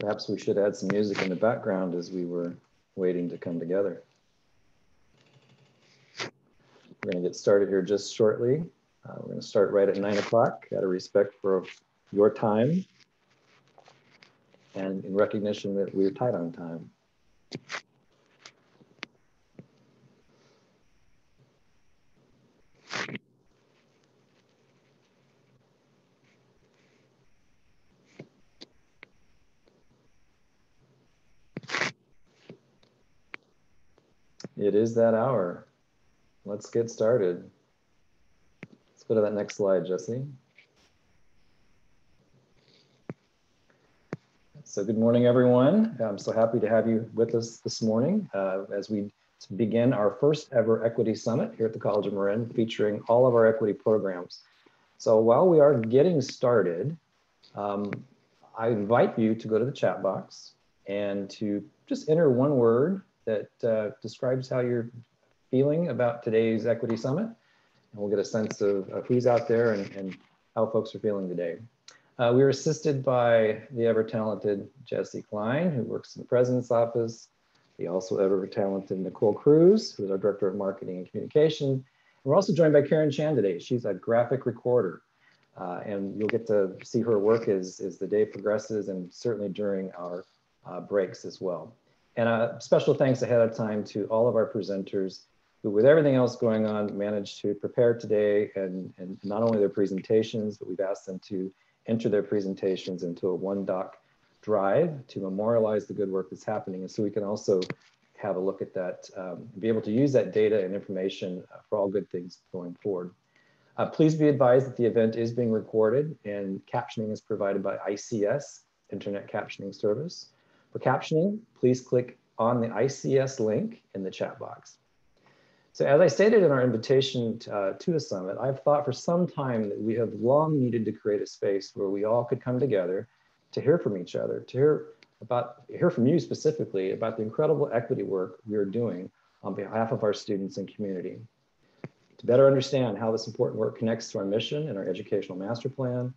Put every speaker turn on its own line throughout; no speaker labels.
Perhaps we should add some music in the background as we were waiting to come together. We're going to get started here just shortly. Uh, we're going to start right at nine o'clock out of respect for your time and in recognition that we're tight on time. It is that hour. Let's get started. Let's go to that next slide, Jesse. So good morning, everyone. I'm so happy to have you with us this morning uh, as we begin our first ever Equity Summit here at the College of Marin, featuring all of our equity programs. So while we are getting started, um, I invite you to go to the chat box and to just enter one word that uh, describes how you're feeling about today's Equity Summit. And we'll get a sense of, of who's out there and, and, how folks are feeling today. Uh, we are assisted by the ever talented Jesse Klein, who works in the president's office. The also ever talented Nicole Cruz, who is our director of marketing and communication. We're also joined by Karen Chan today. She's a graphic recorder. Uh, and you'll get to see her work as, as the day progresses and certainly during our uh, breaks as well. And a special thanks ahead of time to all of our presenters who, with everything else going on, managed to prepare today and, and not only their presentations, but we've asked them to enter their presentations into a OneDoc drive to memorialize the good work that's happening. And so we can also have a look at that, um, be able to use that data and information uh, for all good things going forward. Uh, please be advised that the event is being recorded and captioning is provided by ICS, Internet Captioning Service. For captioning, please click on the ICS link in the chat box. So as I stated in our invitation to, uh, to the summit, I've thought for some time that we have long needed to create a space where we all could come together to hear from each other, to hear about, hear from you specifically about the incredible equity work we are doing on behalf of our students and community. To better understand how this important work connects to our mission and our educational master plan,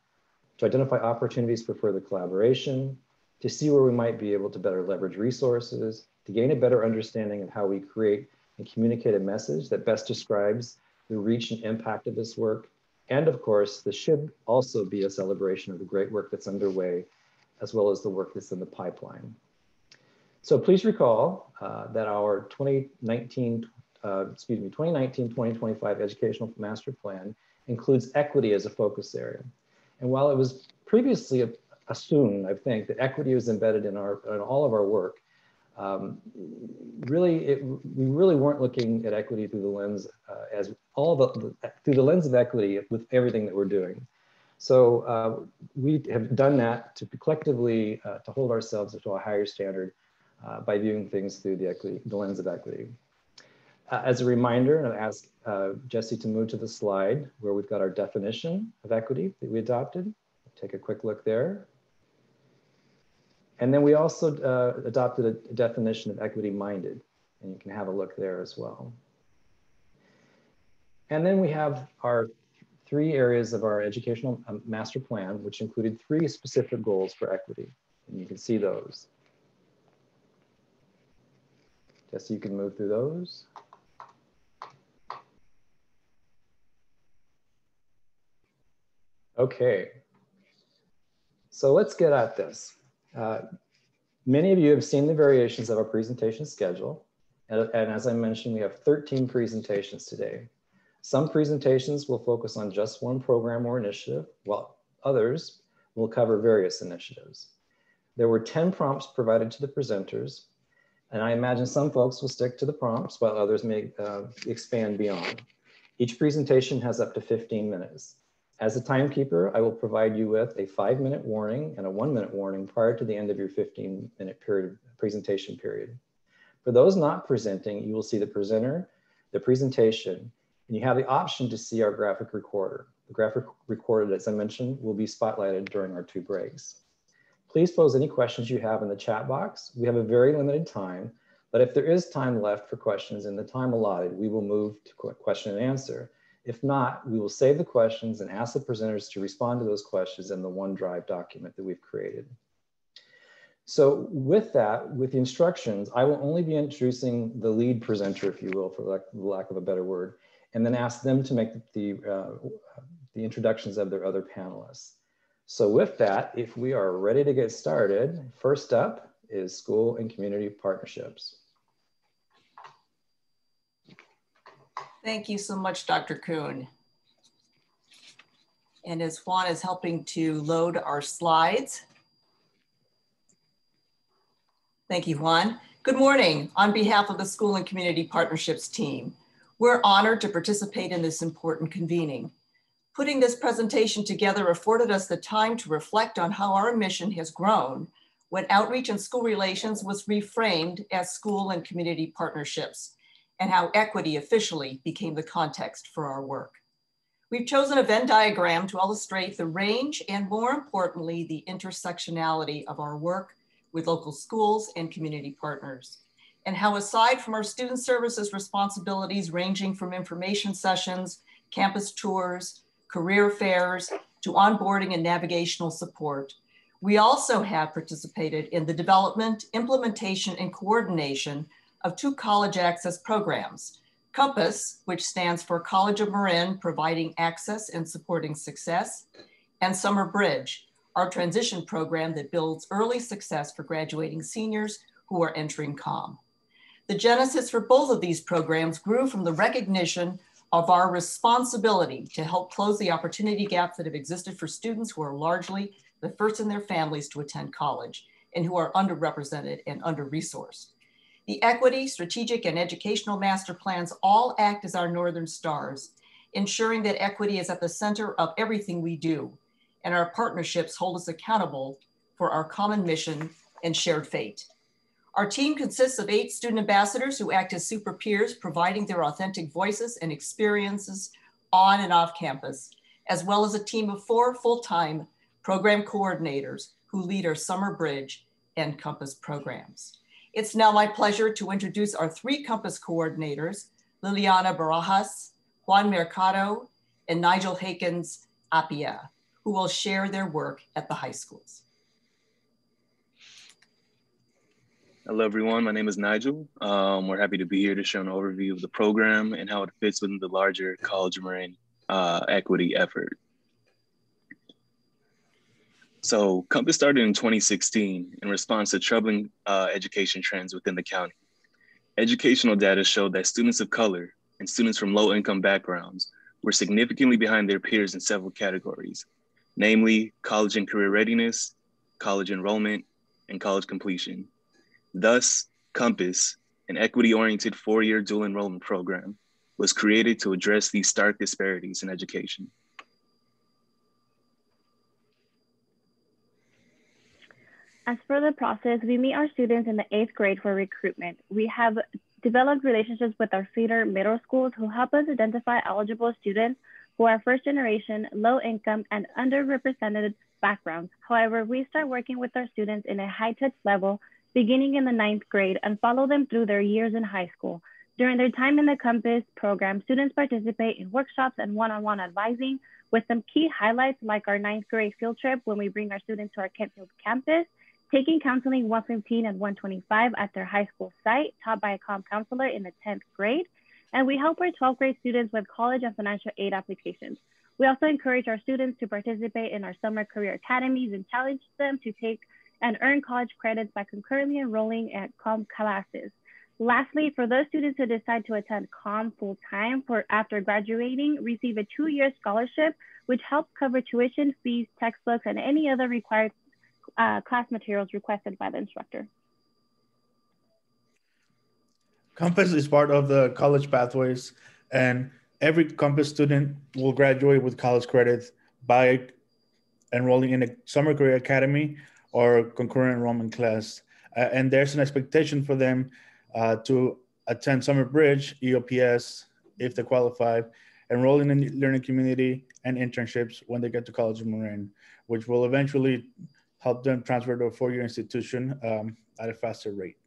to identify opportunities for further collaboration, to see where we might be able to better leverage resources, to gain a better understanding of how we create and communicate a message that best describes the reach and impact of this work. And of course, this should also be a celebration of the great work that's underway, as well as the work that's in the pipeline. So please recall uh, that our 2019, uh, excuse me, 2019-2025 Educational Master Plan includes equity as a focus area. And while it was previously a, assumed, I think, that equity was embedded in, our, in all of our work. Um, really, it, we really weren't looking at equity through the lens uh, as all the, through the lens of equity with everything that we're doing. So uh, we have done that to collectively uh, to hold ourselves to a higher standard uh, by viewing things through the equity, the lens of equity. Uh, as a reminder, and I ask uh, Jesse to move to the slide where we've got our definition of equity that we adopted. Take a quick look there. And then we also uh, adopted a definition of equity minded, and you can have a look there as well. And then we have our three areas of our educational um, master plan, which included three specific goals for equity. And you can see those. Just so you can move through those. Okay. So let's get at this. Uh, many of you have seen the variations of our presentation schedule. And, and as I mentioned, we have 13 presentations today. Some presentations will focus on just one program or initiative, while others will cover various initiatives. There were 10 prompts provided to the presenters, and I imagine some folks will stick to the prompts while others may uh, expand beyond. Each presentation has up to 15 minutes. As a timekeeper, I will provide you with a five minute warning and a one minute warning prior to the end of your 15 minute period presentation period. For those not presenting, you will see the presenter, the presentation, and you have the option to see our graphic recorder. The graphic recorder, as I mentioned, will be spotlighted during our two breaks. Please pose any questions you have in the chat box. We have a very limited time, but if there is time left for questions in the time allotted, we will move to question and answer. If not, we will save the questions and ask the presenters to respond to those questions in the OneDrive document that we've created. So with that, with the instructions, I will only be introducing the lead presenter, if you will, for lack, of a better word, and then ask them to make the, uh, the introductions of their other panelists. So with that, if we are ready to get started, first up is school and community partnerships.
Thank you so much, Dr. Coon. And as Juan is helping to load our slides, Thank you, Juan. Good morning. On behalf of the School and Community Partnerships team, we're honored to participate in this important convening. Putting this presentation together afforded us the time to reflect on how our mission has grown when outreach and school relations was reframed as school and community partnerships and how equity officially became the context for our work. We've chosen a Venn diagram to illustrate the range and more importantly, the intersectionality of our work with local schools and community partners. And how aside from our student services responsibilities ranging from information sessions, campus tours, career fairs, to onboarding and navigational support, we also have participated in the development, implementation, and coordination of two college access programs, COMPASS, which stands for College of Marin, providing access and supporting success, and Summer Bridge, our transition program that builds early success for graduating seniors who are entering COM. The genesis for both of these programs grew from the recognition of our responsibility to help close the opportunity gaps that have existed for students who are largely the first in their families to attend college and who are underrepresented and under-resourced. The equity, strategic, and educational master plans all act as our Northern Stars, ensuring that equity is at the center of everything we do, and our partnerships hold us accountable for our common mission and shared fate. Our team consists of eight student ambassadors who act as super peers, providing their authentic voices and experiences on and off campus, as well as a team of four full-time program coordinators who lead our Summer Bridge and Compass programs. It's now my pleasure to introduce our three Compass coordinators, Liliana Barajas, Juan Mercado, and Nigel Hakens Apia who will share their work at the high schools.
Hello, everyone. My name is Nigel. Um, we're happy to be here to show an overview of the program and how it fits within the larger College of Marin uh, equity effort. So Compass started in 2016 in response to troubling uh, education trends within the county. Educational data showed that students of color and students from low income backgrounds were significantly behind their peers in several categories, namely college and career readiness, college enrollment, and college completion. Thus, Compass, an equity-oriented four-year dual enrollment program, was created to address these stark disparities in education.
As for the process, we meet our students in the eighth grade for recruitment. We have developed relationships with our feeder middle schools who help us identify eligible students who are first generation, low income, and underrepresented backgrounds. However, we start working with our students in a high touch level beginning in the ninth grade and follow them through their years in high school. During their time in the Compass program, students participate in workshops and one-on-one advising with some key highlights like our ninth grade field trip when we bring our students to our Kentfield campus, taking counseling 115 and 125 at their high school site, taught by a COM counselor in the 10th grade, and we help our 12th grade students with college and financial aid applications. We also encourage our students to participate in our summer career academies and challenge them to take and earn college credits by concurrently enrolling at COM classes. Lastly, for those students who decide to attend COM full-time for after graduating, receive a two-year scholarship, which helps cover tuition, fees, textbooks, and any other required uh, class materials requested by the instructor.
Compass is part of the college pathways, and every Compass student will graduate with college credits by enrolling in a summer career academy or concurrent enrollment class. Uh, and there's an expectation for them uh, to attend Summer Bridge, EOPS, if they qualify, enroll in the learning community and internships when they get to College of Marin, which will eventually help them transfer to a four-year institution um, at a faster rate.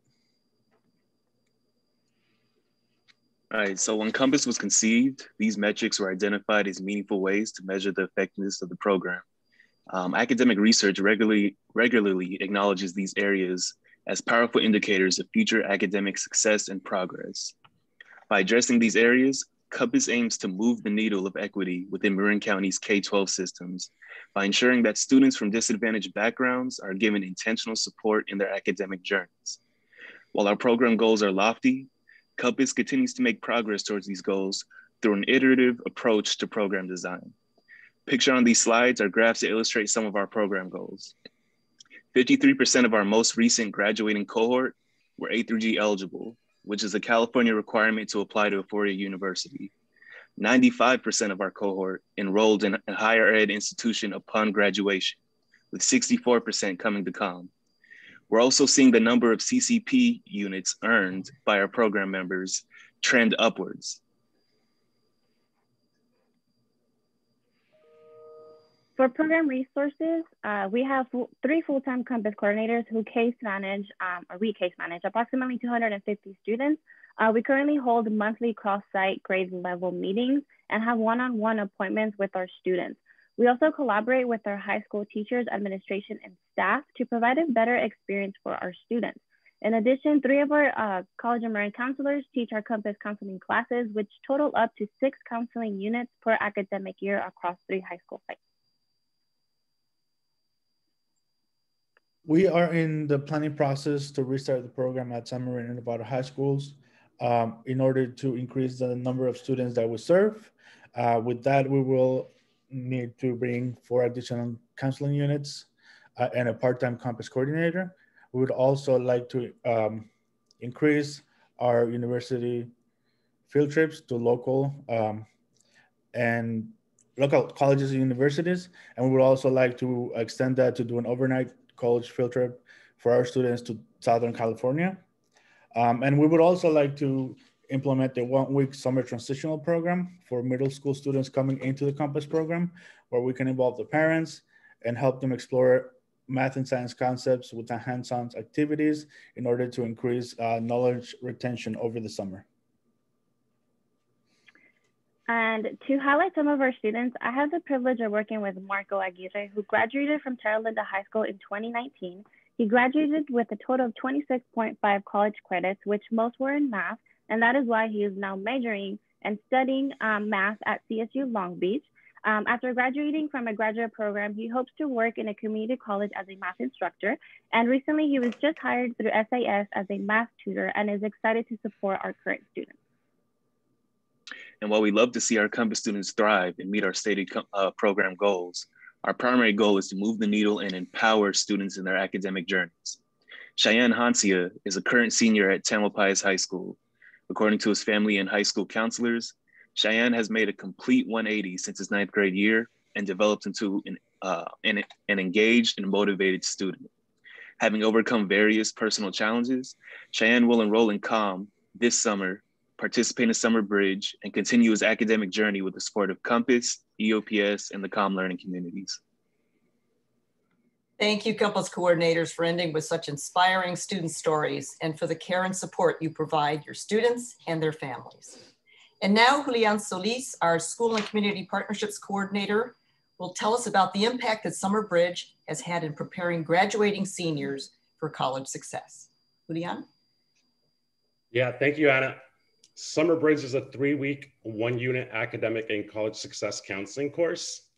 All right, so when Compass was conceived, these metrics were identified as meaningful ways to measure the effectiveness of the program. Um, academic research regularly, regularly acknowledges these areas as powerful indicators of future academic success and progress. By addressing these areas, COMPASS aims to move the needle of equity within Marin County's K-12 systems by ensuring that students from disadvantaged backgrounds are given intentional support in their academic journeys. While our program goals are lofty, COMPASS continues to make progress towards these goals through an iterative approach to program design. Pictured on these slides are graphs to illustrate some of our program goals. 53% of our most recent graduating cohort were A through G eligible, which is a California requirement to apply to a four-year university. 95% of our cohort enrolled in a higher ed institution upon graduation, with 64% coming to COM. We're also seeing the number of CCP units earned by our program members trend upwards.
For program resources, uh, we have three full-time COMPASS coordinators who case manage, um, or we case manage approximately 250 students. Uh, we currently hold monthly cross-site grade level meetings and have one-on-one -on -one appointments with our students. We also collaborate with our high school teachers, administration, and staff to provide a better experience for our students. In addition, three of our uh, College of Marin counselors teach our COMPASS counseling classes, which total up to six counseling units per academic year across three high school sites.
We are in the planning process to restart the program at San Marin and Novato high schools um, in order to increase the number of students that we serve. Uh, with that, we will need to bring four additional counseling units uh, and a part-time campus coordinator. We would also like to um, increase our university field trips to local um, and local colleges and universities. And we would also like to extend that to do an overnight college field trip for our students to Southern California. Um, and we would also like to implement the one week summer transitional program for middle school students coming into the COMPASS program, where we can involve the parents and help them explore math and science concepts with hands-on activities in order to increase uh, knowledge retention over the summer.
And to highlight some of our students, I have the privilege of working with Marco Aguirre, who graduated from Terra Linda High School in 2019. He graduated with a total of 26.5 college credits, which most were in math, and that is why he is now majoring and studying um, math at CSU Long Beach. Um, after graduating from a graduate program, he hopes to work in a community college as a math instructor. And recently, he was just hired through SAS as a math tutor and is excited to support our current students.
And while we love to see our COMPASS students thrive and meet our stated uh, program goals, our primary goal is to move the needle and empower students in their academic journeys. Cheyenne Hancia is a current senior at Tamalpais High School. According to his family and high school counselors, Cheyenne has made a complete 180 since his ninth grade year and developed into an, uh, an, an engaged and motivated student. Having overcome various personal challenges, Cheyenne will enroll in COM this summer participate in Summer Bridge, and continue his academic journey with the support of Compass, EOPS, and the COM learning communities.
Thank you, COMPASS coordinators, for ending with such inspiring student stories and for the care and support you provide your students and their families. And now Julian Solis, our School and Community Partnerships Coordinator, will tell us about the impact that Summer Bridge has had in preparing graduating seniors for college success. Julian?
Yeah, thank you, Anna. Summer Bridge is a three week, one unit academic and college success counseling course.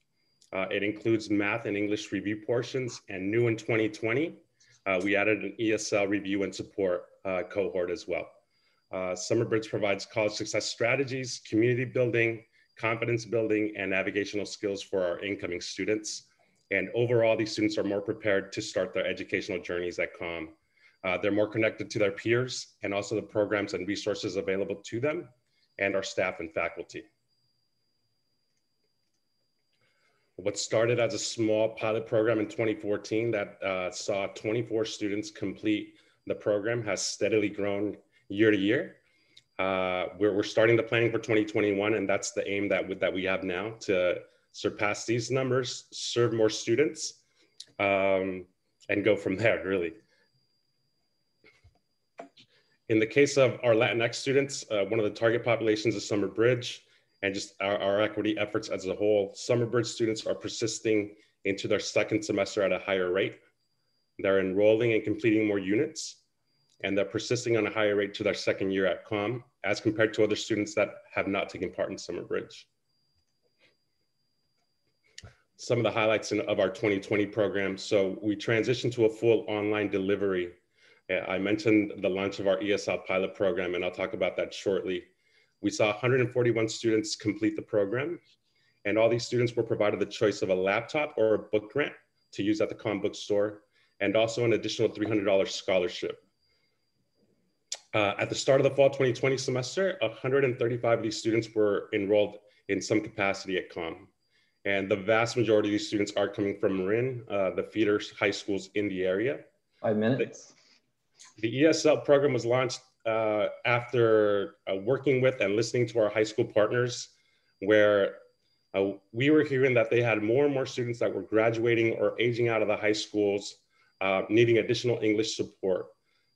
Uh, it includes math and English review portions, and new in 2020, uh, we added an ESL review and support uh, cohort as well. Uh, Summer Bridge provides college success strategies, community building, confidence building, and navigational skills for our incoming students. And overall, these students are more prepared to start their educational journeys at COM uh, they're more connected to their peers and also the programs and resources available to them and our staff and faculty. What started as a small pilot program in 2014 that uh, saw 24 students complete the program has steadily grown year to year. Uh, we're, we're starting the planning for 2021 and that's the aim that, that we have now to surpass these numbers, serve more students, um, and go from there really. In the case of our Latinx students, uh, one of the target populations is Summer Bridge and just our, our, equity efforts as a whole. Summer Bridge students are persisting into their second semester at a higher rate. They're enrolling and completing more units, and they're persisting on a higher rate to their second year at COM as compared to other students that have not taken part in Summer Bridge. Some of the highlights in, of our 2020 program. So we transitioned to a full online delivery. I mentioned the launch of our ESL pilot program, and I'll talk about that shortly. We saw 141 students complete the program, and all these students were provided the choice of a laptop or a book grant to use at the Com bookstore, and also an additional $300 scholarship. Uh, at the start of the fall 2020 semester, 135 of these students were enrolled in some capacity at COM. And the vast majority of these students are coming from Marin, uh, the feeder high schools in the area.
Five minutes.
The, ESL program was launched uh, after uh, working with and listening to our high school partners, where uh, we were hearing that they had more and more students that were graduating or aging out of the high schools, uh, needing additional English support.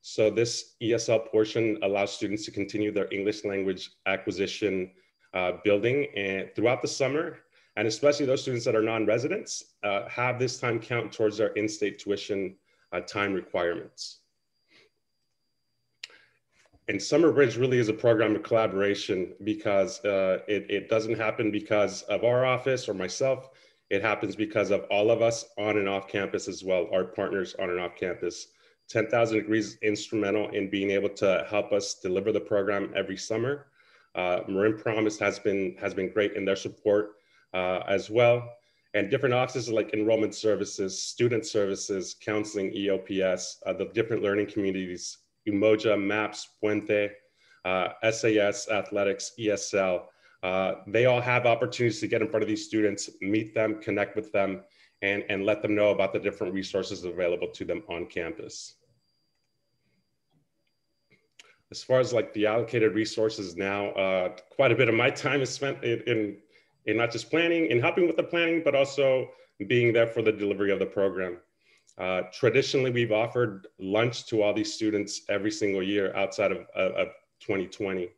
So this ESL portion allows students to continue their English language acquisition uh, building and throughout the summer, and especially those students that are non-residents uh, have this time count towards their in-state tuition time requirements. And Summer Bridge really is a program of collaboration because uh, it, it doesn't happen because of our office or myself. It happens because of all of us on and off campus as well, our partners on and off campus. 10,000 Degrees instrumental in being able to help us deliver the program every summer. Uh, Marin Promise has been, has been great in their support uh, as well. And different offices like enrollment services, student services, counseling, EOPS, uh, the different learning communities, Umoja, MAPS, Puente, SAS, uh, Athletics, ESL, uh, they all have opportunities to get in front of these students, meet them, connect with them, and, and let them know about the different resources available to them on campus as far as like the allocated resources now, uh, quite a bit of my time is spent in, in, in not just planning and helping with the planning, but also being there for the delivery of the program. Uh, traditionally, we've offered lunch to all these students every single year outside of, of, of 2020.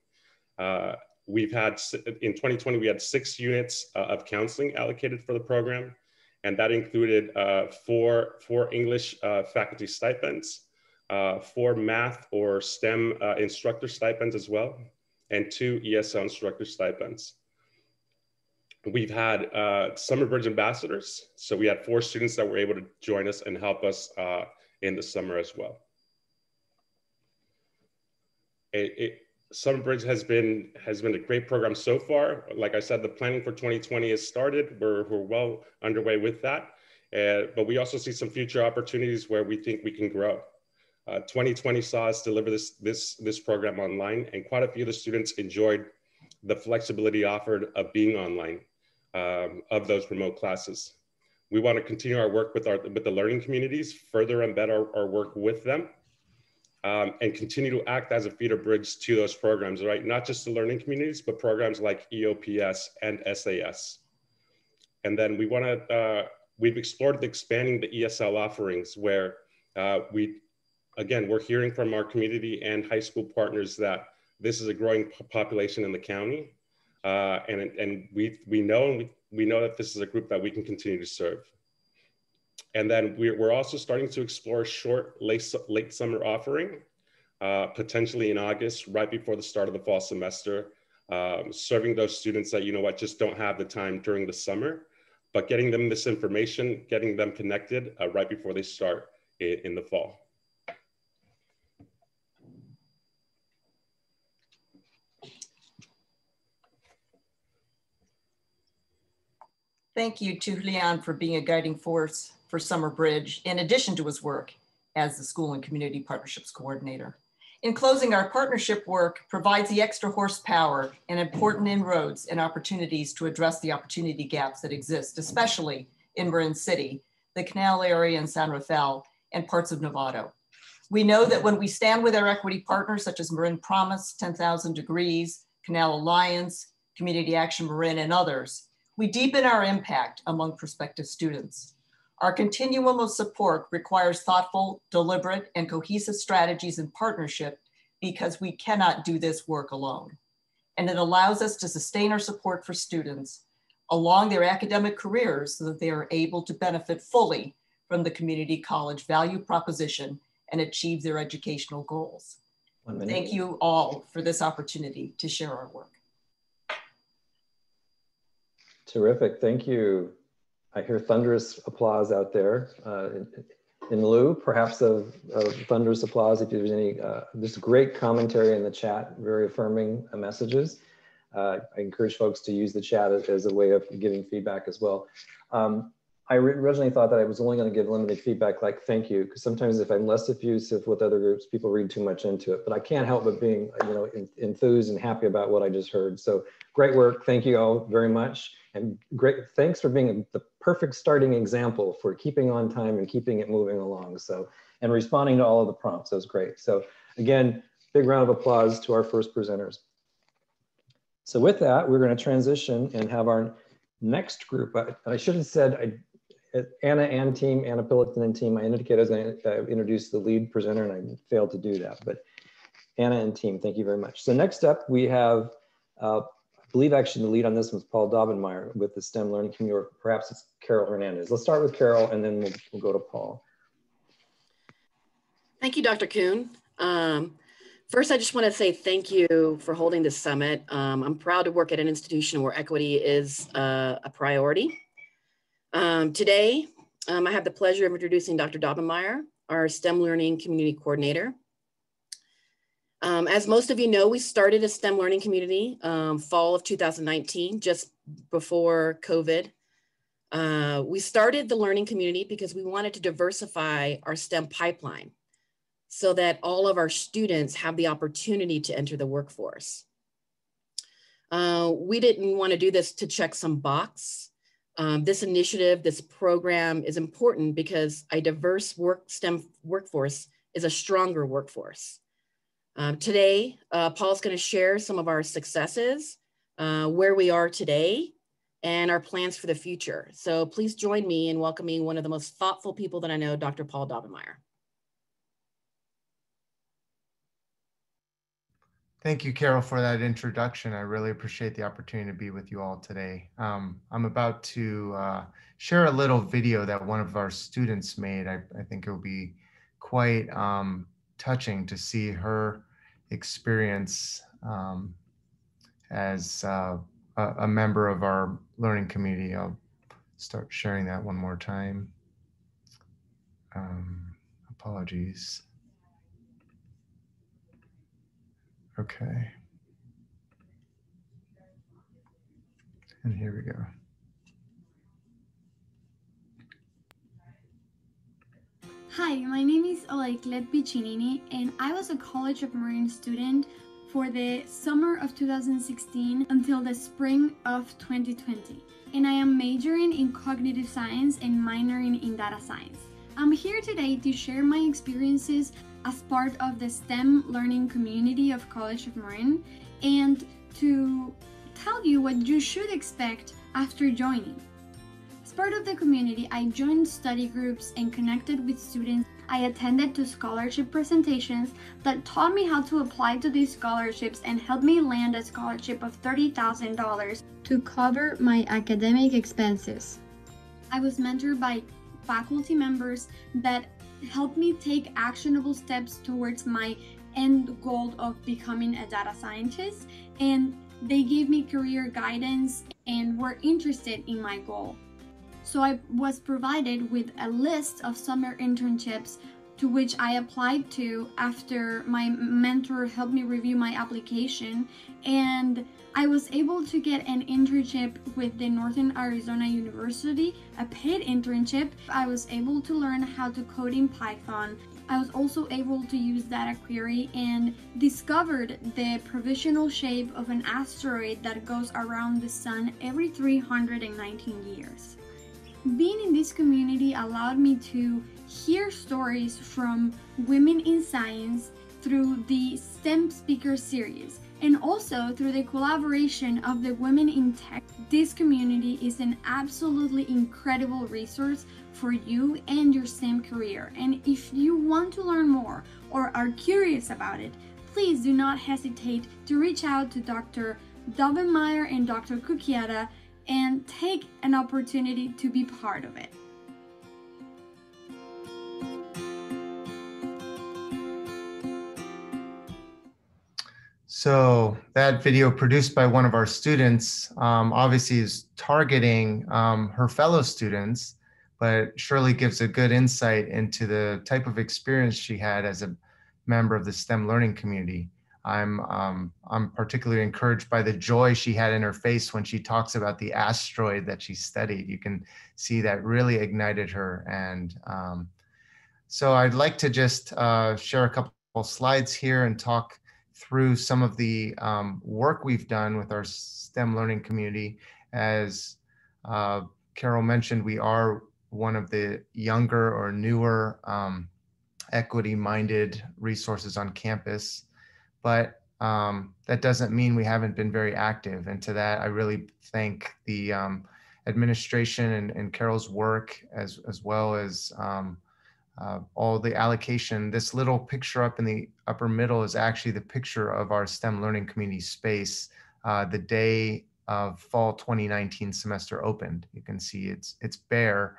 Uh, we've had, in 2020, we had six units uh, of counseling allocated for the program, and that included uh, four, four English uh, faculty stipends, uh, four math or STEM instructor stipends as well, and two ESL instructor stipends. We've had uh, Summer Bridge ambassadors. So we had four students that were able to join us and help us uh, in the summer as well. It, it, Summer Bridge has been has been a great program so far. Like I said, the planning for 2020 has started. We're, we're well underway with that. Uh, but we also see some future opportunities where we think we can grow. Uh, 2020 saw us deliver this, this, this program online and quite a few of the students enjoyed the flexibility offered of being online um, of those remote classes. We want to continue our work with, our, with the learning communities, further embed our, our work with them, um, and continue to act as a feeder bridge to those programs, right? Not just the learning communities, but programs like EOPS and SAS. And then we want to, uh, we've explored expanding the ESL offerings where uh, we again, we're hearing from our community and high school partners that this is a growing population in the county. Uh, and, and we, we know and we, we know that this is a group that we can continue to serve. And then we're, we're also starting to explore a short late, late summer offering, uh, potentially in August, right before the start of the fall semester, um, serving those students that, you know what, just don't have the time during the summer, but getting them this information, getting them connected uh, right before they start in, in the fall.
Thank you to Julian for being a guiding force for Summer Bridge, in addition to his work as the School and Community Partnerships Coordinator. In closing, our partnership work provides the extra horsepower and important inroads and opportunities to address the opportunity gaps that exist, especially in Marin City, the Canal area in San Rafael, and parts of Novato. We know that when we stand with our equity partners, such as Marin Promise, 10,000 Degrees, Canal Alliance, Community Action Marin, and others, we deepen our impact among prospective students. Our continuum of support requires thoughtful, deliberate, and cohesive strategies and partnership because we cannot do this work alone. And it allows us to sustain our support for students along their academic careers so that they are able to benefit fully from the community college value proposition and achieve their educational goals. Thank you all for this opportunity to share our work.
Terrific, thank you. I hear thunderous applause out there. Uh, in, in, lieu, perhaps, of, of, thunderous applause, if there's any, uh, just great commentary in the chat, very affirming uh, messages. Uh, I encourage folks to use the chat as, as a way of giving feedback as well. Um, I originally thought that I was only going to give limited feedback like thank you, because sometimes if I'm less effusive with other groups, people read too much into it. But I can't help but being, you know, enthused and happy about what I just heard. So great work. Thank you all very much. And great, thanks for being the perfect starting example for keeping on time and keeping it moving along. So, and responding to all of the prompts, that was great. So again, big round of applause to our first presenters. So with that, we're gonna transition and have our next group. I, I should have said, I, Anna and team, Anna Pilloton and team, I indicated as I was going to uh, introduce the lead presenter and I failed to do that, but Anna and team, thank you very much. So next up we have, uh, I believe actually the lead on this was Paul Daubenmeier with the STEM Learning Community, or perhaps it's Carol Hernandez. Let's start with Carol and then we'll, we'll go to Paul.
Thank you, Dr. Coon. Um, first, I just want to say thank you for holding this summit. Um, I'm proud to work at an institution where equity is uh, a priority. Um, today, um, I have the pleasure of introducing Dr. Daubenmeier, our STEM Learning Community Coordinator. Um, as most of you know, we started a STEM learning community um, fall of 2019, just before COVID. Uh, we started the learning community because we wanted to diversify our STEM pipeline so that all of our students have the opportunity to enter the workforce. Uh, we didn't want to do this to check some box. Um, this initiative, this program is important because a diverse work STEM workforce is a stronger workforce. Um, today, uh, Paul's gonna share some of our successes, uh, where we are today, and our plans for the future. So please join me in welcoming one of the most thoughtful people that I know, Dr. Paul Daubenmeier.
Thank you, Carol, for that introduction. I really appreciate the opportunity to be with you all today. Um, I'm about to uh, share a little video that one of our students made. I, I think it will be quite um, touching to see her experience um, as uh, a, a member of our learning community. I'll start sharing that one more time. Um, apologies. Okay. And here we go.
Hi, my name is Olaiklet Piccinini, and I was a College of Marin student for the summer of 2016 until the spring of 2020. And I am majoring in cognitive science and minoring in data science. I'm here today to share my experiences as part of the STEM learning community of College of Marin and to tell you what you should expect after joining. Part of the community, I joined study groups and connected with students. I attended to scholarship presentations that taught me how to apply to these scholarships and helped me land a scholarship of $30,000 to cover my academic expenses. I was mentored by faculty members that helped me take actionable steps towards my end goal of becoming a data scientist and they gave me career guidance and were interested in my goal. So I was provided with a list of summer internships to which I applied to after my mentor helped me review my application and I was able to get an internship with the Northern Arizona University, a paid internship. I was able to learn how to code in Python. I was also able to use data query and discovered the provisional shape of an asteroid that goes around the sun every 319 years. Being in this community allowed me to hear stories from women in science through the STEM Speaker Series and also through the collaboration of the Women in Tech. This community is an absolutely incredible resource for you and your STEM career. And if you want to learn more or are curious about it, please do not hesitate to reach out to Dr. Daubenmeier and Dr. Kukiata and take an opportunity to be part of it.
So that video produced by one of our students um, obviously is targeting um, her fellow students, but surely gives a good insight into the type of experience she had as a member of the STEM learning community. I'm um, I'm particularly encouraged by the joy she had in her face when she talks about the asteroid that she studied. You can see that really ignited her, and um, so I'd like to just uh, share a couple slides here and talk through some of the um, work we've done with our STEM learning community. As uh, Carol mentioned, we are one of the younger or newer um, equity-minded resources on campus but um, that doesn't mean we haven't been very active. And to that, I really thank the um, administration and, and, Carol's work as, as well as um, uh, all the allocation. This little picture up in the upper middle is actually the picture of our STEM learning community space uh, the day of fall 2019 semester opened. You can see it's, it's bare,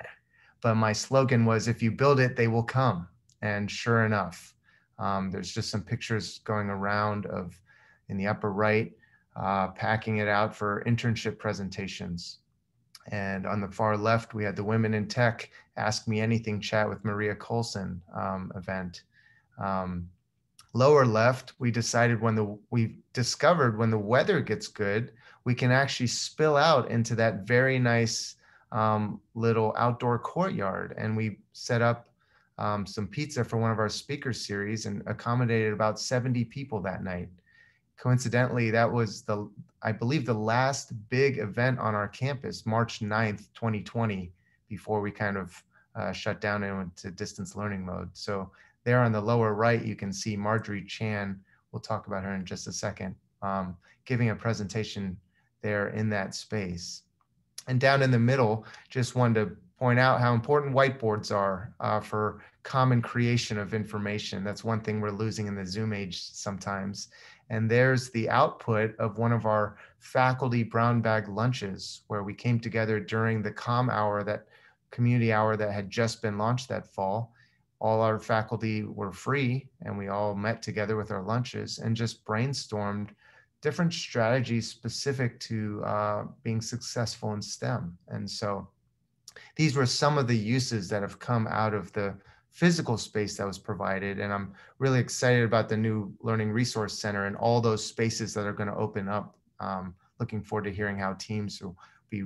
but my slogan was, if you build it, they will come. And sure enough, um, there's just some pictures going around of in the upper right, uh, packing it out for internship presentations. And on the far left, we had the Women in Tech Ask Me Anything chat with Maria Colson um, event. Um, lower left, we decided when the, we discovered when the weather gets good, we can actually spill out into that very nice um, little outdoor courtyard. And we set up um, some pizza for one of our speaker series and accommodated about 70 people that night. Coincidentally, that was the, I believe, the last big event on our campus, March 9th, 2020, before we kind of uh, shut down and went to distance learning mode. So there on the lower right, you can see Marjorie Chan. We'll talk about her in just a second, um, giving a presentation there in that space. And down in the middle, just wanted to point out how important whiteboards are uh, for common creation of information. That's one thing we're losing in the Zoom age sometimes. And there's the output of one of our faculty brown bag lunches where we came together during the COM hour, that community hour that had just been launched that fall. All our faculty were free and we all met together with our lunches and just brainstormed different strategies specific to uh, being successful in STEM. And so these were some of the uses that have come out of the physical space that was provided. And I'm really excited about the new Learning Resource Center and all those spaces that are going to open up. Um, looking forward to hearing how teams will be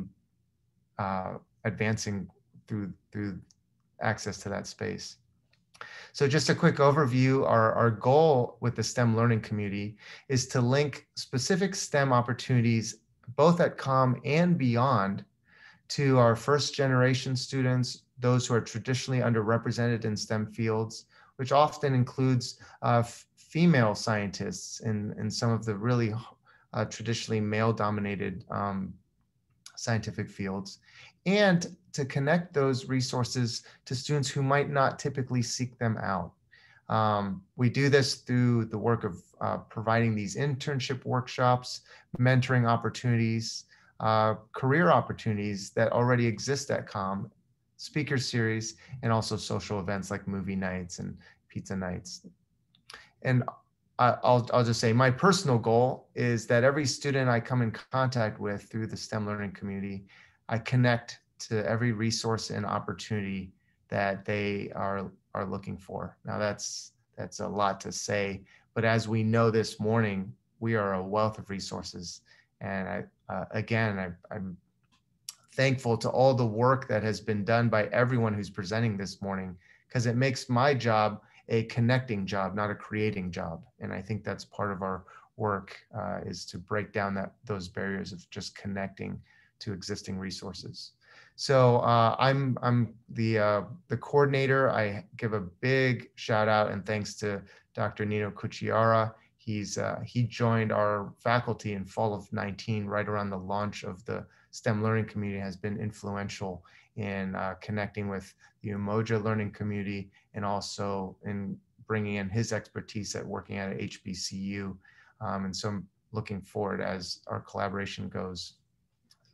uh, advancing through, through access to that space. So just a quick overview, our, our goal with the STEM learning community is to link specific STEM opportunities both at COM and beyond to our first generation students, those who are traditionally underrepresented in STEM fields, which often includes uh, female scientists in, in some of the really uh, traditionally male dominated um, scientific fields, and to connect those resources to students who might not typically seek them out. Um, we do this through the work of uh, providing these internship workshops, mentoring opportunities, uh, career opportunities that already exist at COM, speaker series, and also social events like movie nights and pizza nights. And I'll, I'll just say my personal goal is that every student I come in contact with through the STEM learning community, I connect to every resource and opportunity that they are are looking for. Now that's that's a lot to say, but as we know this morning, we are a wealth of resources and I, uh, again, I, I'm thankful to all the work that has been done by everyone who's presenting this morning, because it makes my job a connecting job, not a creating job. And I think that's part of our work uh, is to break down that those barriers of just connecting to existing resources. So uh, I'm I'm the uh, the coordinator. I give a big shout out and thanks to Dr. Nino Cucciara. He's uh, he joined our faculty in fall of 19, right around the launch of the STEM learning community, has been influential in uh, connecting with the Umoja learning community and also in bringing in his expertise at working at HBCU. Um, and so I'm looking forward as our collaboration goes.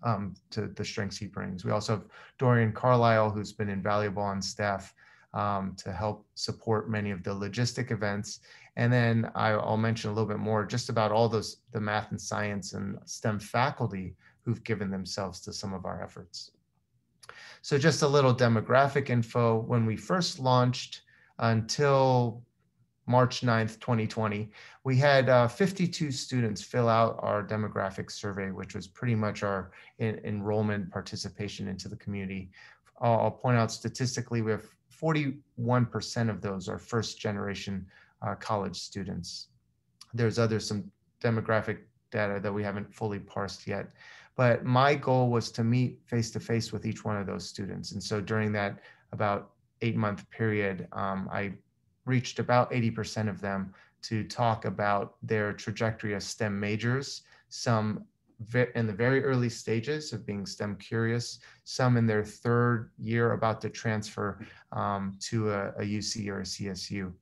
um, to the strengths he brings. We also have Dorian Carlisle, who's been invaluable on staff um, to help support many of the logistic events. And then I, will mention a little bit more just about all those the math and science and STEM faculty who've given themselves to some of our efforts. So just a little demographic info. When we first launched until March 9th, 2020, we had uh, 52 students fill out our demographic survey, which was pretty much our enrollment participation into the community. I'll, point out statistically, we have 41% of those are first generation uh, college students. There's other some demographic data that we haven't fully parsed yet. But my goal was to meet face to face with each one of those students. And so during that about eight month period, um, I reached about 80% of them to talk about their trajectory as STEM majors, some in the very early stages of being STEM curious, some in their third year about to transfer um, to a, a, UC or a CSU,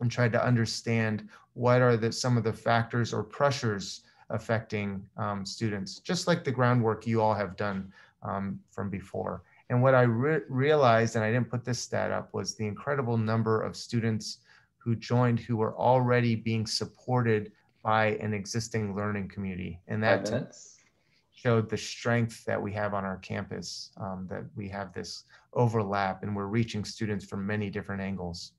and tried to understand what are the, some of the factors or pressures affecting um, students, just like the groundwork you all have done um, from before. And what I re realized, and I didn't put this stat up, was the incredible number of students who joined who were already being supported by an existing learning community. And that showed the strength that we have on our campus, um, that we have this overlap and we're reaching students from many different angles.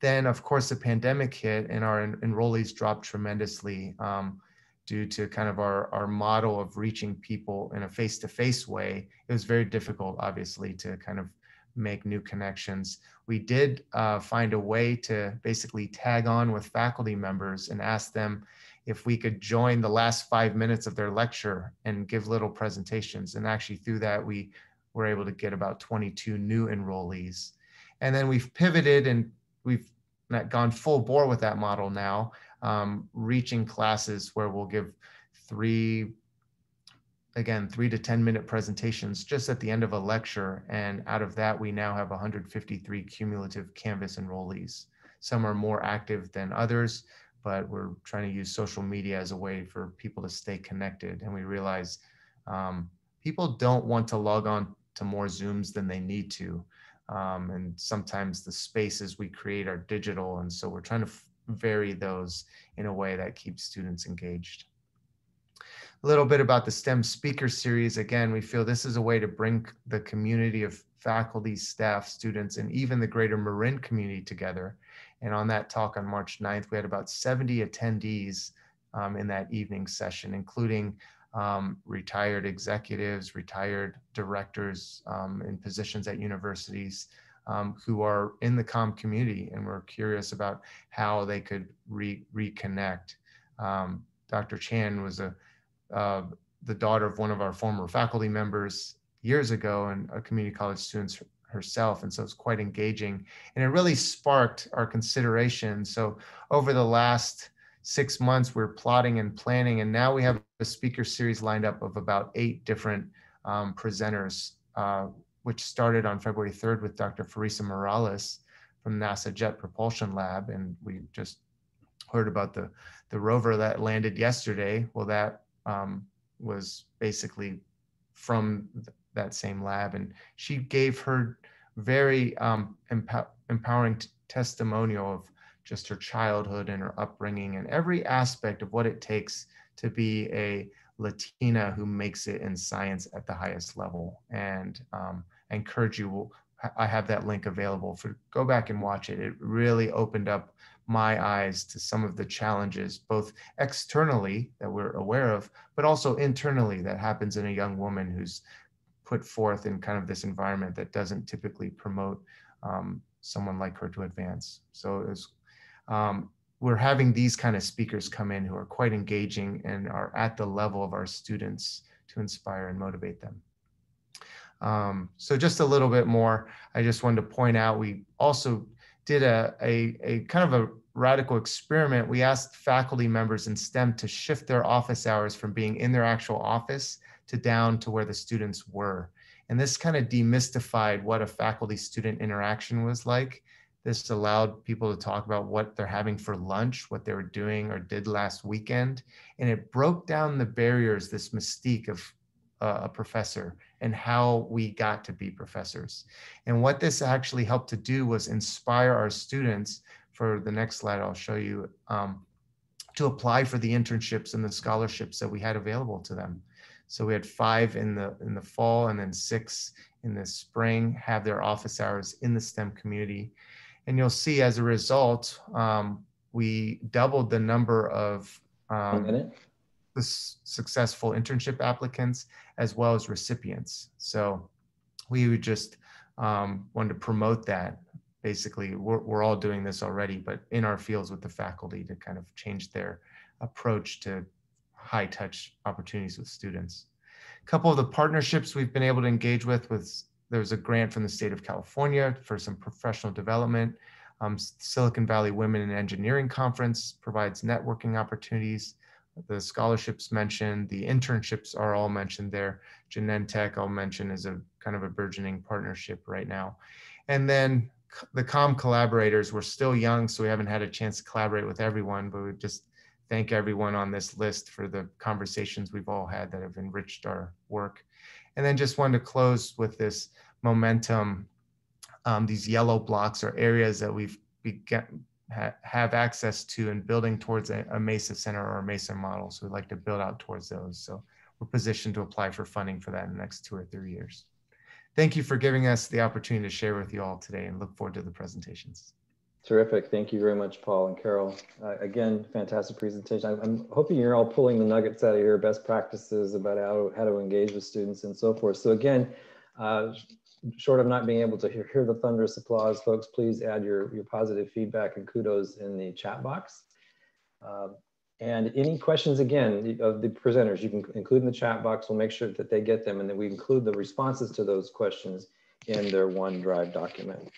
Then, of course, the pandemic hit and our en enrollees dropped tremendously. Um, due to kind of our, our model of reaching people in a face-to-face way, it was very difficult, obviously, to kind of make new connections. We did uh, find a way to basically tag on with faculty members and ask them if we could join the last five minutes of their lecture and give little presentations. And actually through that, we were able to get about 22 new enrollees. And then we've pivoted and we've gone full bore with that model now um, reaching classes where we'll give three, again, three to 10 minute presentations just at the end of a lecture. And out of that, we now have 153 cumulative Canvas enrollees. Some are more active than others, but we're trying to use social media as a way for people to stay connected. And we realize um, people don't want to log on to more Zooms than they need to. Um, and sometimes the spaces we create are digital. And so we're trying to vary those in a way that keeps students engaged. A little bit about the STEM speaker series. Again, we feel this is a way to bring the community of faculty, staff, students, and even the greater Marin community together. And on that talk on March 9th, we had about 70 attendees um, in that evening session, including um, retired executives, retired directors um, in positions at universities, um, who are in the COM community and we're curious about how they could re- reconnect. Um, Dr. Chan was a, uh, the daughter of one of our former faculty members years ago and a community college student herself. And so it's quite engaging. And it really sparked our consideration. So over the last six months, we're plotting and planning. And now we have a speaker series lined up of about eight different um, presenters. Uh, which started on February 3rd with Dr. Farisa Morales from NASA Jet Propulsion Lab. And we just heard about the, the rover that landed yesterday. Well, that um, was basically from th that same lab. And she gave her very um, empow empowering testimonial of just her childhood and her upbringing and every aspect of what it takes to be a Latina who makes it in science at the highest level. And um, I encourage you, I have that link available for go back and watch it. It really opened up my eyes to some of the challenges, both externally that we're aware of, but also internally that happens in a young woman who's put forth in kind of this environment that doesn't typically promote um, someone like her to advance. So it's, um, we're having these kind of speakers come in who are quite engaging and are at the level of our students to inspire and motivate them. Um, so just a little bit more, I just wanted to point out, we also did a, a, a kind of a radical experiment. We asked faculty members in STEM to shift their office hours from being in their actual office to down to where the students were. And this kind of demystified what a faculty student interaction was like. This allowed people to talk about what they're having for lunch, what they were doing or did last weekend. And it broke down the barriers, this mystique of uh, a professor and how we got to be professors. And what this actually helped to do was inspire our students for the next slide I'll show you um, to apply for the internships and the scholarships that we had available to them. So we had five in the in the fall and then six in the spring have their office hours in the STEM community. And you'll see as a result, um, we doubled the number of um, the successful internship applicants as well as recipients. So we would just um, wanted to promote that. Basically, we're, we're all doing this already, but in our fields with the faculty to kind of change their approach to high touch opportunities with students. A couple of the partnerships we've been able to engage with with there's a grant from the state of California for some professional development. Um, Silicon Valley Women in Engineering Conference provides networking opportunities. The scholarships mentioned, the internships are all mentioned there. Genentech, I'll mention, is a kind of a burgeoning partnership right now. And then the COM collaborators, we're still young, so we haven't had a chance to collaborate with everyone, but we just thank everyone on this list for the conversations we've all had that have enriched our work. And then just wanted to close with this momentum. Um, these yellow blocks are areas that we've begun, ha have access to and building towards a, a, Mesa Center or a Mesa model. So we'd like to build out towards those. So we're positioned to apply for funding for that in the next two or three years. Thank you for giving us the opportunity to share with you all today and look forward to the presentations.
Terrific. Thank you very much, Paul and Carol. Uh, again, fantastic presentation. I'm, I'm, hoping you're all pulling the nuggets out of your best practices about how, how to engage with students and so forth. So again, uh, short of not being able to hear, hear, the thunderous applause, folks, please add your, your positive feedback and kudos in the chat box. Uh, and any questions, again, of the presenters, you can include in the chat box. We'll make sure that they get them and then we include the responses to those questions in their OneDrive document.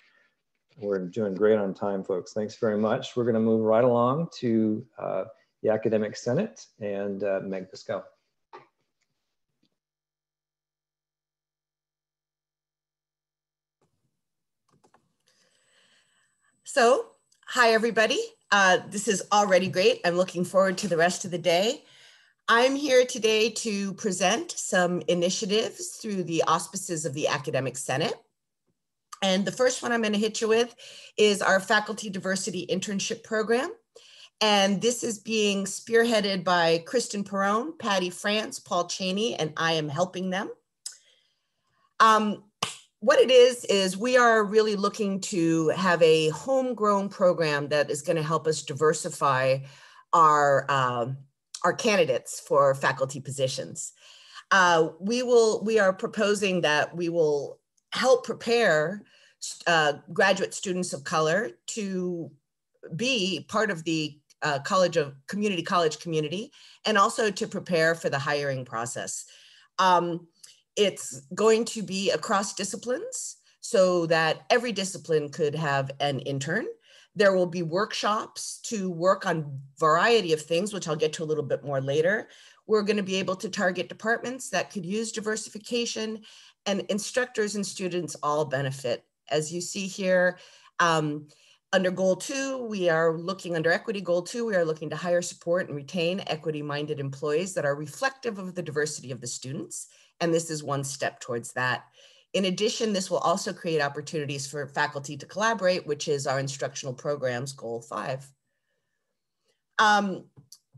We're doing great on time, folks. Thanks very much. We're going to move right along to uh, the Academic Senate and uh, Meg Piskel.
So, hi everybody. Uh, this is already great. I'm looking forward to the rest of the day. I'm here today to present some initiatives through the auspices of the Academic Senate. And the first one I'm going to hit you with is our faculty diversity internship program. And this is being spearheaded by Kristen Perrone, Patty France, Paul Cheney, and I am helping them. Um, what it is, is we are really looking to have a homegrown program that is going to help us diversify our, uh, our candidates for faculty positions. Uh, we will, we are proposing that we will help prepare uh, graduate students of color to be part of the uh, college of community college community and also to prepare for the hiring process. Um, it's going to be across disciplines so that every discipline could have an intern. There will be workshops to work on variety of things, which I'll get to a little bit more later. We're going to be able to target departments that could use diversification and instructors and students all benefit. As you see here, um, under goal two, we are looking under equity goal two, we are looking to hire, support, and retain equity-minded employees that are reflective of the diversity of the students. And this is one step towards that. In addition, this will also create opportunities for faculty to collaborate, which is our instructional programs goal five. Um,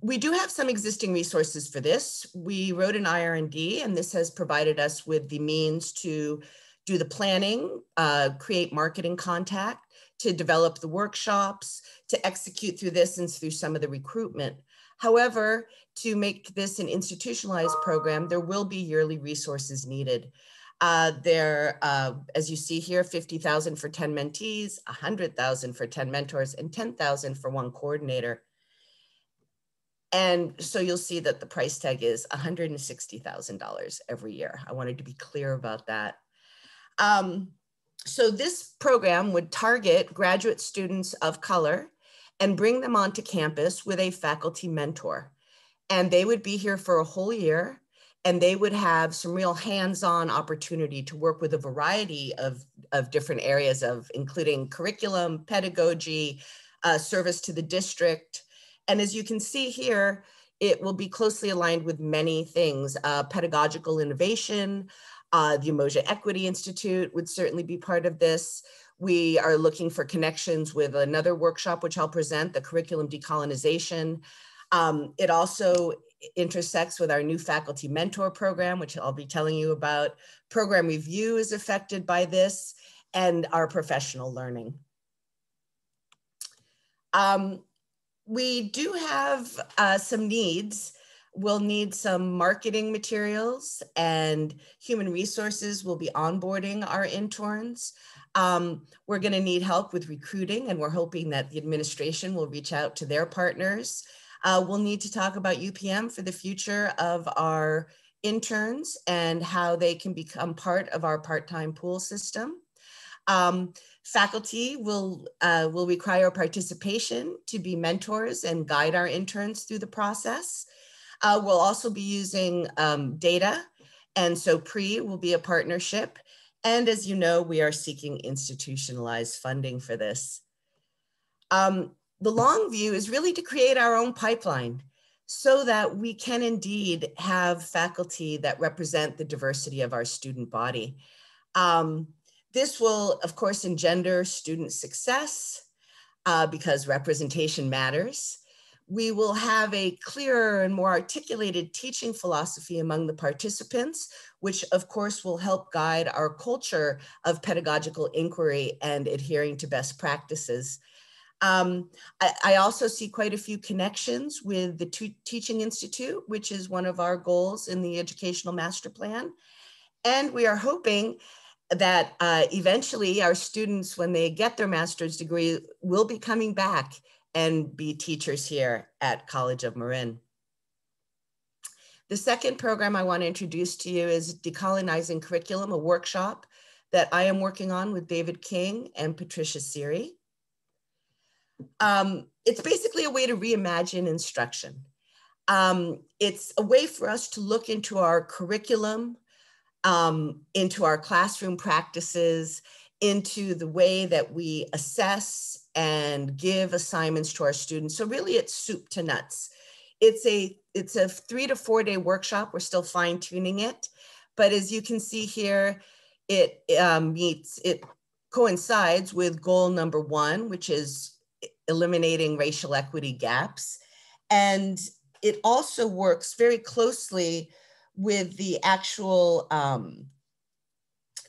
we do have some existing resources for this. We wrote an IR&D and this has provided us with the means to do the planning, uh, create marketing contact, to develop the workshops, to execute through this and through some of the recruitment. However, to make this an institutionalized program, there will be yearly resources needed. Uh, there, uh, as you see here, 50,000 for 10 mentees, 100,000 for 10 mentors, and 10,000 for one coordinator. And so you'll see that the price tag is $160,000 every year. I wanted to be clear about that. Um, so this program would target graduate students of color and bring them onto campus with a faculty mentor. And they would be here for a whole year and they would have some real hands-on opportunity to work with a variety of, of different areas of including curriculum, pedagogy, uh, service to the district. And as you can see here, it will be closely aligned with many things, uh, pedagogical innovation, uh, the Umoja Equity Institute would certainly be part of this. We are looking for connections with another workshop, which I'll present, the curriculum decolonization. Um, it also intersects with our new faculty mentor program, which I'll be telling you about. Program review is affected by this and our professional learning. Um, we do have uh, some needs. We'll need some marketing materials and human resources will be onboarding our interns. Um, we're gonna need help with recruiting and we're hoping that the administration will reach out to their partners. Uh, we'll need to talk about UPM for the future of our interns and how they can become part of our part-time pool system. Um, faculty will, uh, will require participation to be mentors and guide our interns through the process. Uh, we'll also be using um, data. And so PRE will be a partnership. And as you know, we are seeking institutionalized funding for this. Um, the long view is really to create our own pipeline so that we can indeed have faculty that represent the diversity of our student body. Um, this will, of course, engender student success uh, because representation matters. We will have a clearer and more articulated teaching philosophy among the participants, which of course will help guide our culture of pedagogical inquiry and adhering to best practices. Um, I, I, also see quite a few connections with the Teaching Institute, which is one of our goals in the Educational Master Plan. And we are hoping that uh, eventually our students, when they get their master's degree, will be coming back and be teachers here at College of Marin. The second program I want to introduce to you is Decolonizing Curriculum, a workshop that I am working on with David King and Patricia Siri. Um, it's basically a way to reimagine instruction. Um, it's a way for us to look into our curriculum, um, into our classroom practices, into the way that we assess and give assignments to our students. So really it's soup to nuts. It's a, it's a three to four day workshop. We're still fine tuning it. But as you can see here, it um, meets, it coincides with goal number one, which is eliminating racial equity gaps. And it also works very closely with the actual um,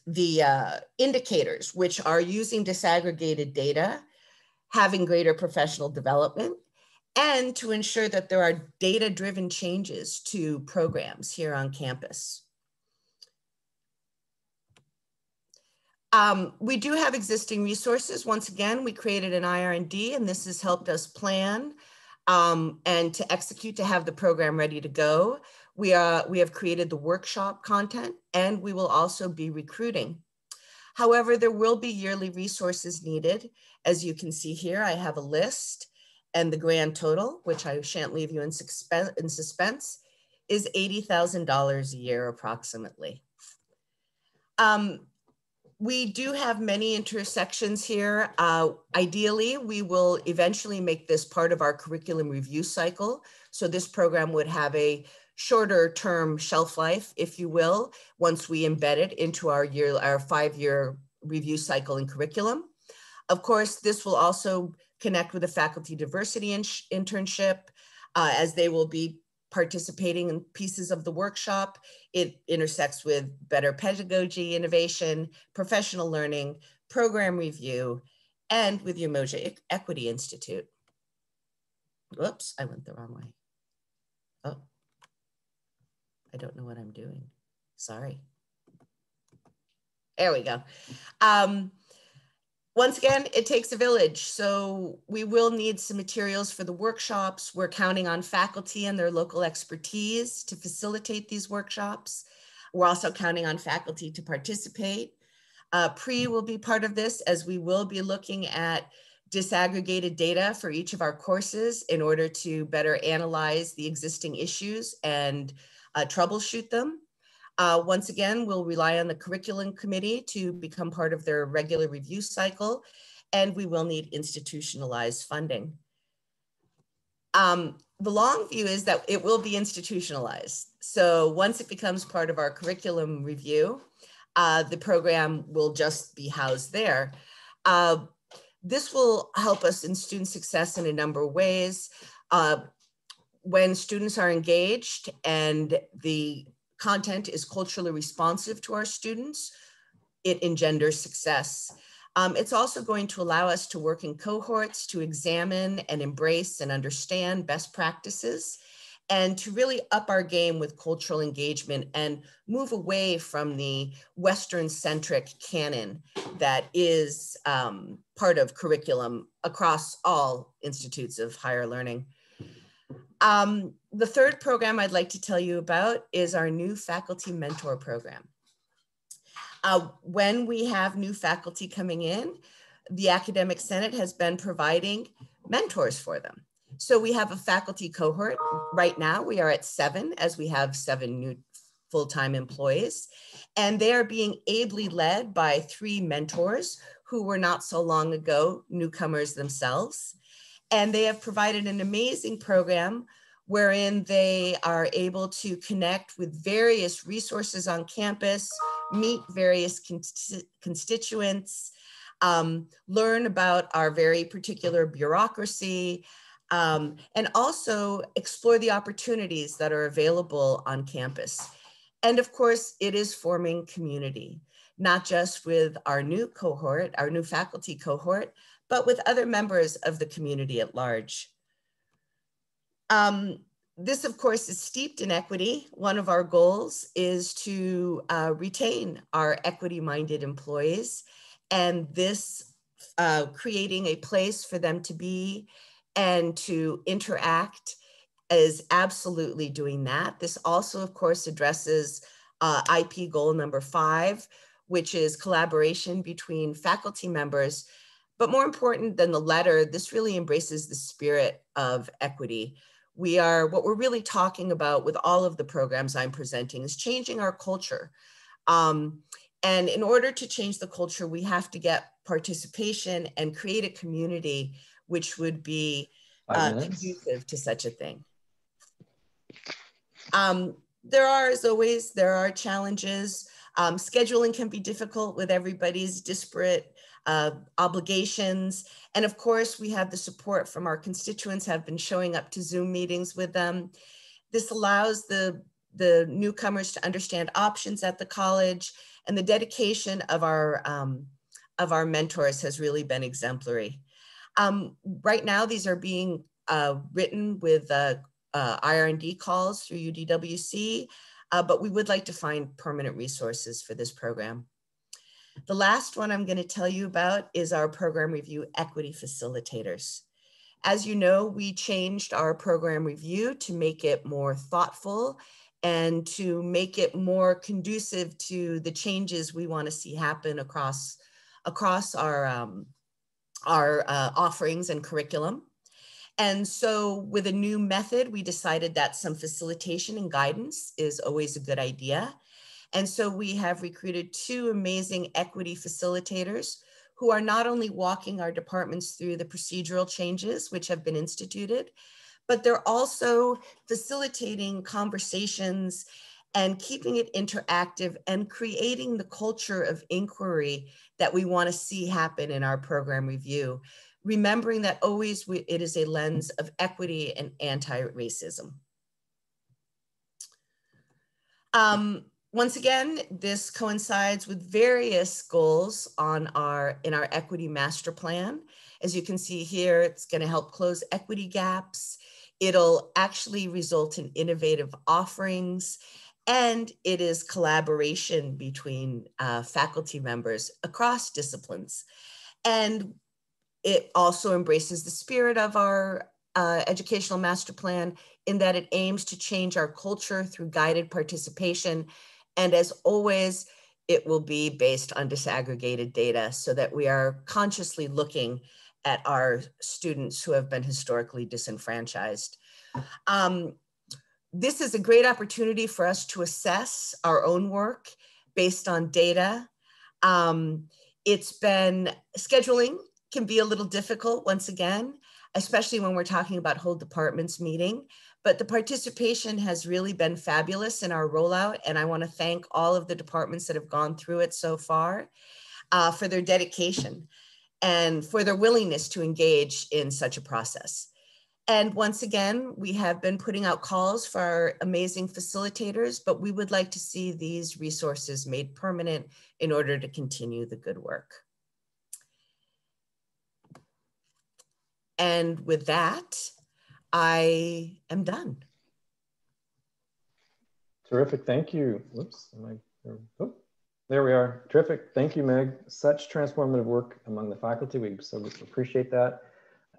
the uh, indicators, which are using disaggregated data, having greater professional development, and to ensure that there are data-driven changes to programs here on campus. Um, we do have existing resources. Once again, we created an IR&D, and this has helped us plan um, and to execute to have the program ready to go. We, are, we have created the workshop content and we will also be recruiting. However, there will be yearly resources needed. As you can see here, I have a list and the grand total, which I shan't leave you in, suspense, in suspense is $80,000 a year approximately. Um, we do have many intersections here. Uh, ideally, we will eventually make this part of our curriculum review cycle. So this program would have a shorter term shelf life, if you will, once we embed it into our year, our five-year review cycle and curriculum. Of course, this will also connect with the faculty diversity in internship uh, as they will be participating in pieces of the workshop. It intersects with better pedagogy, innovation, professional learning, program review, and with the Umoja Equity Institute. Whoops, I went the wrong way. Oh. I don't know what I'm doing. Sorry. There we go. Um, once again, it takes a village. So we will need some materials for the workshops. We're counting on faculty and their local expertise to facilitate these workshops. We're also counting on faculty to participate. Uh, PRE will be part of this as we will be looking at disaggregated data for each of our courses in order to better analyze the existing issues and uh, troubleshoot them. Uh, once again, we'll rely on the curriculum committee to become part of their regular review cycle, and we will need institutionalized funding. Um, the long view is that it will be institutionalized. So once it becomes part of our curriculum review, uh, the program will just be housed there. Uh, this will help us in student success in a number of ways. Uh, when students are engaged and the content is culturally responsive to our students, it engenders success. Um, it's also going to allow us to work in cohorts to examine and embrace and understand best practices and to really up our game with cultural engagement and move away from the Western centric canon that is um, part of curriculum across all institutes of higher learning. Um, the third program I'd like to tell you about is our new faculty mentor program. Uh, when we have new faculty coming in, the Academic Senate has been providing mentors for them. So we have a faculty cohort. Right now, we are at seven, as we have seven new full-time employees. And they are being ably led by three mentors who were not so long ago newcomers themselves. And they have provided an amazing program wherein they are able to connect with various resources on campus, meet various constituents, um, learn about our very particular bureaucracy, um, and also explore the opportunities that are available on campus. And of course, it is forming community, not just with our new cohort, our new faculty cohort, but with other members of the community at large. Um, this, of course, is steeped in equity. One of our goals is to uh, retain our equity-minded employees, and this uh, creating a place for them to be and to interact is absolutely doing that. This also, of course, addresses uh, IP goal number five, which is collaboration between faculty members. But more important than the letter, this really embraces the spirit of equity. We are, what we're really talking about with all of the programs I'm presenting is changing our culture. Um, and in order to change the culture, we have to get participation and create a community which would be uh, conducive to such a thing. Um, there are, as always, there are challenges. Um, scheduling can be difficult with everybody's disparate uh, obligations. And of course, we have the support from our constituents have been showing up to Zoom meetings with them. This allows the, the newcomers to understand options at the college and the dedication of our, um, of our mentors has really been exemplary. Um, right now, these are being uh, written with uh, uh, IR&D calls through UDWC, uh, but we would like to find permanent resources for this program. The last one I'm going to tell you about is our program review equity facilitators. As you know, we changed our program review to make it more thoughtful and to make it more conducive to the changes we want to see happen across, across our um, our uh, offerings and curriculum. And so with a new method, we decided that some facilitation and guidance is always a good idea. And so we have recruited two amazing equity facilitators who are not only walking our departments through the procedural changes which have been instituted, but they're also facilitating conversations and keeping it interactive and creating the culture of inquiry that we want to see happen in our program review. Remembering that always we, it is a lens of equity and anti-racism. Um, once again, this coincides with various goals on our in our equity master plan. As you can see here, it's going to help close equity gaps. It'll actually result in innovative offerings and it is collaboration between uh, faculty members across disciplines. And it also embraces the spirit of our uh, educational master plan in that it aims to change our culture through guided participation. And as always, it will be based on disaggregated data so that we are consciously looking at our students who have been historically disenfranchised. Um, this is a great opportunity for us to assess our own work based on data. Um, it's been scheduling can be a little difficult once again. especially when we're talking about whole departments meeting. But the participation has really been fabulous in our rollout. And I wanna thank all of the departments that have gone through it so far uh, for their dedication and for their willingness to engage in such a process. And once again, we have been putting out calls for our amazing facilitators, but we would like to see these resources made permanent in order to continue the good work. And with that, I am done.
Terrific, thank you. Whoops, am I, oh, there we are. Terrific, thank you, Meg. Such transformative work among the faculty. We so appreciate that.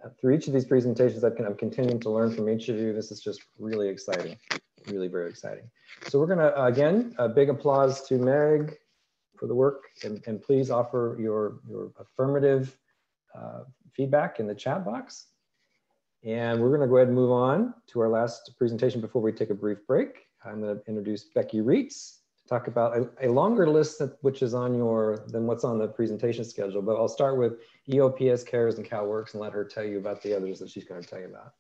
Uh, through each of these presentations, I've, I'm continuing to learn from each of you. This is just really exciting, really very exciting. So we're gonna, again, a big applause to Meg for the work and, and please offer your, your affirmative uh, feedback in the chat box. And we're gonna go ahead and move on to our last presentation before we take a brief break. I'm gonna introduce Becky Reitz to talk about a, a longer list that, which is on your, than what's on the presentation schedule, but I'll start with EOPS CARES and CalWORKs and let her tell you about the others that she's gonna tell you about.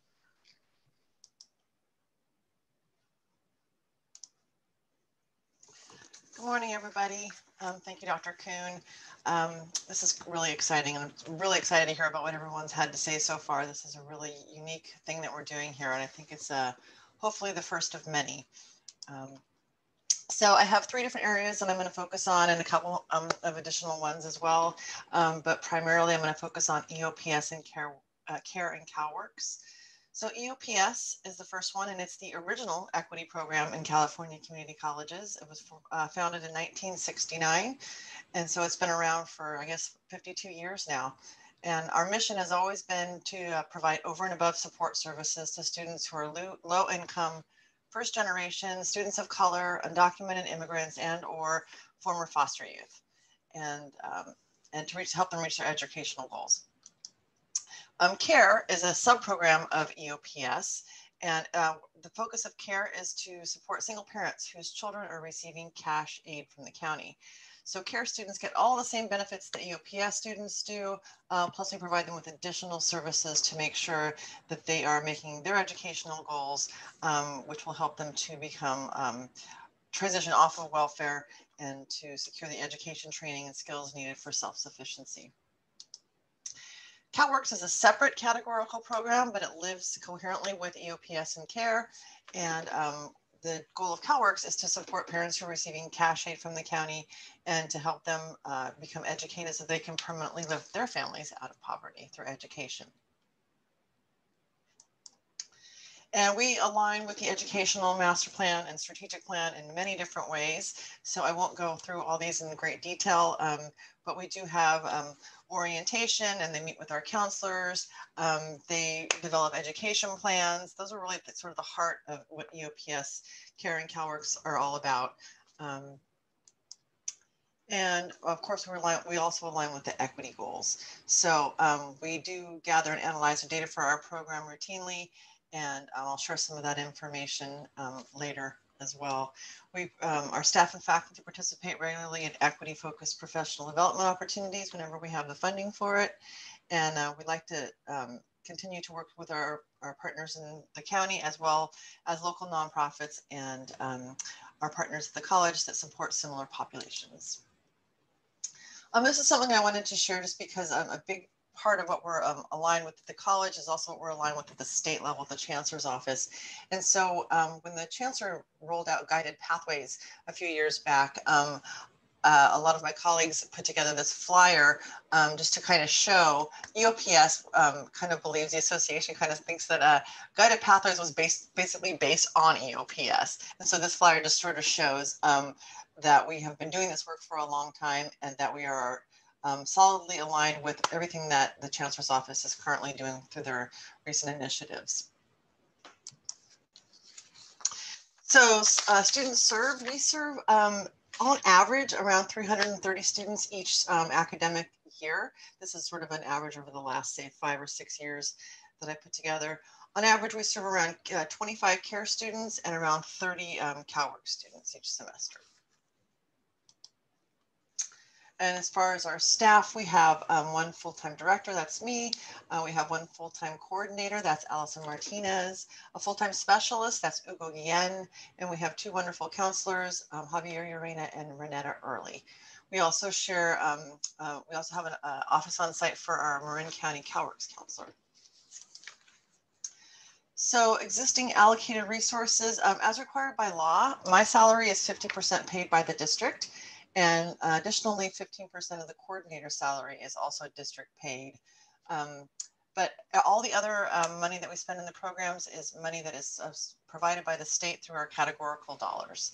Good morning, everybody. Um, thank you, Dr. Coon. Um, this is really exciting, and I'm really excited to hear about what everyone's had to say so far. This is a really unique thing that we're doing here, and I think it's uh, hopefully the first of many. Um, so I have three different areas that I'm going to focus on and a couple um, of additional ones as well. Um, but primarily I'm going to focus on EOPS and CARE, uh, CARE and CalWORKs. So EOPS is the first one, and it's the original equity program in California community colleges. It was for, uh, founded in 1969, and so it's been around for, I guess, 52 years now. And our mission has always been to uh, provide over and above support services to students who are low, low income, first generation, students of color, undocumented immigrants, and or former foster youth, and, um, and to reach, help them reach their educational goals. Um, CARE is a subprogram of EOPS, and uh, the focus of CARE is to support single parents whose children are receiving cash aid from the county. So CARE students get all the same benefits that EOPS students do, uh, plus we provide them with additional services to make sure that they are making their educational goals, um, which will help them to become um, transition off of welfare and to secure the education training and skills needed for self-sufficiency. CalWORKs is a separate categorical program, but it lives coherently with EOPS and CARE. And um, the goal of CalWORKs is to support parents who are receiving cash aid from the county and to help them uh, become educated so they can permanently lift their families out of poverty through education. And we align with the educational master plan and strategic plan in many different ways. So I won't go through all these in great detail, um, but we do have um, orientation and they meet with our counselors. Um, they develop education plans. Those are really sort of the heart of what EOPS, CARE and CalWORKs are all about. Um, and of course, we, we also align with the equity goals. So um, we do gather and analyze the data for our program routinely and um, I'll share some of that information um, later as well. We, um, our staff and faculty participate regularly in equity-focused professional development opportunities whenever we have the funding for it. And uh, we'd like to um, continue to work with our, our partners in the county as well as local nonprofits and um, our partners at the college that support similar populations. Um, this is something I wanted to share just because I'm a big part of what we're um, aligned with at the college is also what we're aligned with at the state level, the chancellor's office. And so um, when the chancellor rolled out guided pathways a few years back, um, uh, a lot of my colleagues put together this flyer um, just to kind of show EOPS um, kind of believes the association kind of thinks that uh, guided pathways was based basically based on EOPS. And so this flyer just sort of shows um, that we have been doing this work for a long time and that we are um, solidly aligned with everything that the Chancellor's Office is currently doing through their recent initiatives. So uh, students served, we serve um, on average around 330 students each um, academic year. This is sort of an average over the last, say, five or six years that I put together. On average, we serve around uh, 25 CARE students and around 30 um, CalWORK students each semester. And as far as our staff, we have um, one full-time director, that's me. Uh, we have one full-time coordinator, that's Allison Martinez. A full-time specialist, that's Ugo Guillen. And we have two wonderful counselors, um, Javier Urena and Renetta Early. We also share, um, uh, we also have an uh, office on site for our Marin County CalWORKS counselor. So existing allocated resources, um, as required by law, my salary is 50% paid by the district. And uh, additionally, 15% of the coordinator salary is also district paid. Um, but all the other um, money that we spend in the programs is money that is uh, provided by the state through our categorical dollars.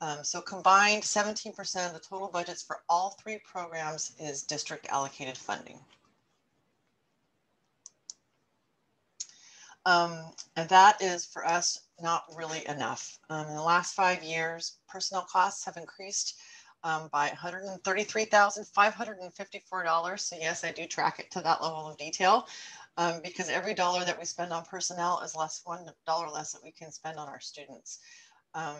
Um, so combined, 17% of the total budgets for all three programs is district allocated funding. Um, and that is for us not really enough. Um, in the last five years, personnel costs have increased um, by $133,554. So yes, I do track it to that level of detail um, because every dollar that we spend on personnel is less one dollar less that we can spend on our students. Um,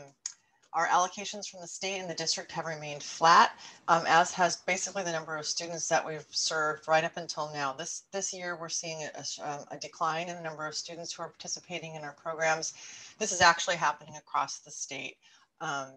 our allocations from the state and the district have remained flat, um, as has basically the number of students that we've served right up until now. This, this year, we're seeing a, a, a decline in the number of students who are participating in our programs. This is actually happening across the state. Um,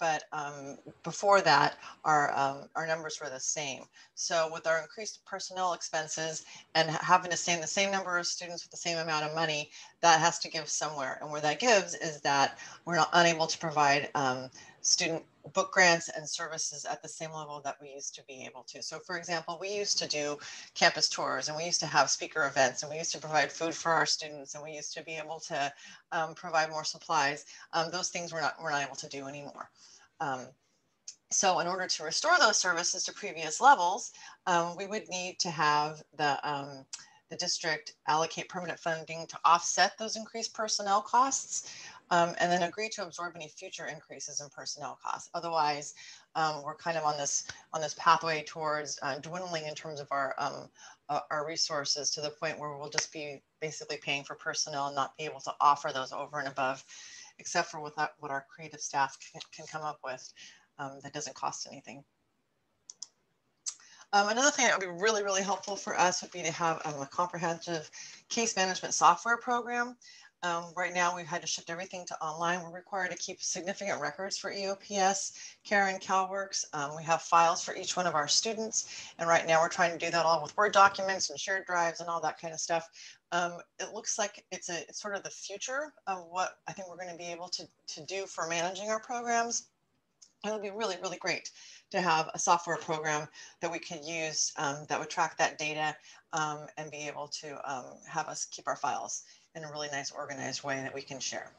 but um, before that, our, um, our numbers were the same. So with our increased personnel expenses and having to same the same number of students with the same amount of money, that has to give somewhere. And where that gives is that we're not unable to provide um, student book grants and services at the same level that we used to be able to. So for example, we used to do campus tours and we used to have speaker events and we used to provide food for our students and we used to be able to um, provide more supplies. Um, those things we're not, we're not able to do anymore. Um, so in order to restore those services to previous levels, um, we would need to have the, um, the district allocate permanent funding to offset those increased personnel costs um, and then agree to absorb any future increases in personnel costs. Otherwise, um, we're kind of on this on this pathway towards uh, dwindling in terms of our um, uh, our resources to the point where we'll just be basically paying for personnel and not be able to offer those over and above except for what, that, what our creative staff can, can come up with um, that doesn't cost anything. Um, another thing that would be really, really helpful for us would be to have um, a comprehensive case management software program. Um, right now, we've had to shift everything to online. We're required to keep significant records for EOPS, CARE, and CalWORKS. Um, we have files for each one of our students. And right now, we're trying to do that all with Word documents and shared drives and all that kind of stuff. Um, it looks like it's, a, it's sort of the future of what I think we're going to be able to, to do for managing our programs. It would be really, really great to have a software program that we could use um, that would track that data um, and be able to um, have us keep our files in a really nice organized way that we can share.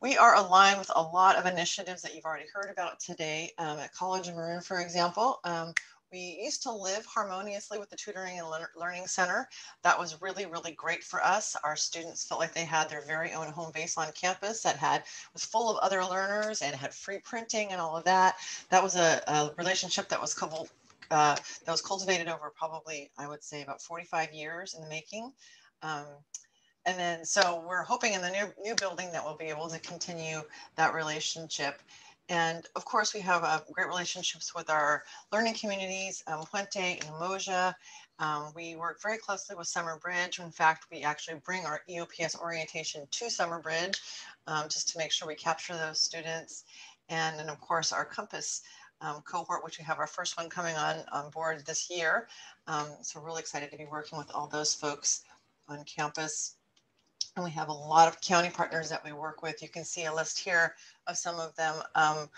We are aligned with a lot of initiatives that you've already heard about today. Um, at College of Marin, for example, um, we used to live harmoniously with the Tutoring and Learning Center. That was really, really great for us. Our students felt like they had their very own home base on campus that had was full of other learners and had free printing and all of that. That was a, a relationship that was coupled uh, that was cultivated over probably, I would say, about 45 years in the making. Um, and then, so we're hoping in the new, new building that we'll be able to continue that relationship. And of course, we have uh, great relationships with our learning communities, um, Puente and Umoja. Um, we work very closely with Summer Bridge. In fact, we actually bring our EOPS orientation to Summer Bridge um, just to make sure we capture those students. And then, of course, our COMPASS um, cohort, which we have our first one coming on, on board this year. Um, so really excited to be working with all those folks on campus. And we have a lot of county partners that we work with. You can see a list here of some of them. Um,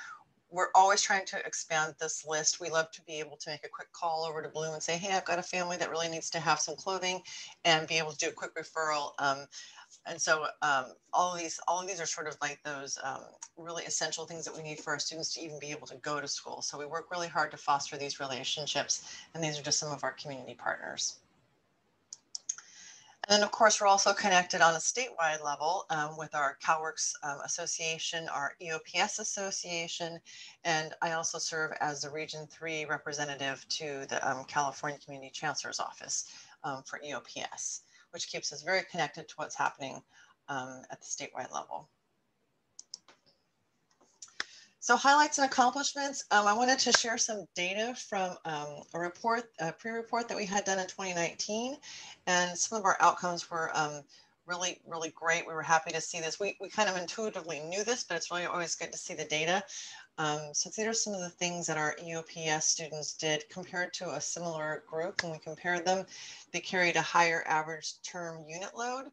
we're always trying to expand this list. We love to be able to make a quick call over to Bloom and say, hey, I've got a family that really needs to have some clothing and be able to do a quick referral. And so um, all of these, all of these are sort of like those um, really essential things that we need for our students to even be able to go to school. So we work really hard to foster these relationships. And these are just some of our community partners. And then of course, we're also connected on a statewide level um, with our CalWORKS um, Association, our EOPS Association, and I also serve as the Region 3 representative to the um, California Community Chancellor's Office um, for EOPS which keeps us very connected to what's happening um, at the statewide level. So highlights and accomplishments, um, I wanted to share some data from um, a report, a pre-report that we had done in 2019. And some of our outcomes were um, really, really great. We were happy to see this. We, we kind of intuitively knew this, but it's really always good to see the data. Um, so these are some of the things that our EOPS students did compared to a similar group. When we compared them, they carried a higher average term unit load.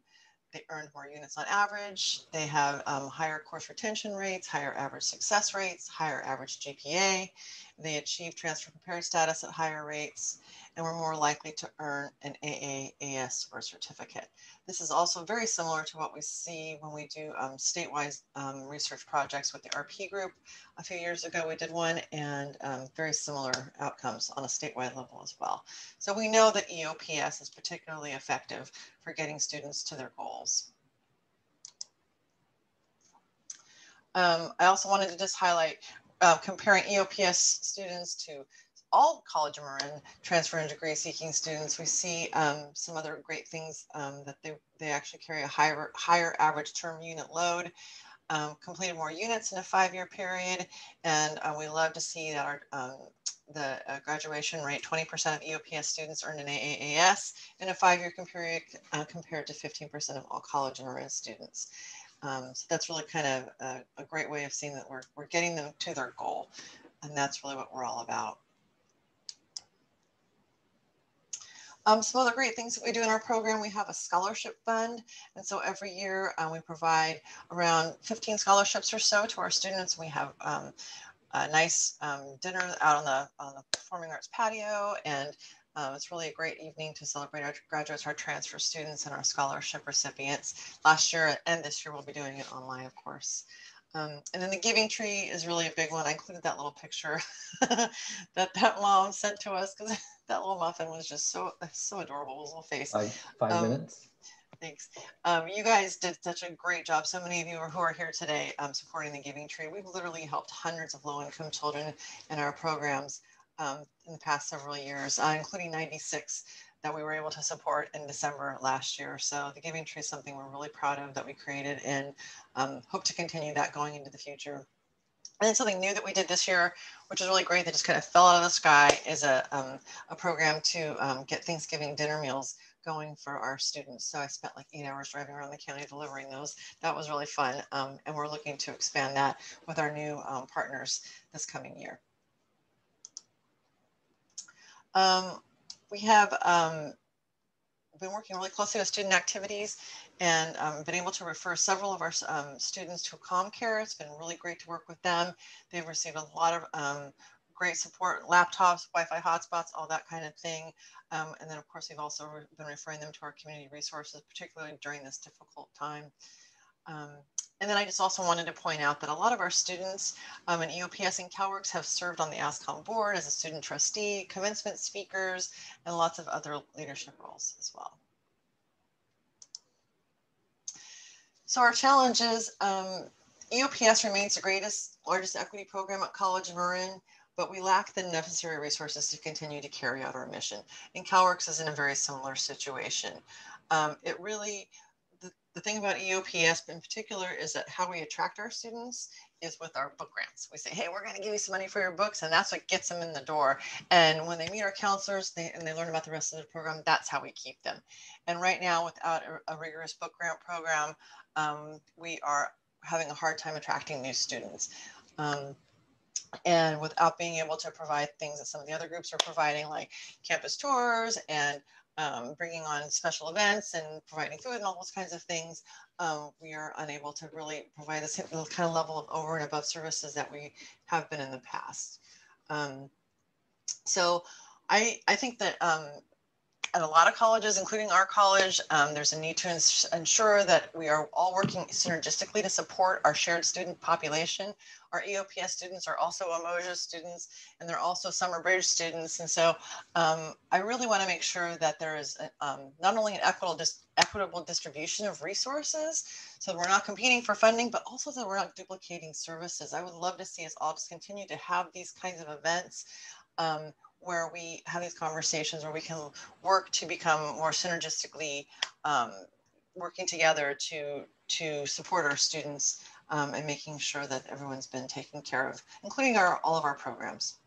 They earned more units on average. They have um, higher course retention rates, higher average success rates, higher average GPA. They achieved transfer prepared status at higher rates and were more likely to earn an AAAS or certificate. This is also very similar to what we see when we do um, statewide um, research projects with the RP group. A few years ago, we did one and um, very similar outcomes on a statewide level as well. So we know that EOPS is particularly effective for getting students to their goals. Um, I also wanted to just highlight uh, comparing EOPS students to all College of Marin transfer and degree seeking students, we see um, some other great things um, that they, they actually carry a higher, higher average term unit load, um, completed more units in a five-year period, and uh, we love to see that our um, the uh, graduation rate, 20% of EOPS students earned an AAAS in a five-year period uh, compared to 15% of all College of Marin students. Um, so that's really kind of a, a great way of seeing that we're, we're getting them to their goal. And that's really what we're all about. Um, some other great things that we do in our program, we have a scholarship fund. And so every year uh, we provide around 15 scholarships or so to our students. We have um, a nice um, dinner out on the, on the performing arts patio and um, it's really a great evening to celebrate our graduates, our transfer students, and our scholarship recipients. Last year and this year, we'll be doing it online, of course. Um, and then the giving tree is really a big one. I included that little picture that that mom sent to us because that little muffin was just so so adorable. His little face.
Five, five um, minutes.
Thanks. Um, you guys did such a great job. So many of you who are here today um, supporting the Giving Tree. We've literally helped hundreds of low-income children in our programs um, in the past several years, uh, including 96 that we were able to support in December last year. So the Giving Tree is something we're really proud of that we created and um, hope to continue that going into the future. And then something new that we did this year, which is really great, that just kind of fell out of the sky, is a, um, a program to um, get Thanksgiving dinner meals going for our students. So I spent like eight hours driving around the county delivering those. That was really fun. Um, and we're looking to expand that with our new um, partners this coming year. Um, we have um, been working really closely with student activities and um, been able to refer several of our um, students to ComCare. It's been really great to work with them. They've received a lot of um, great support, laptops, Wi-Fi hotspots, all that kind of thing. Um, and then of course, we've also been referring them to our community resources, particularly during this difficult time. Um, and then I just also wanted to point out that a lot of our students um, in EOPS and CalWORKs have served on the ASCOM board as a student trustee, commencement speakers, and lots of other leadership roles as well. So our challenges, um, EOPS remains the greatest, largest equity program at College of Marin, but we lack the necessary resources to continue to carry out our mission. And CalWORKs is in a very similar situation. Um, it really, the thing about EOPS in particular is that how we attract our students is with our book grants. We say, hey, we're going to give you some money for your books, and that's what gets them in the door. And when they meet our counselors they, and they learn about the rest of the program, that's how we keep them. And right now, without a, a rigorous book grant program, um, we are having a hard time attracting new students. Um, and without being able to provide things that some of the other groups are providing, like campus tours and um, bringing on special events and providing food and all those kinds of things, um, we are unable to really provide this kind of level of over and above services that we have been in the past. Um, so I, I think that um, at a lot of colleges, including our college, um, there's a need to ins ensure that we are all working synergistically to support our shared student population. Our EOPS students are also Umoja students, and they're also Summer Bridge students. And so um, I really want to make sure that there is a, um, not only an equitable, dis equitable distribution of resources, so we're not competing for funding, but also that we're not duplicating services. I would love to see us all just continue to have these kinds of events um, where we have these conversations where we can work to become more synergistically um, working together to to support our students um, and making sure that everyone's been taken care of, including our, all of our programs.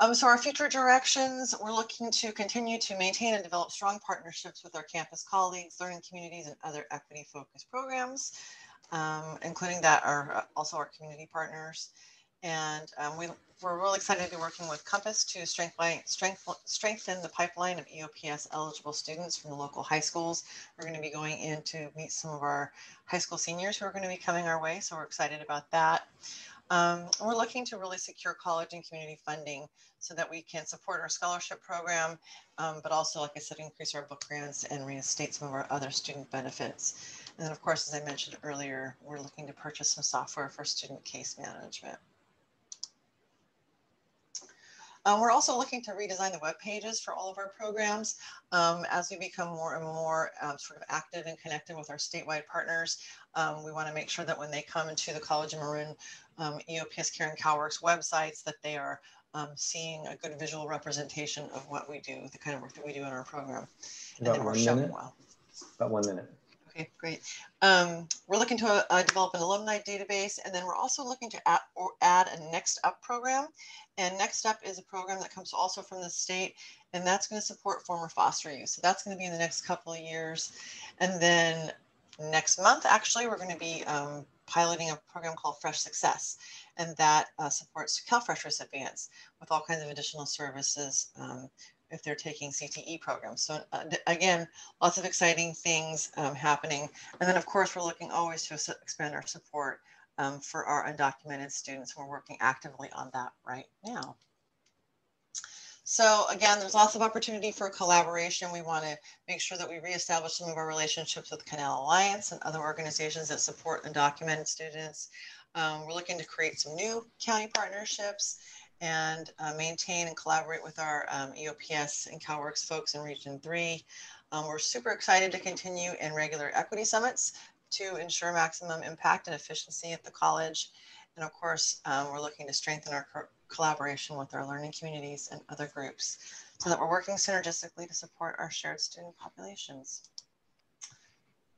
Um, so our future directions, we're looking to continue to maintain and develop strong partnerships with our campus colleagues, learning communities, and other equity focused programs, um, including that are also our community partners. And um, we, we're really excited to be working with COMPASS to strengthen, strengthen, strengthen the pipeline of EOPS eligible students from the local high schools. We're going to be going in to meet some of our high school seniors who are going to be coming our way. So we're excited about that. Um, we're looking to really secure college and community funding so that we can support our scholarship program, um, but also, like I said, increase our book grants and reinstate some of our other student benefits. And then, of course, as I mentioned earlier, we're looking to purchase some software for student case management. Um, we're also looking to redesign the web pages for all of our programs um, as we become more and more um, sort of active and connected with our statewide partners. Um, we want to make sure that when they come into the College of Marin um, EOPS Care and CalWORKs websites that they are um, seeing a good visual representation of what we do, the kind of work that we do in our program.
And About one minute. Well. About one minute.
Okay, great. Um, we're looking to uh, develop an alumni database, and then we're also looking to add, add a Next Up program. And Next Up is a program that comes also from the state, and that's going to support former foster youth. So that's going to be in the next couple of years. And then next month, actually, we're going to be um, piloting a program called Fresh Success, and that uh, supports CalFresh recipients with all kinds of additional services um, if they're taking CTE programs. So uh, again, lots of exciting things um, happening. And then of course, we're looking always to expand our support um, for our undocumented students. We're working actively on that right now. So again, there's lots of opportunity for collaboration. We want to make sure that we reestablish some of our relationships with Canal Alliance and other organizations that support undocumented students. Um, we're looking to create some new county partnerships and uh, maintain and collaborate with our um, EOPS and CalWORKs folks in Region 3. Um, we're super excited to continue in regular equity summits to ensure maximum impact and efficiency at the college. And of course, um, we're looking to strengthen our co collaboration with our learning communities and other groups so that we're working synergistically to support our shared student populations.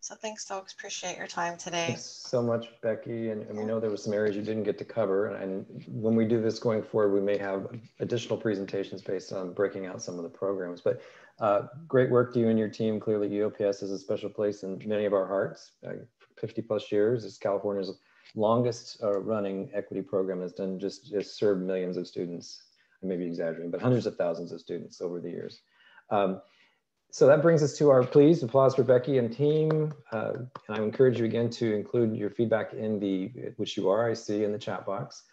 So thanks, folks. Appreciate your time today.
Thanks so much, Becky. And, and we know there were some areas you didn't get to cover. And when we do this going forward, we may have additional presentations based on breaking out some of the programs. But uh, great work to you and your team. Clearly, EOPS is a special place in many of our hearts. Uh, 50 plus years. is California's longest uh, running equity program. Has done just, just served millions of students. I may be exaggerating, but hundreds of thousands of students over the years. Um, so that brings us to our please applause for Becky and team. Uh, and I encourage you again to include your feedback in the, which you are, I see in the chat box.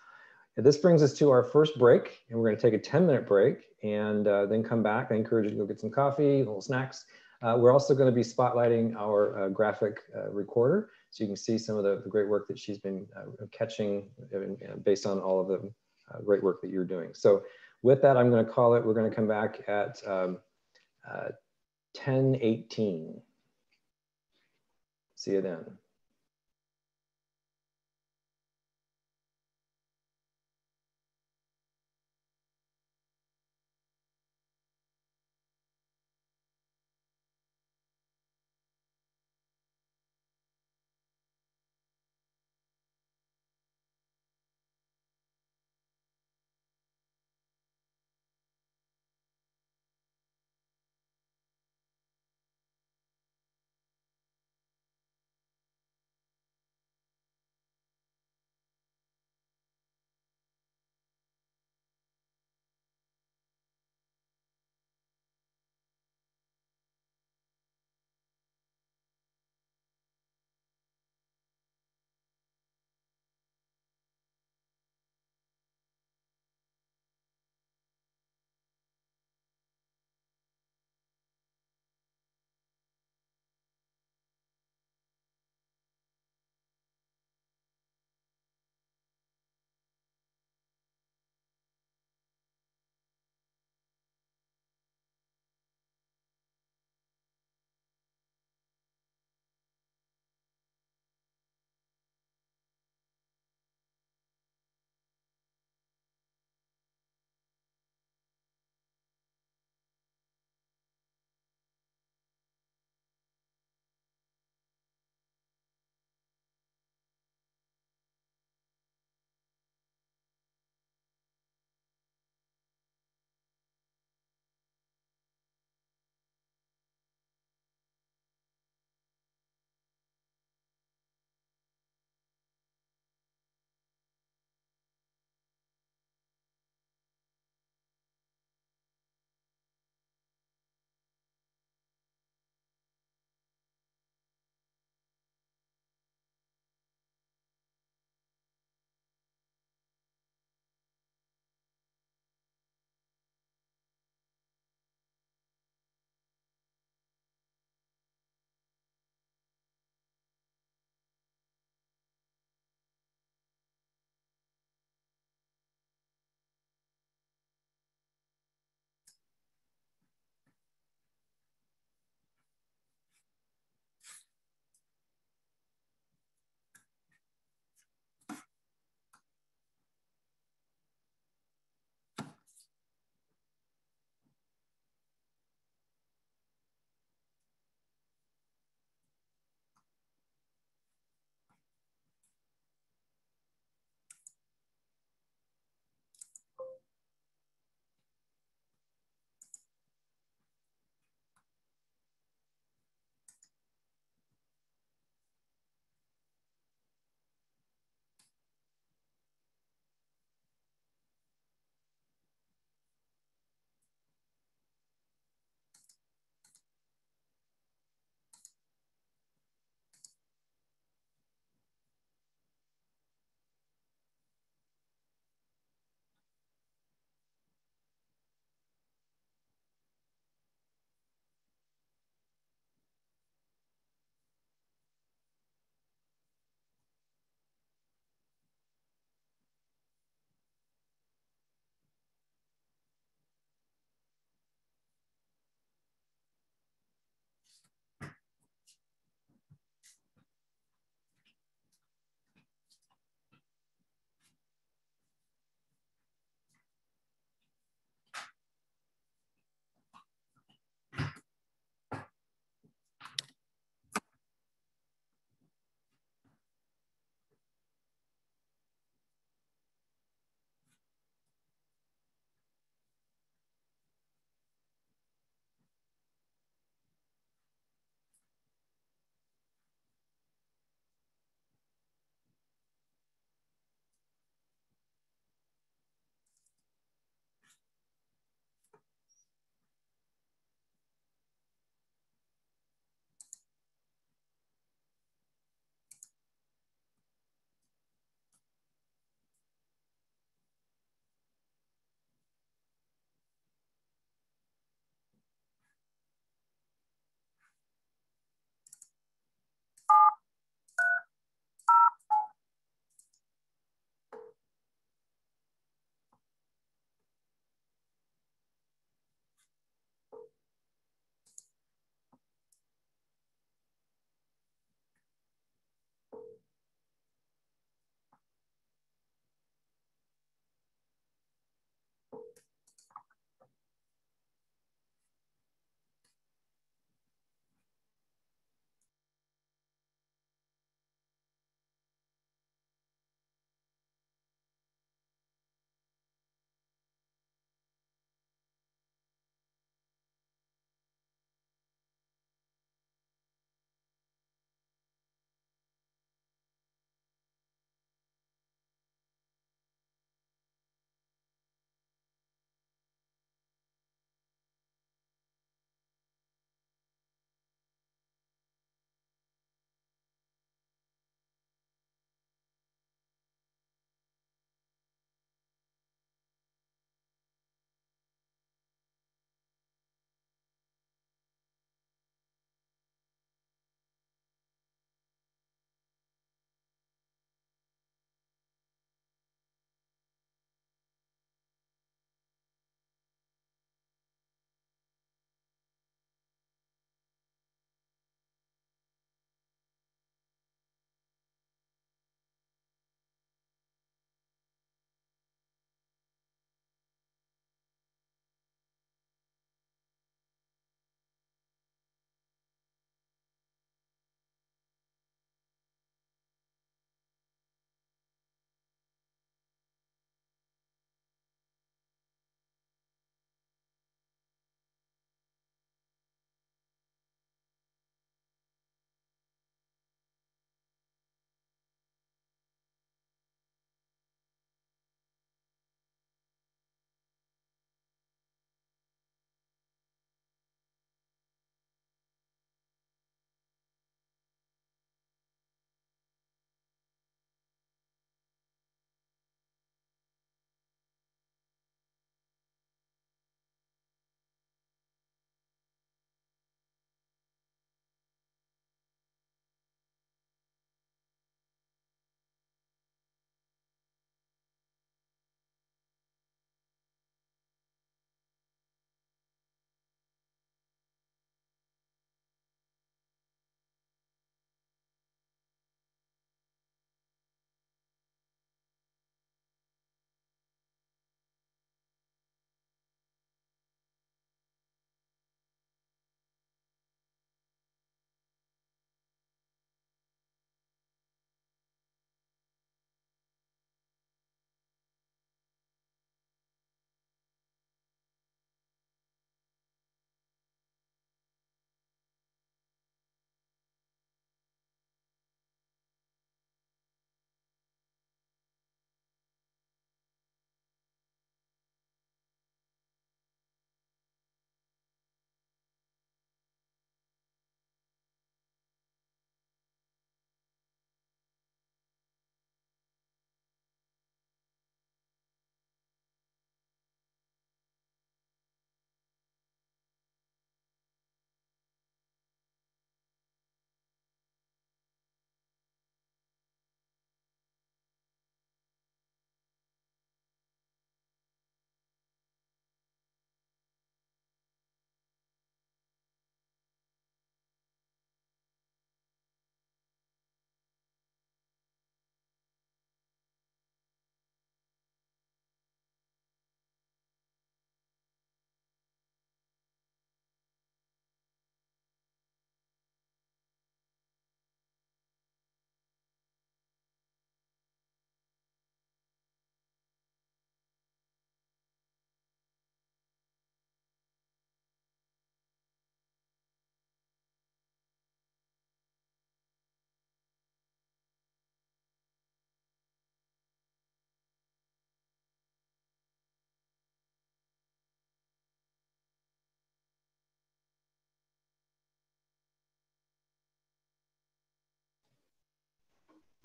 And this brings us to our first break and we're gonna take a 10 minute break and uh, then come back. I encourage you to go get some coffee, little snacks. Uh, we're also gonna be spotlighting our uh, graphic uh, recorder so you can see some of the, the great work that she's been uh, catching based on all of the great work that you're doing. So with that, I'm gonna call it, we're gonna come back at um, 1018. See you then.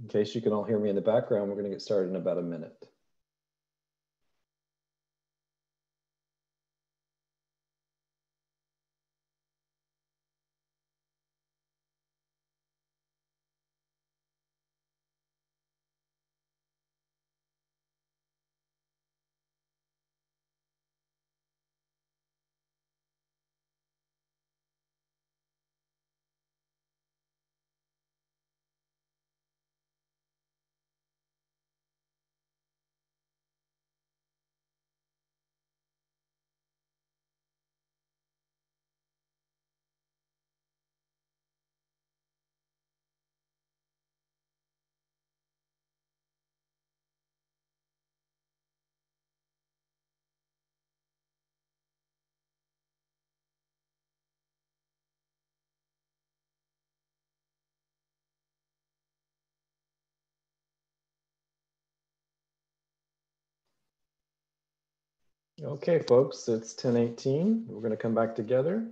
In case you can all hear me in the background, we're going to get started in about a minute. Okay, folks, it's 1018. We're going to come back together.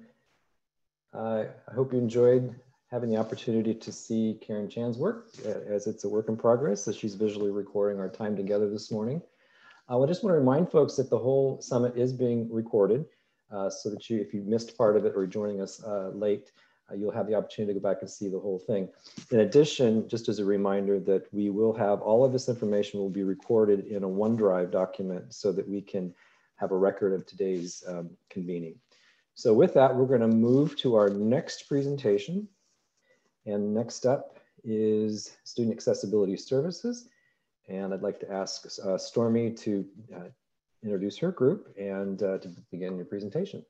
Uh, I hope you enjoyed having the opportunity to see Karen Chan's work uh, as it's a work in progress as she's visually recording our time together this morning. Uh, I just want to remind folks that the whole summit is being recorded uh, so that you, if you missed part of it or joining us uh, late, uh, you'll have the opportunity to go back and see the whole thing. In addition, just as a reminder that we will have all of this information will be recorded in a OneDrive document so that we can have a record of today's um, convening. So with that, we're going to move to our next presentation. And next up is Student Accessibility Services. And I'd like to ask uh, Stormy to uh, introduce her group and uh, to begin your presentation.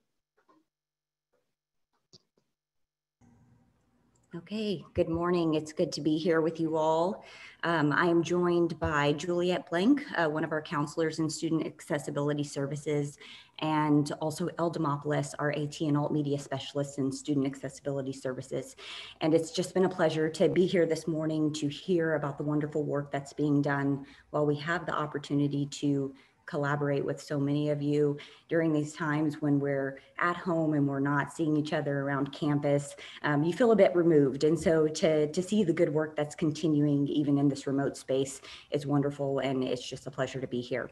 Okay, good morning. It's good to be here with you all. Um, I am joined by Juliet Blank, uh, one of our counselors in Student Accessibility Services, and also El Demopoulos, our AT and Alt Media Specialist in Student Accessibility Services. And it's just been a pleasure to be here this morning to hear about the wonderful work that's being done while we have the opportunity to collaborate with so many of you during these times when we're at home and we're not seeing each other around campus. Um, you feel a bit removed. And so to, to see the good work that's continuing even in this remote space is wonderful. And it's just a pleasure to be here.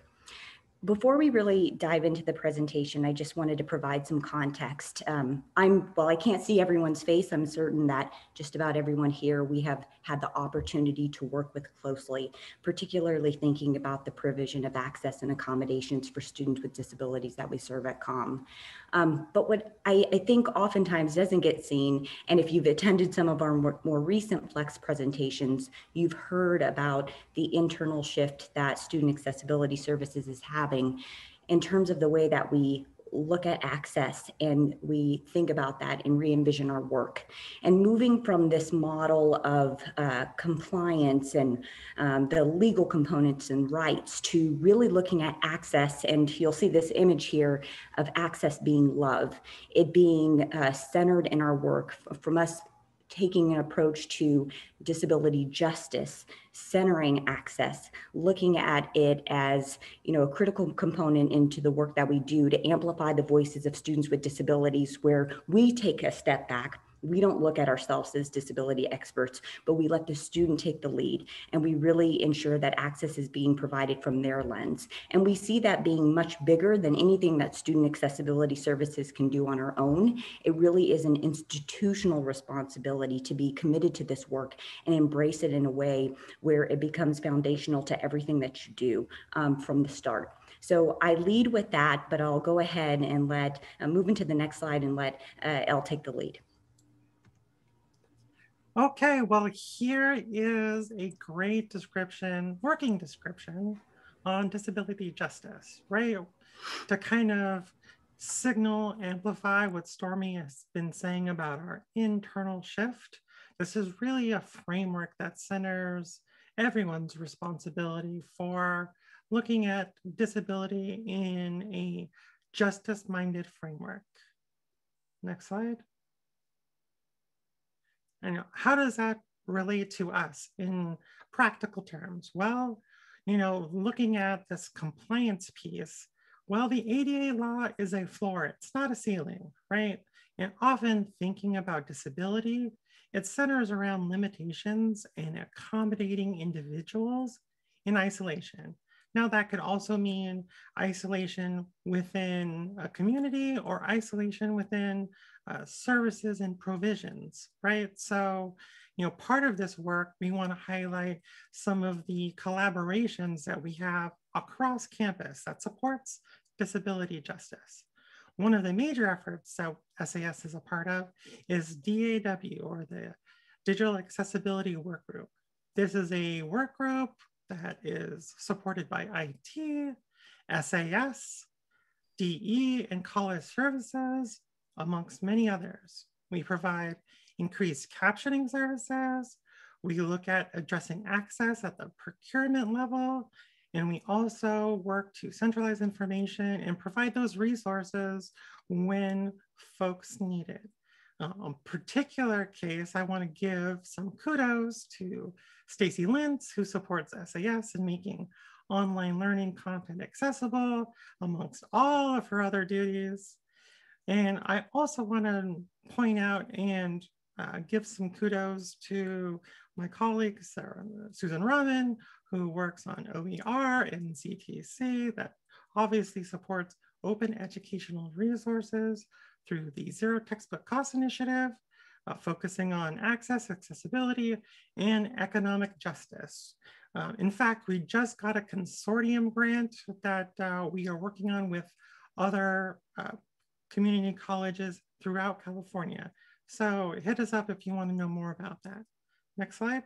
Before we really dive into the presentation, I just wanted to provide some context. Um, I'm, well, I can't see everyone's face. I'm certain that just about everyone here we have had the opportunity to work with closely, particularly thinking about the provision of access and accommodations for students with disabilities that we serve at COM. Um, but what I, I, think oftentimes doesn't get seen, and if you've attended some of our more, more recent Flex presentations, you've heard about the internal shift that Student Accessibility Services is having in terms of the way that we look at access and we think about that and re-envision our work. And moving from this model of uh, compliance and um, the legal components and rights to really looking at access and you'll see this image here of access being love. It being uh, centered in our work from us taking an approach to disability justice, centering access, looking at it as you know a critical component into the work that we do to amplify the voices of students with disabilities, where we take a step back we don't look at ourselves as disability experts, but we let the student take the lead and we really ensure that access is being provided from their lens. And we see that being much bigger than anything that student accessibility services can do on our own. It really is an institutional responsibility to be committed to this work and embrace it in a way where it becomes foundational to everything that you do um, from the start. So I lead with that, but I'll go ahead and let uh, move into the next slide and let uh, take the lead.
Okay, well, here is a great description, working description on disability justice, right? To kind of signal, amplify what Stormy has been saying about our internal shift. This is really a framework that centers everyone's responsibility for looking at disability in a justice minded framework. Next slide. And how does that relate to us in practical terms? Well, you know, looking at this compliance piece, well, the ADA law is a floor, it's not a ceiling, right? And often thinking about disability it centers around limitations and accommodating individuals in isolation. Now, that could also mean isolation within a community or isolation within uh, services and provisions, right? So, you know, part of this work, we want to highlight some of the collaborations that we have across campus that supports disability justice. One of the major efforts that SAS is a part of is DAW, or the Digital Accessibility Work Group. This is a work group that is supported by IT, SAS, DE, and college services, amongst many others. We provide increased captioning services. We look at addressing access at the procurement level. And we also work to centralize information and provide those resources when folks need it. Um, particular case, I want to give some kudos to Stacy Lintz, who supports SAS in making online learning content accessible amongst all of her other duties. And I also want to point out and uh, give some kudos to my colleague, Sarah, Susan Robin, who works on OER and ZTC that obviously supports open educational resources through the Zero Textbook Cost Initiative, uh, focusing on access, accessibility, and economic justice. Uh, in fact, we just got a consortium grant that uh, we are working on with other uh, community colleges throughout California. So hit us up if you want to know more about that. Next slide.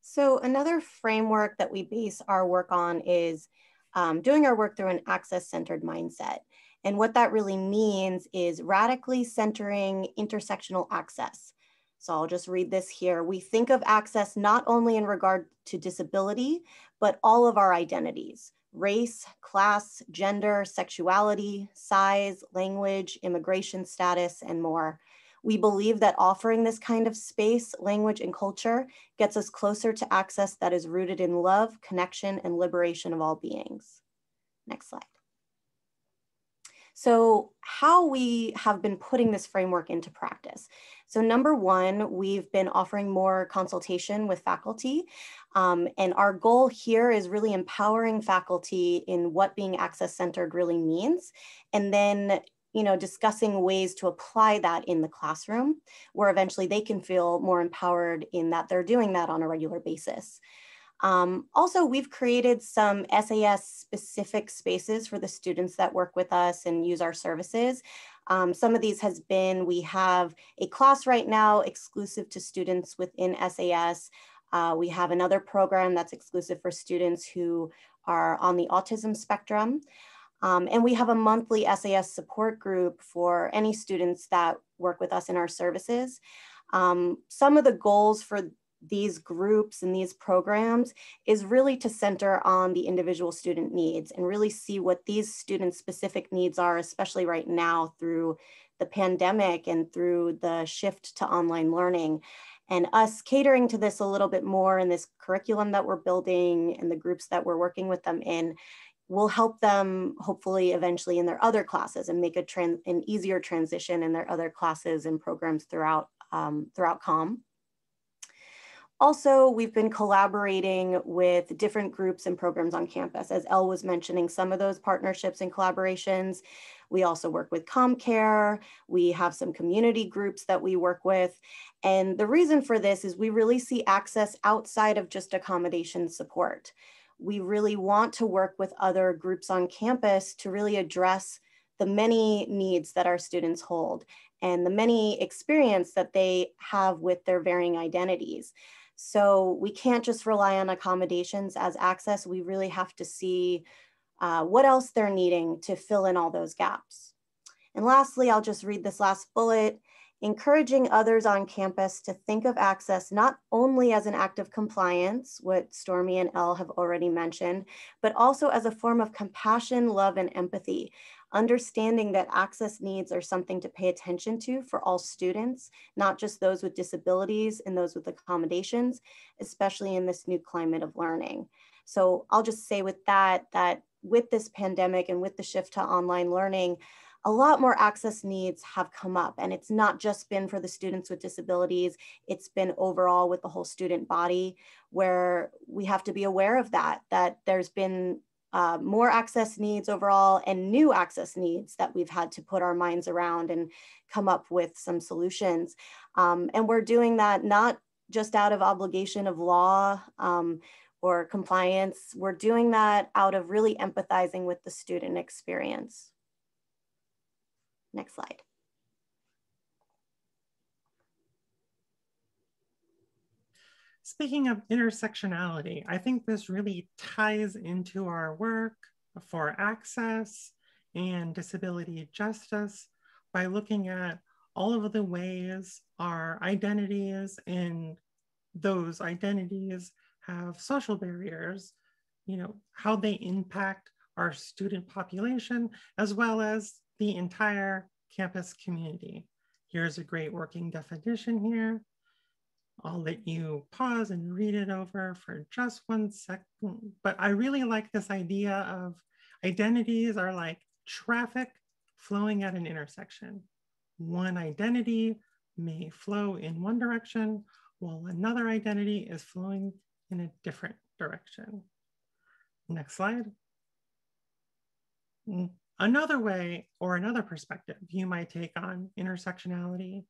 So another framework that we base our work on is um, doing our work through an access-centered mindset. And what that really means is radically centering intersectional access. So I'll just read this here. We think of access not only in regard to disability, but all of our identities, race, class, gender, sexuality, size, language, immigration status, and more. We believe that offering this kind of space, language, and culture gets us closer to access that is rooted in love, connection, and liberation of all beings. Next slide. So how we have been putting this framework into practice. So number one, we've been offering more consultation with faculty. Um, and our goal here is really empowering faculty in what being access centered really means. And then you know, discussing ways to apply that in the classroom, where eventually they can feel more empowered in that they're doing that on a regular basis. Um, also, we've created some SAS specific spaces for the students that work with us and use our services. Um, some of these has been, we have a class right now exclusive to students within SAS. Uh, we have another program that's exclusive for students who are on the autism spectrum. Um, and we have a monthly SAS support group for any students that work with us in our services. Um, some of the goals for these groups and these programs is really to center on the individual student needs and really see what these student specific needs are, especially right now through the pandemic and through the shift to online learning. And us catering to this a little bit more in this curriculum that we're building and the groups that we're working with them in will help them hopefully eventually in their other classes and make a trans an easier transition in their other classes and programs throughout um, throughout COM. Also, we've been collaborating with different groups and programs on campus. As Elle was mentioning, some of those partnerships and collaborations. We also work with ComCare. We have some community groups that we work with. And the reason for this is we really see access outside of just accommodation support. We really want to work with other groups on campus to really address the many needs that our students hold and the many experience that they have with their varying identities. So we can't just rely on accommodations as access. We really have to see uh, what else they're needing to fill in all those gaps. And lastly, I'll just read this last bullet, encouraging others on campus to think of access not only as an act of compliance, what Stormy and Elle have already mentioned, but also as a form of compassion, love, and empathy understanding that access needs are something to pay attention to for all students, not just those with disabilities and those with accommodations, especially in this new climate of learning. So I'll just say with that, that with this pandemic and with the shift to online learning, a lot more access needs have come up and it's not just been for the students with disabilities, it's been overall with the whole student body where we have to be aware of that, that there's been uh, more access needs overall and new access needs that we've had to put our minds around and come up with some solutions. Um, and we're doing that not just out of obligation of law um, or compliance, we're doing that out of really empathizing with the student experience. Next slide.
Speaking of intersectionality, I think this really ties into our work for access and disability justice by looking at all of the ways our identities and those identities have social barriers, you know, how they impact our student population, as well as the entire campus community. Here's a great working definition here. I'll let you pause and read it over for just one second. But I really like this idea of identities are like traffic flowing at an intersection. One identity may flow in one direction while another identity is flowing in a different direction. Next slide. Another way or another perspective you might take on intersectionality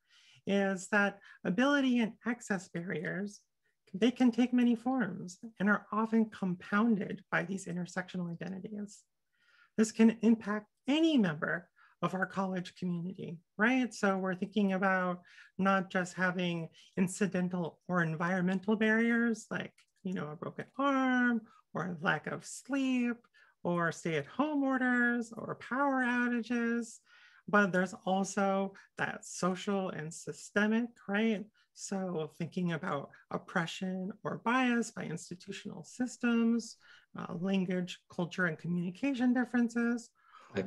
is that ability and access barriers, they can take many forms and are often compounded by these intersectional identities. This can impact any member of our college community, right? So we're thinking about not just having incidental or environmental barriers like, you know, a broken arm or lack of sleep or stay at home orders or power outages. But there's also that social and systemic, right? So thinking about oppression or bias by institutional systems, uh, language, culture, and communication differences,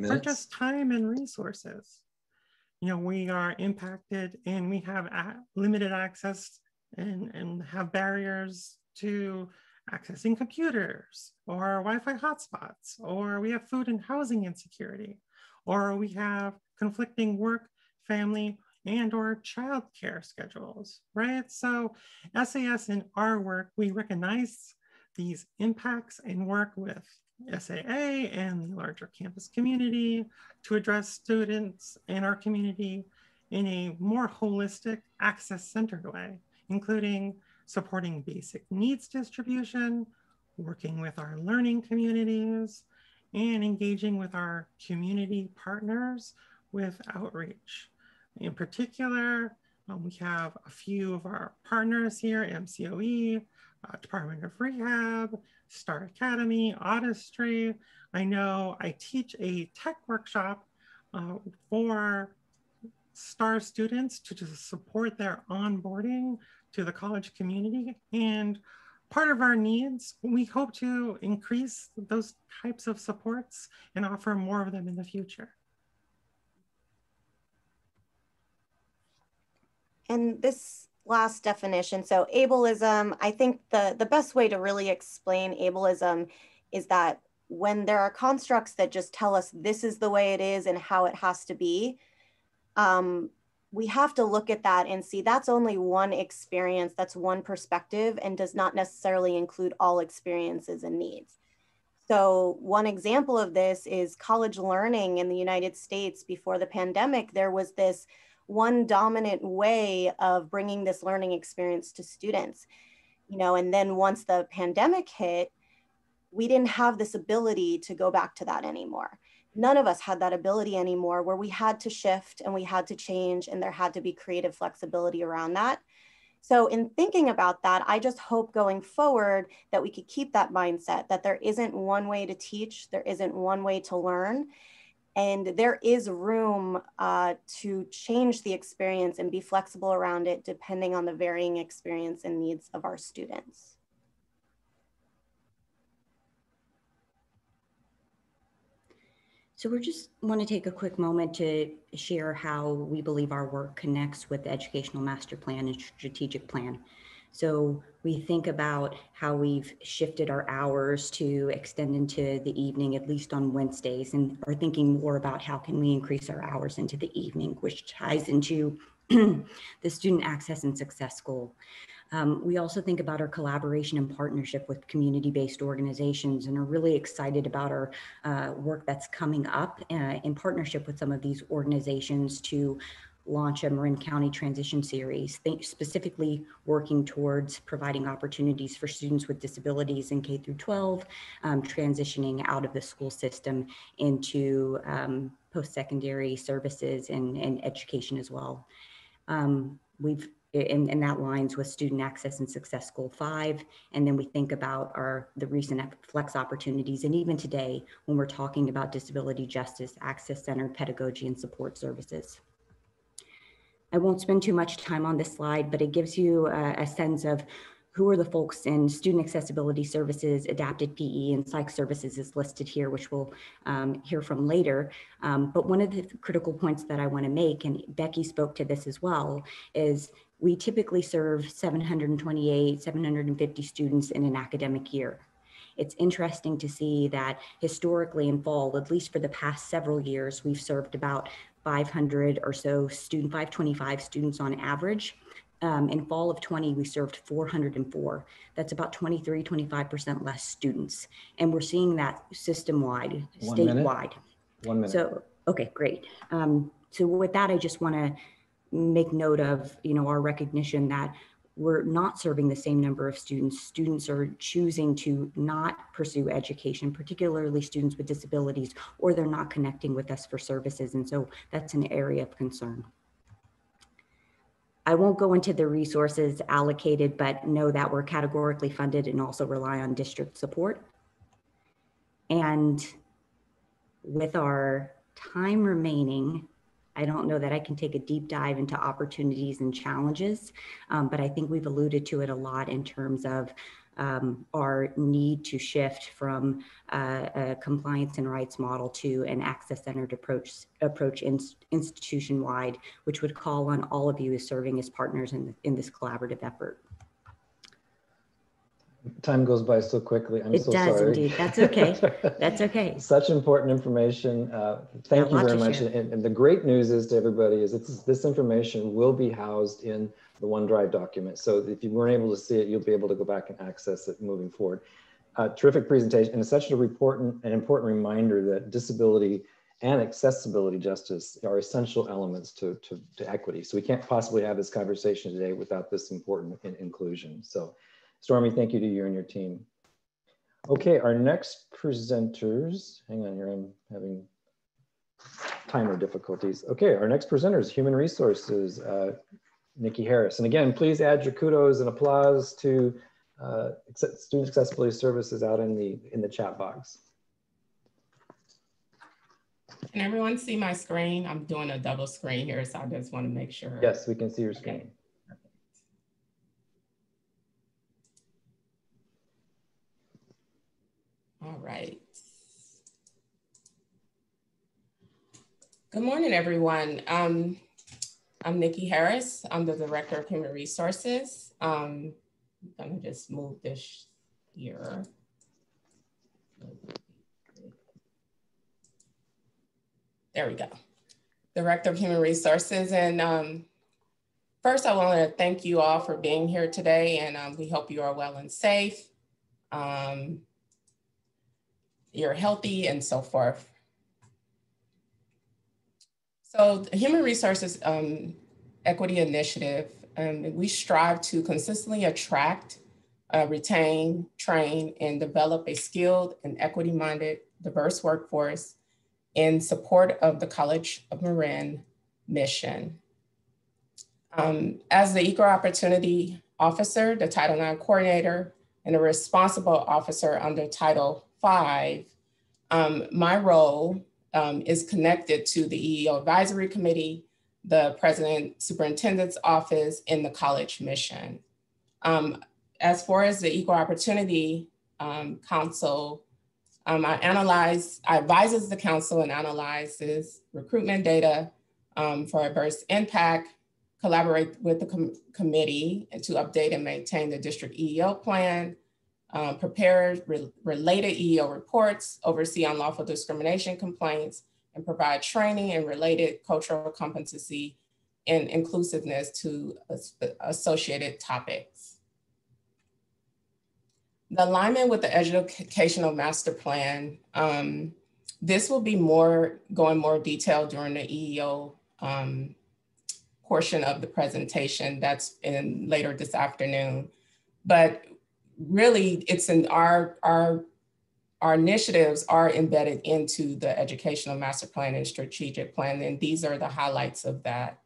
or just time and resources. You know, we are impacted and we have limited access and, and have barriers to accessing computers or Wi-Fi hotspots, or we have food and housing insecurity, or we have conflicting work, family, and or childcare schedules, right? So SAS in our work, we recognize these impacts and work with SAA and the larger campus community to address students in our community in a more holistic, access-centered way, including supporting basic needs distribution, working with our learning communities, and engaging with our community partners with outreach. In particular, um, we have a few of our partners here, MCOE, uh, Department of Rehab, Star Academy, Autistry. I know I teach a tech workshop uh, for STAR students to, to support their onboarding to the college community. And part of our needs, we hope to increase those types of supports and offer more of them in the future.
And this last definition, so ableism, I think the, the best way to really explain ableism is that when there are constructs that just tell us this is the way it is and how it has to be, um, we have to look at that and see that's only one experience, that's one perspective, and does not necessarily include all experiences and needs. So, one example of this is college learning in the United States before the pandemic. There was this one dominant way of bringing this learning experience to students. You know, and then once the pandemic hit, we didn't have this ability to go back to that anymore none of us had that ability anymore where we had to shift and we had to change and there had to be creative flexibility around that. So, in thinking about that, I just hope going forward that we could keep that mindset that there isn't one way to teach, there isn't one way to learn, and there is room uh, to change the experience and be flexible around it depending on the varying experience and needs of our students.
So we just want to take a quick moment to share how we believe our work connects with the Educational Master Plan and Strategic Plan. So we think about how we've shifted our hours to extend into the evening, at least on Wednesdays, and are thinking more about how can we increase our hours into the evening, which ties into the student access and success goal. Um, we also think about our collaboration and partnership with community-based organizations and are really excited about our uh, work that's coming up uh, in partnership with some of these organizations to launch a Marin County Transition Series, think specifically working towards providing opportunities for students with disabilities in K through 12, um, transitioning out of the school system into um, post-secondary services and, and education as well. Um, we've and, and, that lines with student access and success goal five. And then we think about our the recent flex opportunities. And even today, when we're talking about disability justice, access centered pedagogy and support services. I won't spend too much time on this slide, but it gives you a, a sense of who are the folks in student accessibility services, adapted PE, and psych services is listed here, which we'll um, hear from later. Um, but one of the critical points that I want to make, and Becky spoke to this as well, is we typically serve 728, 750 students in an academic year. It's interesting to see that historically in fall, at least for the past several years, we've served about 500 or so student, 525 students on average. Um, in fall of 20, we served 404. That's about 23, 25% less students. And we're seeing that system-wide, statewide.
One minute.
So, okay, great. Um, so with that, I just wanna make note of, you know, our recognition that we're not serving the same number of students. Students are choosing to not pursue education, particularly students with disabilities, or they're not connecting with us for services. And so that's an area of concern. I won't go into the resources allocated, but know that we're categorically funded and also rely on district support. And with our time remaining, I don't know that I can take a deep dive into opportunities and challenges, um, but I think we've alluded to it a lot in terms of um, our need to shift from uh, a compliance and rights model to an access-centered approach, approach in, institution-wide, which would call on all of you as serving as partners in, in this collaborative effort
time goes by so quickly. I'm
it
so
does
sorry.
indeed. That's okay. That's okay.
Such important information. Uh, thank yeah, you very much. And, and, the great news is to everybody is it's, this information will be housed in the OneDrive document. So if you weren't able to see it, you'll be able to go back and access it moving forward. Uh, terrific presentation. And it's such a important, an important reminder that disability and accessibility justice are essential elements to, to, to equity. So we can't possibly have this conversation today without this important in inclusion. So Stormy, thank you to you and your team. Okay, our next presenters, hang on here, I'm having timer difficulties. Okay, our next presenter is Human Resources, uh, Nikki Harris. And again, please add your kudos and applause to uh, Student Accessibility Services out in the, in the chat box.
Can everyone see my screen? I'm doing a double screen here, so I just want to make sure.
Yes, we can see your screen. Okay.
Right. Good morning, everyone. Um, I'm Nikki Harris. I'm the Director of Human Resources. Um, I'm gonna just move this here. There we go. Director of Human Resources. And um, first, I want to thank you all for being here today, and um, we hope you are well and safe. Um, you're healthy and so forth. So the Human Resources um, Equity Initiative, um, we strive to consistently attract, uh, retain, train, and develop a skilled and equity-minded diverse workforce in support of the College of Marin mission. Um, as the Equal Opportunity Officer, the Title IX Coordinator, and a responsible officer under Title five, um, my role um, is connected to the EEO Advisory Committee, the President Superintendent's Office, and the college mission. Um, as far as the Equal Opportunity um, Council, um, I analyze, I advises the council and analyzes recruitment data um, for adverse impact, collaborate with the com committee to update and maintain the district EEO plan, um, prepare re related EEO reports, oversee unlawful discrimination complaints, and provide training and related cultural competency and inclusiveness to associated topics. The alignment with the educational master plan, um, this will be more, going more detail during the EEO um, portion of the presentation that's in later this afternoon. But really it's in our, our, our initiatives are embedded into the educational master plan and strategic plan. And these are the highlights of that.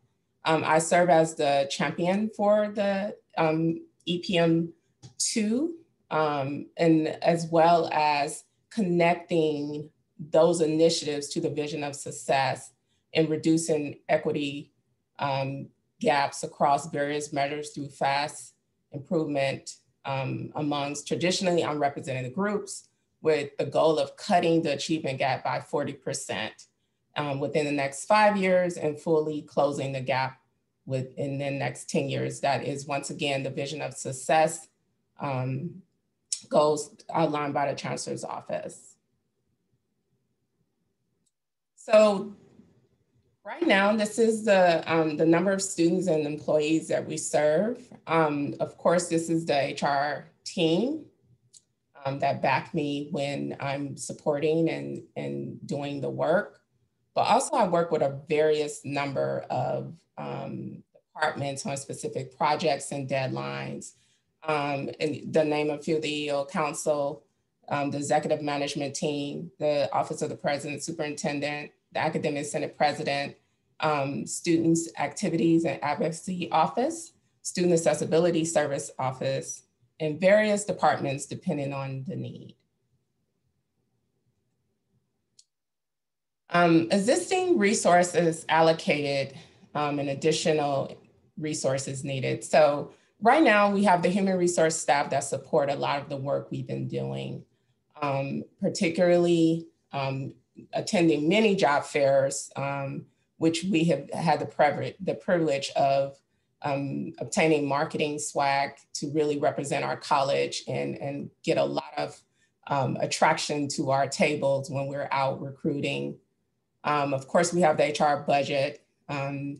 Um, I serve as the champion for the um, EPM 2 um, and as well as connecting those initiatives to the vision of success in reducing equity um, gaps across various measures through fast improvement um, amongst traditionally unrepresented groups with the goal of cutting the achievement gap by 40% um, within the next five years and fully closing the gap within the next 10 years. That is once again, the vision of success um, goals outlined by the chancellor's office. So right now, this is the, um, the number of students and employees that we serve. Um, of course, this is the HR team um, that back me when I'm supporting and, and doing the work. But also I work with a various number of um, departments on specific projects and deadlines. Um, and the name of few, the EO Council, um, the Executive Management Team, the Office of the President, Superintendent, the Academic Senate President, um, Students Activities and Advocacy Office, Student Accessibility Service Office, and various departments depending on the need. Um, existing resources allocated um, and additional resources needed. So right now we have the human resource staff that support a lot of the work we've been doing, um, particularly um, attending many job fairs, um, which we have had the, privilege, the privilege of um, obtaining marketing swag to really represent our college and, and get a lot of um, attraction to our tables when we're out recruiting. Um, of course, we have the HR budget um,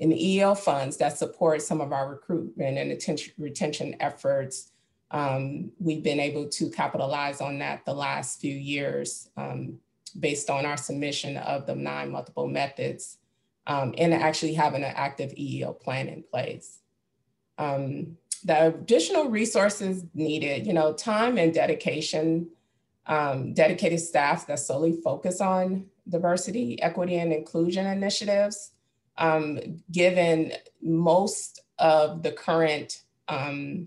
and the EEO funds that support some of our recruitment and attention, retention efforts. Um, we've been able to capitalize on that the last few years um, based on our submission of the nine multiple methods um, and actually having an active EEO plan in place. Um, the additional resources needed, you know, time and dedication, um, dedicated staff that solely focus on diversity, equity, and inclusion initiatives, um, given most of the current um,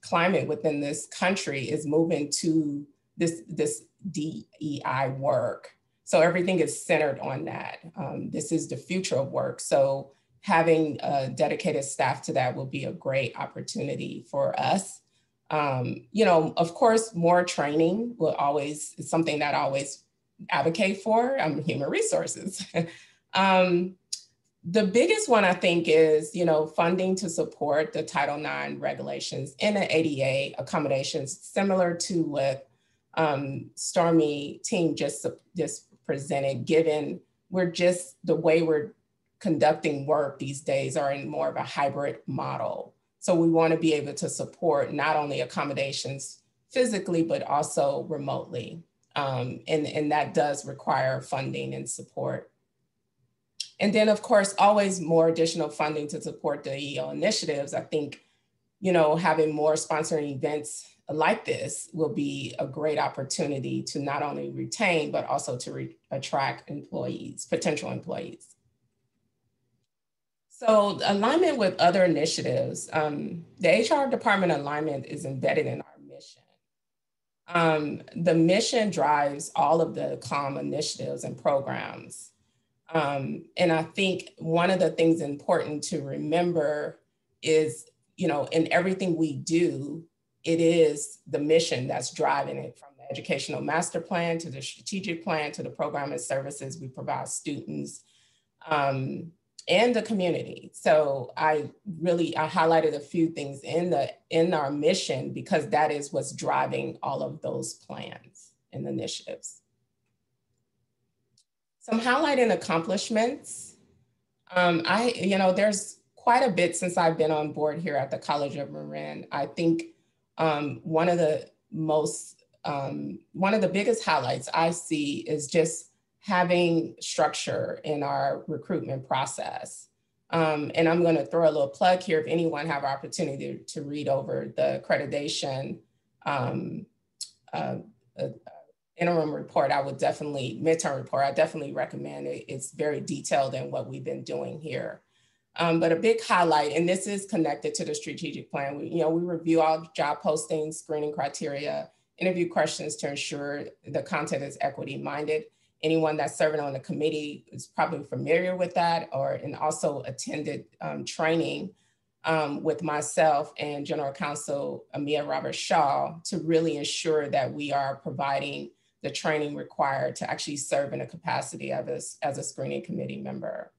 climate within this country is moving to this, this DEI work. So everything is centered on that. Um, this is the future of work. So having a dedicated staff to that will be a great opportunity for us. Um, you know, of course, more training will always, is something that I always advocate for. I'm human resources. um, the biggest one I think is, you know, funding to support the Title IX regulations and the ADA accommodations, similar to what um, Stormy team just, just presented, given we're just the way we're conducting work these days are in more of a hybrid model. So we want to be able to support not only accommodations physically, but also remotely. Um, and, and that does require funding and support. And then of course, always more additional funding to support the EO initiatives. I think, you know, having more sponsoring events like this will be a great opportunity to not only retain, but also to attract employees, potential employees. So alignment with other initiatives, um, the HR department alignment is embedded in our mission. Um, the mission drives all of the COM initiatives and programs. Um, and I think one of the things important to remember is, you know, in everything we do, it is the mission that's driving it from the educational master plan to the strategic plan to the program and services we provide students. Um, and the community. So I really I highlighted a few things in the in our mission because that is what's driving all of those plans and initiatives. Some highlighting accomplishments. Um, I, you know, there's quite a bit since I've been on board here at the College of Marin. I think um, one of the most, um, one of the biggest highlights I see is just having structure in our recruitment process. Um, and I'm going to throw a little plug here if anyone have opportunity to, to read over the accreditation um, uh, uh, interim report, I would definitely, midterm report, I definitely recommend it. It's very detailed in what we've been doing here. Um, but a big highlight, and this is connected to the strategic plan, we, you know, we review all job postings, screening criteria, interview questions to ensure the content is equity minded. Anyone that's serving on the committee is probably familiar with that or and also attended um, training um, with myself and General Counsel Amia Robert Shaw to really ensure that we are providing the training required to actually serve in a capacity of as, as a screening committee member.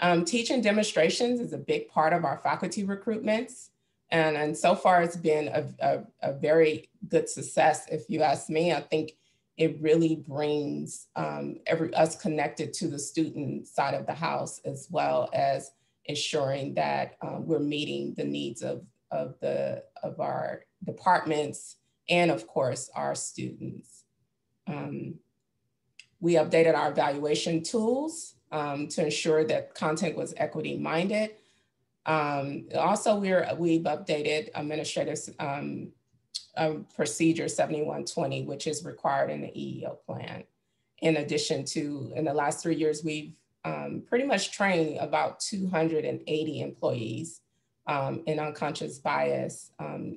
Um, teaching demonstrations is a big part of our faculty recruitments. And, and so far it's been a, a, a very good success. If you ask me, I think it really brings um, every, us connected to the student side of the house, as well as ensuring that um, we're meeting the needs of, of, the, of our departments and of course our students. Um, we updated our evaluation tools um, to ensure that content was equity minded. Um, also, we're, we've updated administrative um, um procedure 7120, which is required in the EEO plan. In addition to, in the last three years, we've um, pretty much trained about 280 employees um, in unconscious bias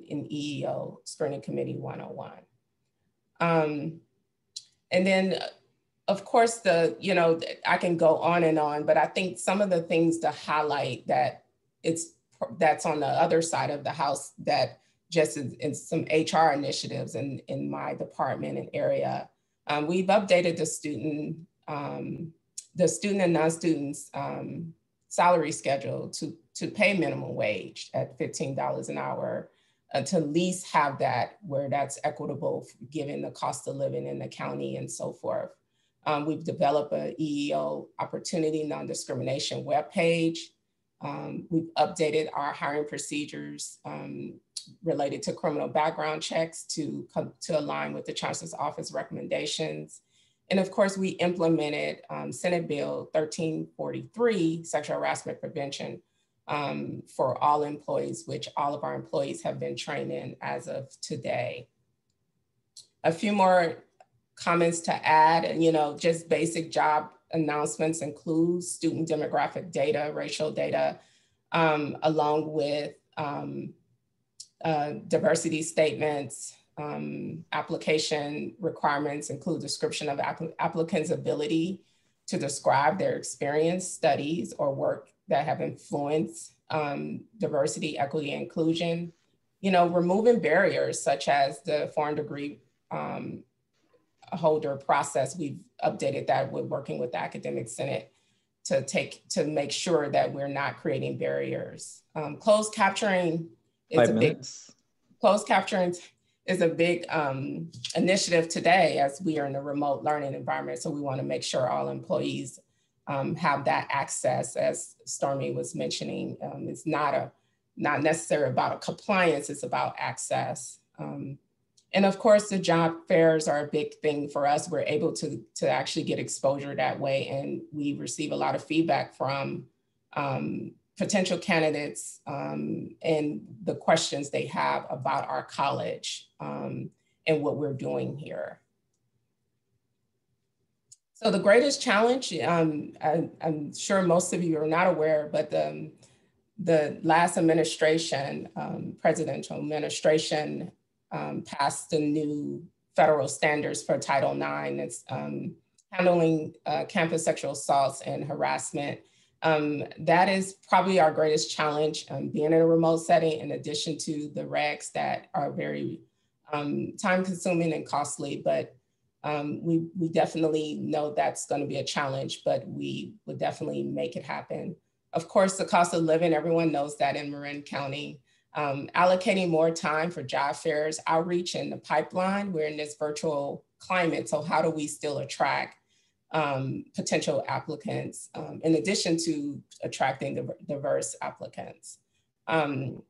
in EEO Screening Committee 101. and then of course, the, you know, I can go on and on, but I think some of the things to highlight that it's, that's on the other side of the house that just in, in some HR initiatives in, in my department and area. Um, we've updated the student, um, the student and non-students um, salary schedule to, to pay minimum wage at $15 an hour uh, to at least have that where that's equitable given the cost of living in the county and so forth. Um, we've developed a EEO opportunity non-discrimination webpage. Um, we've updated our hiring procedures um, related to criminal background checks to, to align with the Chancellor's Office recommendations. And of course, we implemented um, Senate Bill 1343, sexual harassment prevention um, for all employees, which all of our employees have been trained in as of today. A few more comments to add, and you know, just basic job announcements include student demographic data, racial data, um, along with um, uh, diversity statements, um, application requirements include description of applicants' ability to describe their experience, studies, or work that have influenced um, diversity, equity, inclusion. You know, removing barriers such as the foreign degree um, holder process, we've updated that with working with the Academic Senate to take to make sure that we're not creating barriers. Um, closed capturing is Five a minutes. big closed capturing is a big um, initiative today as we are in a remote learning environment. So we want to make sure all employees um, have that access, as Stormy was mentioning. Um, it's not a not necessarily about a compliance; it's about access. Um, and of course, the job fairs are a big thing for us. We're able to, to actually get exposure that way. And we receive a lot of feedback from um, potential candidates um, and the questions they have about our college um, and what we're doing here. So the greatest challenge, um, I, am sure most of you are not aware, but the, the last administration, um, presidential administration um, passed the new federal standards for Title IX. It's um, handling uh, campus sexual assaults and harassment. Um, that is probably our greatest challenge, um, being in a remote setting, in addition to the regs that are very um, time consuming and costly, but um, we, we definitely know that's gonna be a challenge, but we would definitely make it happen. of course, the cost of living, everyone knows that in Marin County. Um, allocating more time for job fairs, outreach in the pipeline. We're in this virtual climate, so how do we still attract um, potential applicants um, in addition to attracting the diverse applicants? Um,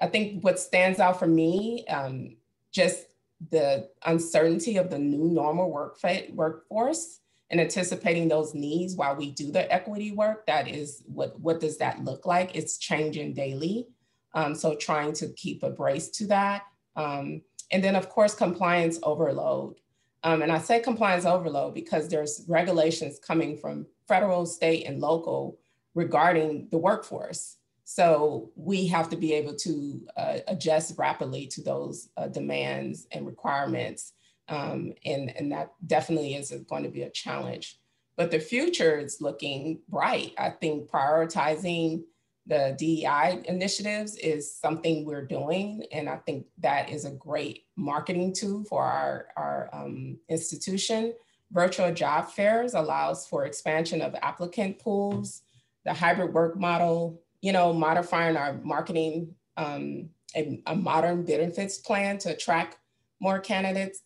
I think what stands out for me, um, just the uncertainty of the new normal work workforce and anticipating those needs while we do the equity work. That is what, what does that look like? It's changing daily. Um, so trying to keep a brace to that. Um, and then of course, compliance overload. Um, and I say compliance overload because there's regulations coming from federal, state, and local regarding the workforce. So we have to be able to uh, adjust rapidly to those uh, demands and requirements. Um, and, and that definitely is going to be a challenge. But the future is looking bright. I think prioritizing the DEI initiatives is something we're doing. And I think that is a great marketing tool for our, our um, institution. Virtual job fairs allows for expansion of applicant pools, the hybrid work model, you know, modifying our marketing, um, a, a, modern benefits plan to attract more candidates.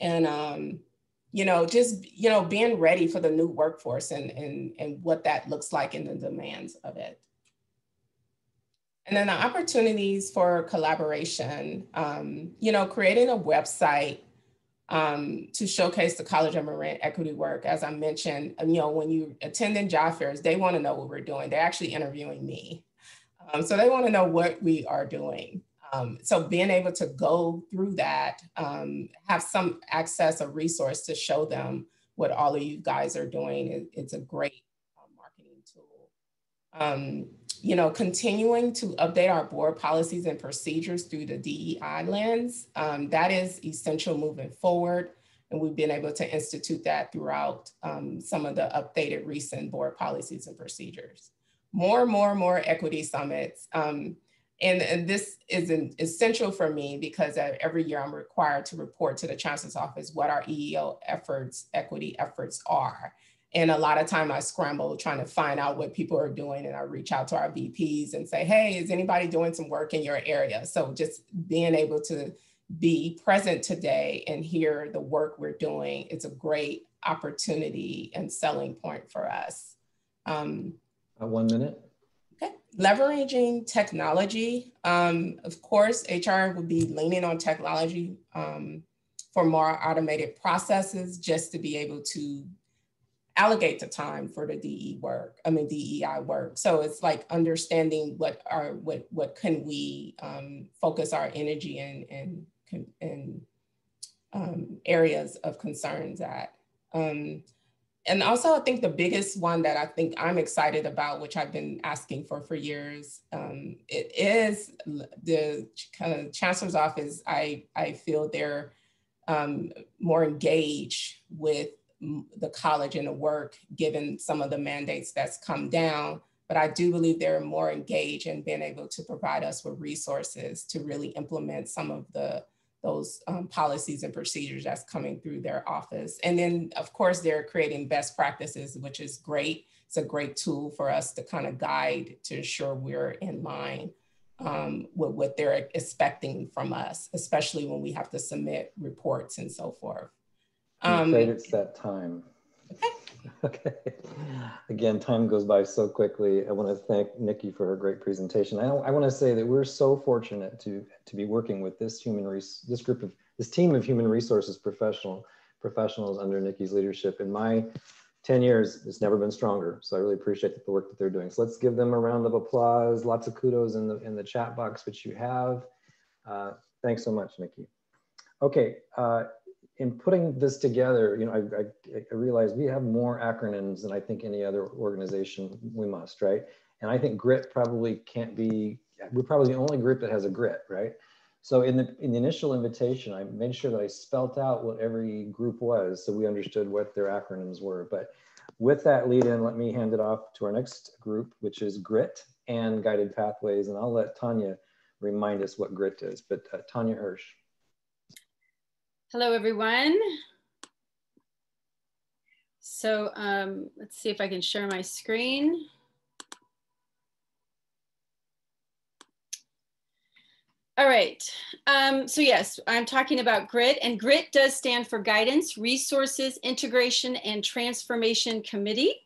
And, um, you know, just, you know, being ready for the new workforce and, and, and what that looks like and the demands of it. And then the opportunities for collaboration, um, you know, creating a website um, to showcase the College of Marin equity work. As I mentioned, um, you know, when you attending job fairs, they want to know what we're doing. They're actually interviewing me. Um, so they want to know what we are doing. Um, so being able to go through that, um, have some access or resource to show them what all of you guys are doing, it, it's a great uh, marketing tool. You know, continuing to update our board policies and procedures through the DEI lens. Um, that is essential moving forward. And we've been able to institute that throughout um, some of the updated recent board policies and procedures. More and more and more equity summits. Um, and, and, this is an, essential for me because every year I'm required to report to the chancellor's office what our EEO efforts, equity efforts are. And a lot of time I scramble trying to find out what people are doing. And I reach out to our VPs and say, hey, is anybody doing some work in your area? So just being able to be present today and hear the work we're doing, it's a great opportunity and selling point for us. Um,
uh, one minute.
Okay. Leveraging technology. Um, of course, HR would be leaning on technology um, for more automated processes just to be able to allocate the time for the DE work, I mean DEI work. So it's like understanding what are what what can we um, focus our energy and and in um, areas of concerns at. Um, and also I think the biggest one that I think I'm excited about, which I've been asking for for years, um, it is the chancellor's office. I, I feel they're um, more engaged with the college and the work given some of the mandates that's come down. But I do believe they're more engaged and being able to provide us with resources to really implement some of the those um, policies and procedures that's coming through their office. And then of course they're creating best practices, which is great. It's a great tool for us to kind of guide to ensure we're in line um, with what they're expecting from us, especially when we have to submit reports and so forth.
I'm afraid um, it's that time. Okay. Again, time goes by so quickly. I want to thank Nikki for her great presentation. I, I want to say that we're so fortunate to to be working with this human res this group of this team of human resources professional professionals under Nikki's leadership. In my 10 years, it's never been stronger. So I really appreciate the work that they're doing. So let's give them a round of applause. Lots of kudos in the in the chat box, which you have. Uh, thanks so much, Nikki. Okay. Uh, in putting this together, you know, I, I, I realized we have more acronyms than I think any other organization we must, right? And I think grit probably can't be, we're probably the only group that has a grit, right? So in the, in the initial invitation, I made sure that I spelt out what every group was so we understood what their acronyms were. But with that lead in, let me hand it off to our next group, which is GRIT and Guided Pathways. And I'll let Tanya remind us what GRIT is, but uh, Tanya Hirsch.
Hello, everyone. So um, let's see if I can share my screen. All right, um, so yes, I'm talking about GRIT and GRIT does stand for Guidance, Resources, Integration and Transformation Committee.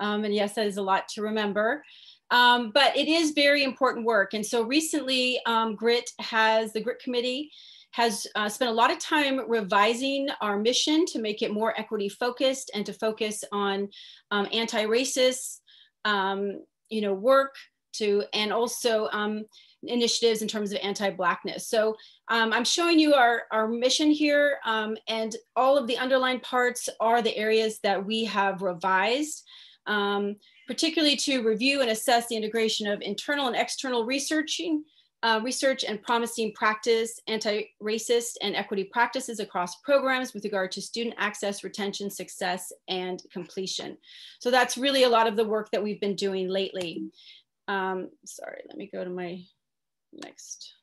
Um, and yes, that is a lot to remember. Um, but it is very important work. And so recently um, GRIT has, the GRIT committee has uh, spent a lot of time revising our mission to make it more equity focused and to focus on um, anti-racist, um, you know, work to, and also um, initiatives in terms of anti-blackness. So um, I'm showing you our, our mission here um, and all of the underlined parts are the areas that we have revised. Um, particularly to review and assess the integration of internal and external researching, uh, research and promising practice, anti-racist and equity practices across programs with regard to student access, retention, success, and completion. So that's really a lot of the work that we've been doing lately. Um, sorry, let me go to my next.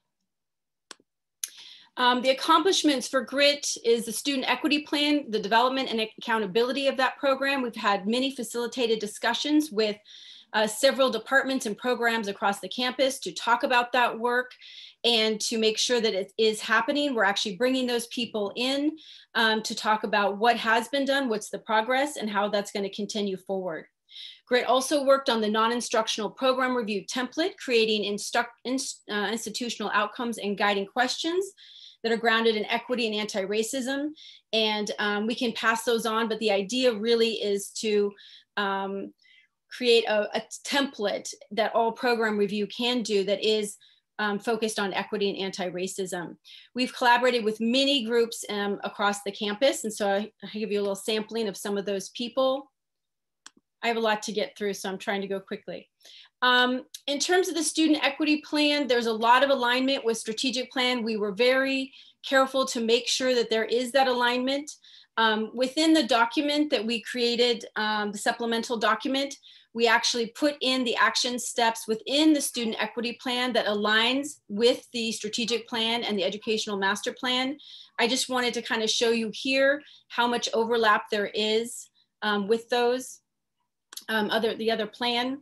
Um, the accomplishments for GRIT is the student equity plan, the development and accountability of that program. We've had many facilitated discussions with uh, several departments and programs across the campus to talk about that work and to make sure that it is happening. We're actually bringing those people in um, to talk about what has been done, what's the progress, and how that's going to continue forward. GRIT also worked on the non-instructional program review template, creating instru in, uh, institutional outcomes and guiding questions that are grounded in equity and anti-racism. And um, we can pass those on, but the idea really is to um, create a, a, template that all program review can do that is um, focused on equity and anti-racism. We've collaborated with many groups um, across the campus. And so I, I give you a little sampling of some of those people. I have a lot to get through, so I'm trying to go quickly. Um, in terms of the student equity plan, there's a lot of alignment with strategic plan. We were very careful to make sure that there is that alignment. Um, within the document that we created, um, the supplemental document, we actually put in the action steps within the student equity plan that aligns with the strategic plan and the educational master plan. I just wanted to kind of show you here how much overlap there is um, with those um, other the other plan.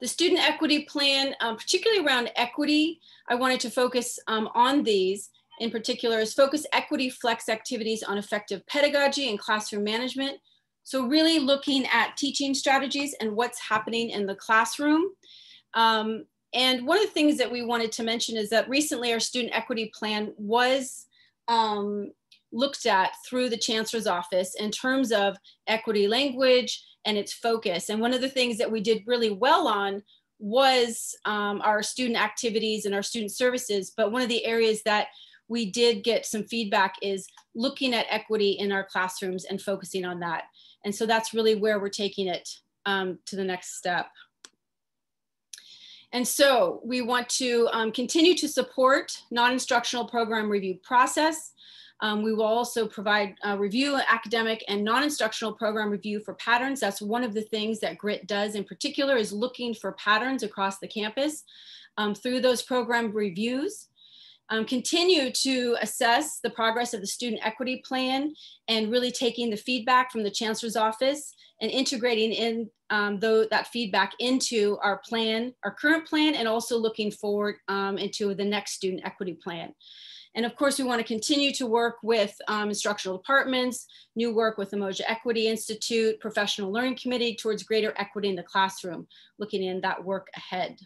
The student equity plan, um, particularly around equity, I wanted to focus um, on these in particular is focus equity flex activities on effective pedagogy and classroom management. So really looking at teaching strategies and what's happening in the classroom. Um, and one of the things that we wanted to mention is that recently our student equity plan was um, looked at through the chancellor's office in terms of equity language and its focus. And one of the things that we did really well on was um, our student activities and our student services. But one of the areas that we did get some feedback is looking at equity in our classrooms and focusing on that. And so that's really where we're taking it um, to the next step. And so we want to um, continue to support non-instructional program review process. Um, we will also provide review, academic and non-instructional program review for patterns. That's one of the things that GRIT does in particular is looking for patterns across the campus um, through those program reviews. Um, continue to assess the progress of the student equity plan and really taking the feedback from the chancellor's office and integrating in um, though that feedback into our plan, our current plan, and also looking forward um, into the next student equity plan. And of course, we want to continue to work with um, instructional departments, new work with the Umoja Equity Institute, Professional Learning Committee towards greater equity in the classroom, looking in that work ahead.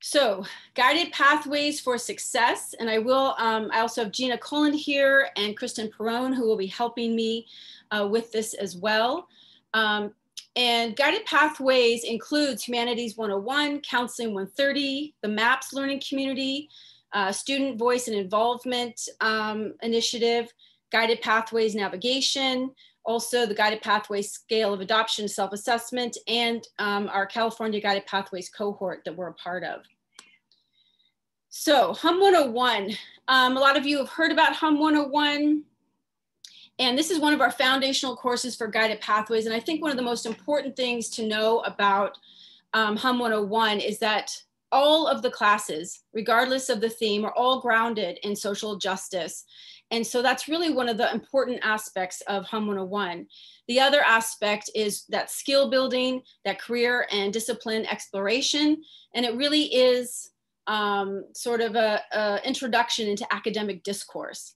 So guided pathways for success. And I will, um, I also have Gina Cullen here and Kristen Perrone who will be helping me uh, with this as well. Um, and guided pathways includes Humanities 101, Counseling 130, the MAPS Learning Community, uh, Student Voice and Involvement um, Initiative, Guided Pathways Navigation, also the Guided Pathways Scale of Adoption Self-Assessment, and um, our California Guided Pathways cohort that we're a part of. So HUM 101, um, a lot of you have heard about HUM 101. And this is one of our foundational courses for guided pathways. And I think one of the most important things to know about um, HUM 101 is that all of the classes, regardless of the theme, are all grounded in social justice. And so that's really one of the important aspects of HUM 101. The other aspect is that skill building, that career and discipline exploration. And it really is um, sort of a, a introduction into academic discourse.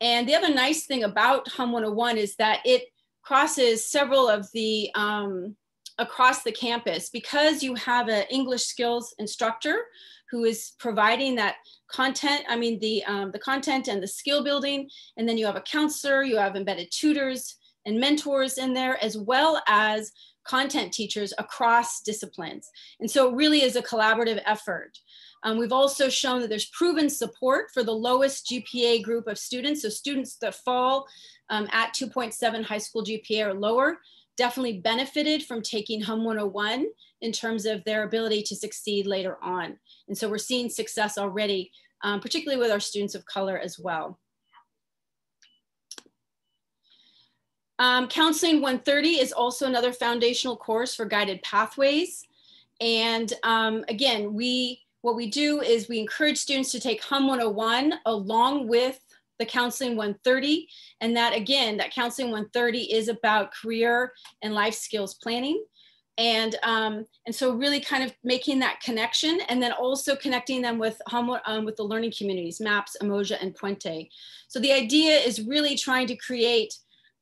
And the other nice thing about Hum 101 is that it crosses several of the um, across the campus because you have an English skills instructor who is providing that content, I mean, the, um, the content and the skill building. And then you have a counselor, you have embedded tutors and mentors in there, as well as content teachers across disciplines. And so it really is a collaborative effort. Um, we've also shown that there's proven support for the lowest GPA group of students. So students that fall um, at 2.7 high school GPA or lower definitely benefited from taking Hum 101 in terms of their ability to succeed later on. And so we're seeing success already, um, particularly with our students of color as well. Um, Counseling 130 is also another foundational course for guided pathways. And um, again, we what we do is we encourage students to take Hum 101 along with the Counseling 130. And that again, that Counseling 130 is about career and life skills planning. And, um, and so really kind of making that connection and then also connecting them with, um, with the learning communities, MAPS, Umoja, and Puente. So the idea is really trying to create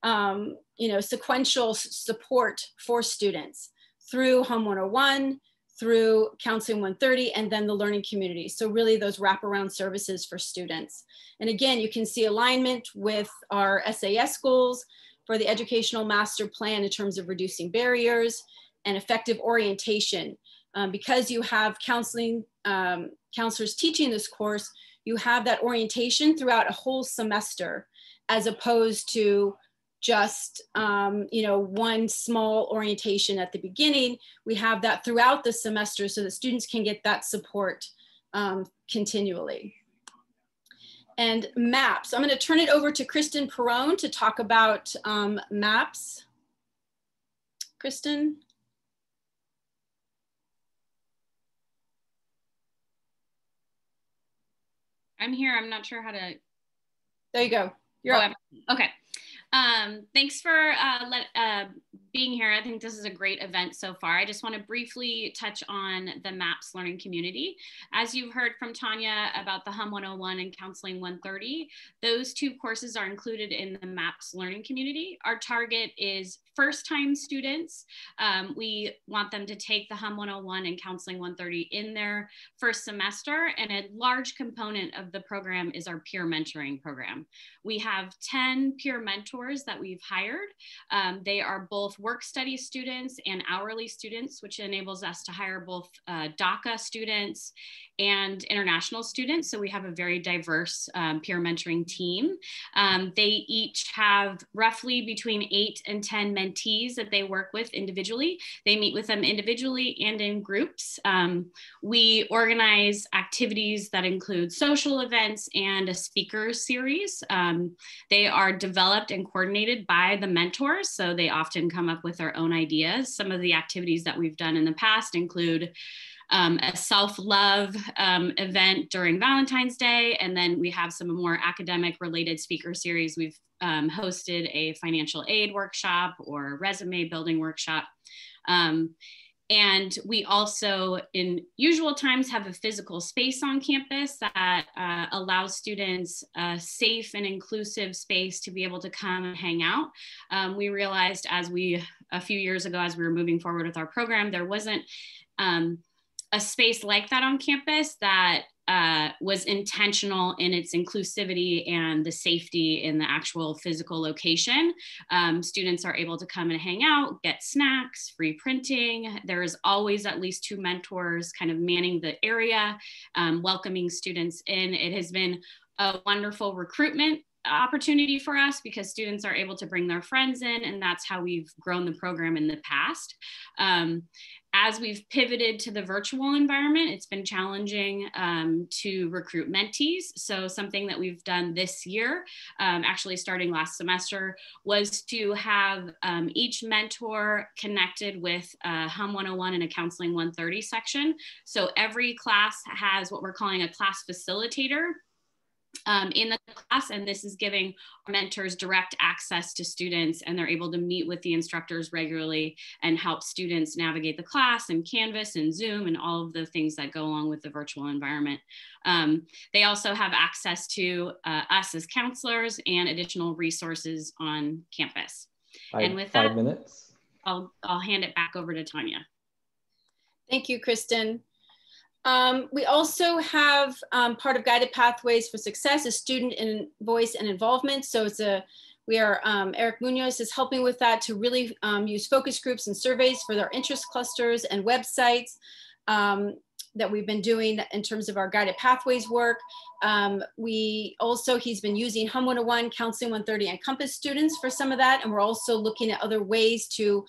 um, you know, sequential support for students through Hum 101, through Counseling 130, and then the learning community. So really those wraparound services for students. And again, you can see alignment with our SAS goals for the educational master plan in terms of reducing barriers and effective orientation. Um, because you have counseling um, counselors teaching this course, you have that orientation throughout a whole semester as opposed to just um, you know one small orientation at the beginning. We have that throughout the semester so that students can get that support um, continually. And maps. I'm going to turn it over to kristen perrone to talk about um, maps. Kristen?
I'm here. I'm not sure how to
there you go. You're
oh, okay um, thanks for uh, let, uh, being here. I think this is a great event so far. I just want to briefly touch on the MAPS learning community. As you've heard from Tanya about the HUM 101 and Counseling 130, those two courses are included in the MAPS learning community. Our target is first time students. Um, we want them to take the HUM 101 and Counseling 130 in their first semester. And a large component of the program is our peer mentoring program. We have 10 peer mentors that we've hired. Um, they are both work study students and hourly students, which enables us to hire both uh, DACA students and international students. So we have a very diverse um, peer mentoring team. Um, they each have roughly between eight and 10 mentees that they work with individually. They meet with them individually and in groups. Um, we organize activities that include social events and a speaker series. Um, they are developed and coordinated by the mentors. So they often come up with their own ideas. Some of the activities that we've done in the past include um, a self love um, event during Valentine's Day. And then we have some more academic related speaker series. We've um, hosted a financial aid workshop or resume building workshop. And we also, in usual times, have a physical space on campus that uh, allows students a safe and inclusive space to be able to come and hang out. Um, we realized as we, a few years ago, as we were moving forward with our program, there wasn't um, a space like that on campus that uh, was intentional in its inclusivity and the safety in the actual physical location. Um, students are able to come and hang out, get snacks, free printing. There is always at least two mentors kind of manning the area, um, welcoming students in. It has been a wonderful recruitment opportunity for us because students are able to bring their friends in and that's how we've grown the program in the past um, as we've pivoted to the virtual environment, it's been challenging um, to recruit mentees. So, something that we've done this year, um, actually starting last semester, was to have um, each mentor connected with HUM 101 and a Counseling 130 section. So, every class has what we're calling a class facilitator um, in the class, and this is giving our mentors direct access to students, and they're able to meet with the instructors regularly and help students navigate the class and Canvas and Zoom and all of the things that go along with the virtual environment. Um, they also have access to uh, us as counselors and additional resources on campus.
Five,
and with
five
that,
minutes.
I'll, I'll hand it back over to Tanya.
Thank you, Kristen. Um, we also have um, part of Guided Pathways for Success is student in voice and involvement. So it's a, we are, um, Eric Munoz is helping with that to really um, use focus groups and surveys for their interest clusters and websites um, that we've been doing in terms of our Guided Pathways work. Um, we also, he's been using Hum 101, Counseling 130 and Compass students for some of that. And we're also looking at other ways to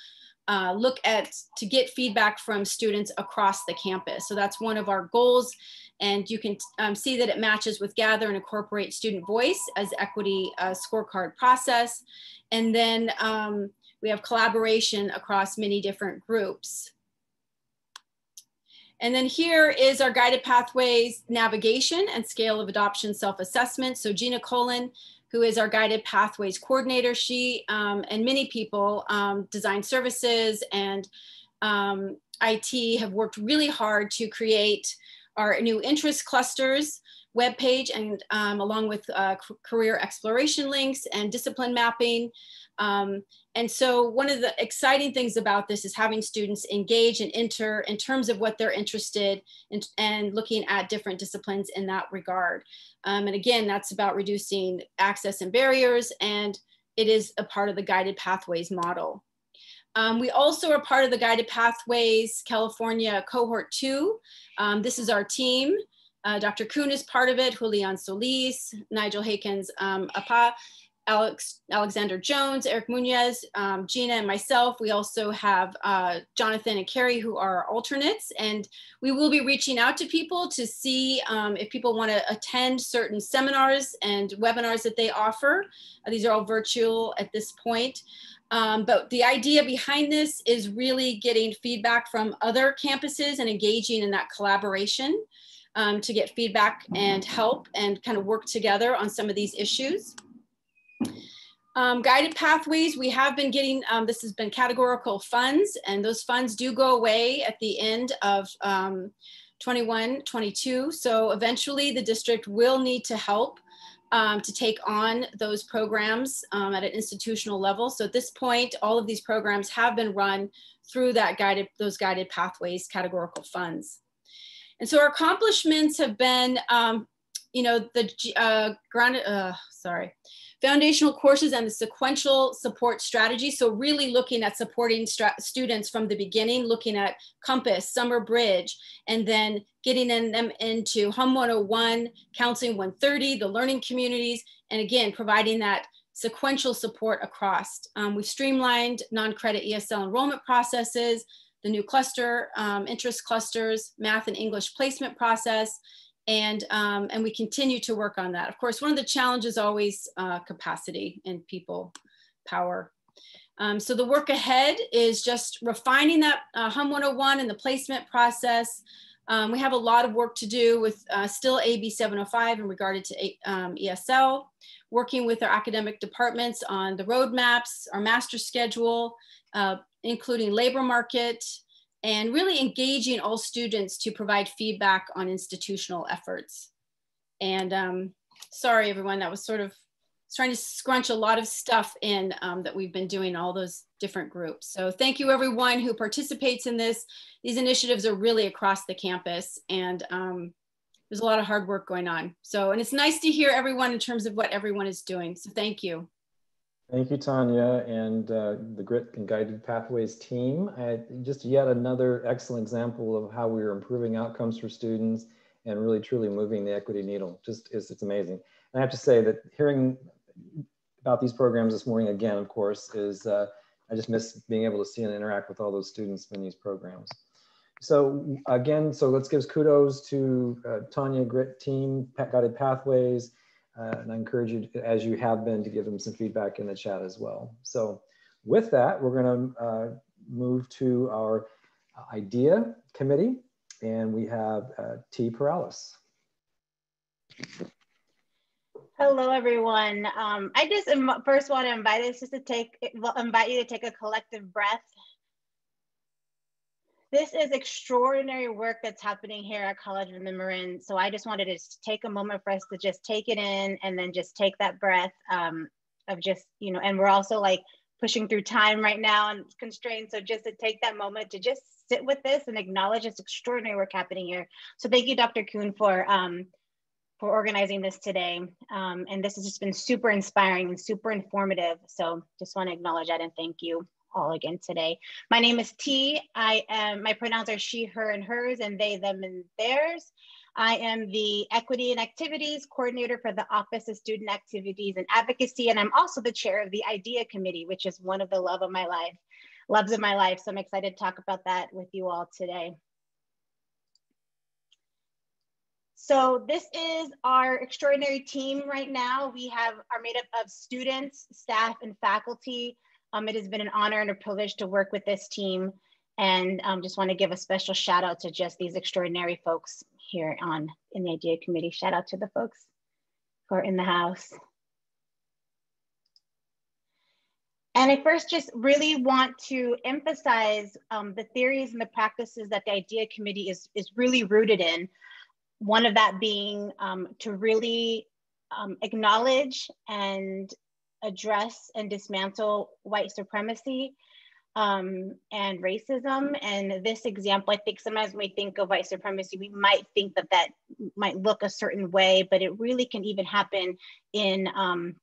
uh, look at to get feedback from students across the campus. So that's one of our goals. And you can um, see that it matches with gather and incorporate student voice as equity uh, scorecard process. And then um, we have collaboration across many different groups. And then here is our guided pathways navigation and scale of adoption self-assessment. So Gina Colin who is our guided pathways coordinator. She um, and many people, um, design services and um, IT have worked really hard to create our new interest clusters webpage and um, along with uh, career exploration links and discipline mapping. Um, and so one of the exciting things about this is having students engage and enter in terms of what they're interested in and looking at different disciplines in that regard. Um, and again, that's about reducing access and barriers and it is a part of the guided pathways model. Um, we also are part of the Guided Pathways California Cohort 2. Um, this is our team. Uh, Dr. Coon is part of it, Julian Solis, Nigel Hakens um, Apa, Alex, Alexander Jones, Eric Munoz, um, Gina, and myself. We also have uh, Jonathan and Carrie who are alternates, and we will be reaching out to people to see um, if people want to attend certain seminars and webinars that they offer. Uh, these are all virtual at this point. Um, but the idea behind this is really getting feedback from other campuses and engaging in that collaboration um, to get feedback and help and kind of work together on some of these issues. Um, guided pathways, we have been getting, um, this has been categorical funds and those funds do go away at the end of um, 21, 22. So eventually the district will need to help um, to take on those programs um, at an institutional level. So at this point, all of these programs have been run through that guided, those guided pathways categorical funds. And so our accomplishments have been, um, you know, the uh, grounded, uh, sorry, foundational courses and the sequential support strategy. So really looking at supporting students from the beginning, looking at Compass, Summer Bridge, and then getting in them into Hum 101, Counseling 130, the learning communities, and again, providing that sequential support across. Um, we've streamlined non-credit ESL enrollment processes, the new cluster, um, interest clusters, math and English placement process, and um, and we continue to work on that. Of course, one of the challenges always uh, capacity and people power. Um, so the work ahead is just refining that uh, Hum 101 and the placement process. Um, we have a lot of work to do with uh, still AB 705 in regard to um, ESL, working with our academic departments on the roadmaps, our master schedule, uh, including labor market, and really engaging all students to provide feedback on institutional efforts. And um, sorry, everyone, that was sort of trying to scrunch a lot of stuff in um, that we've been doing all those different groups. So thank you everyone who participates in this. These initiatives are really across the campus and um, there's a lot of hard work going on. So, and it's nice to hear everyone in terms of what everyone is doing. So thank you.
Thank you, Tanya, and uh, the GRIT and Guided Pathways team. just yet another excellent example of how we are improving outcomes for students and really truly moving the equity needle. Just it's amazing. And I have to say that hearing about these programs this morning again, of course, is uh, I just miss being able to see and interact with all those students in these programs. So again, so let's give kudos to uh, Tanya GRIT team, Guided Pathways, uh, and I encourage you, to, as you have been, to give them some feedback in the chat as well. So with that, we're going to uh, move to our IDEA committee, and we have uh, T. Perales.
Hello, everyone. Um, I just first want to invite us just to take invite you to take a collective breath. This is extraordinary work that's happening here at College of the Marin. So I just wanted to take a moment for us to just take it in and then just take that breath um, of just, you know, and we're also like pushing through time right now and constraints. So just to take that moment to just sit with this and acknowledge this extraordinary work happening here. So thank you, Dr. Coon, for um, for organizing this today. Um, and this has just been super inspiring and super informative. So just want to acknowledge that and thank you all again today. My name is T. I am, my pronouns are she, her, and hers, and they, them, and theirs. I am the Equity and Activities Coordinator for the Office of Student Activities and Advocacy, and I'm also the chair of the IDEA Committee, which is one of the love of my life, loves of my life. So I'm excited to talk about that with you all today. So this is our extraordinary team right now. We have are made up of students, staff, and faculty. Um, it has been an honor and a privilege to work with this team and um, just want to give a special shout out to just these extraordinary folks here on in the IDEA committee. Shout out to the folks who are in the house. And I first just really want to emphasize um, the theories and the practices that the IDEA committee is, is really rooted in. One of that being um, to really um, acknowledge and address and dismantle white supremacy um, and racism. And this example, I think sometimes when we think of white supremacy, we might think that that might look a certain way, but it really can even happen in um,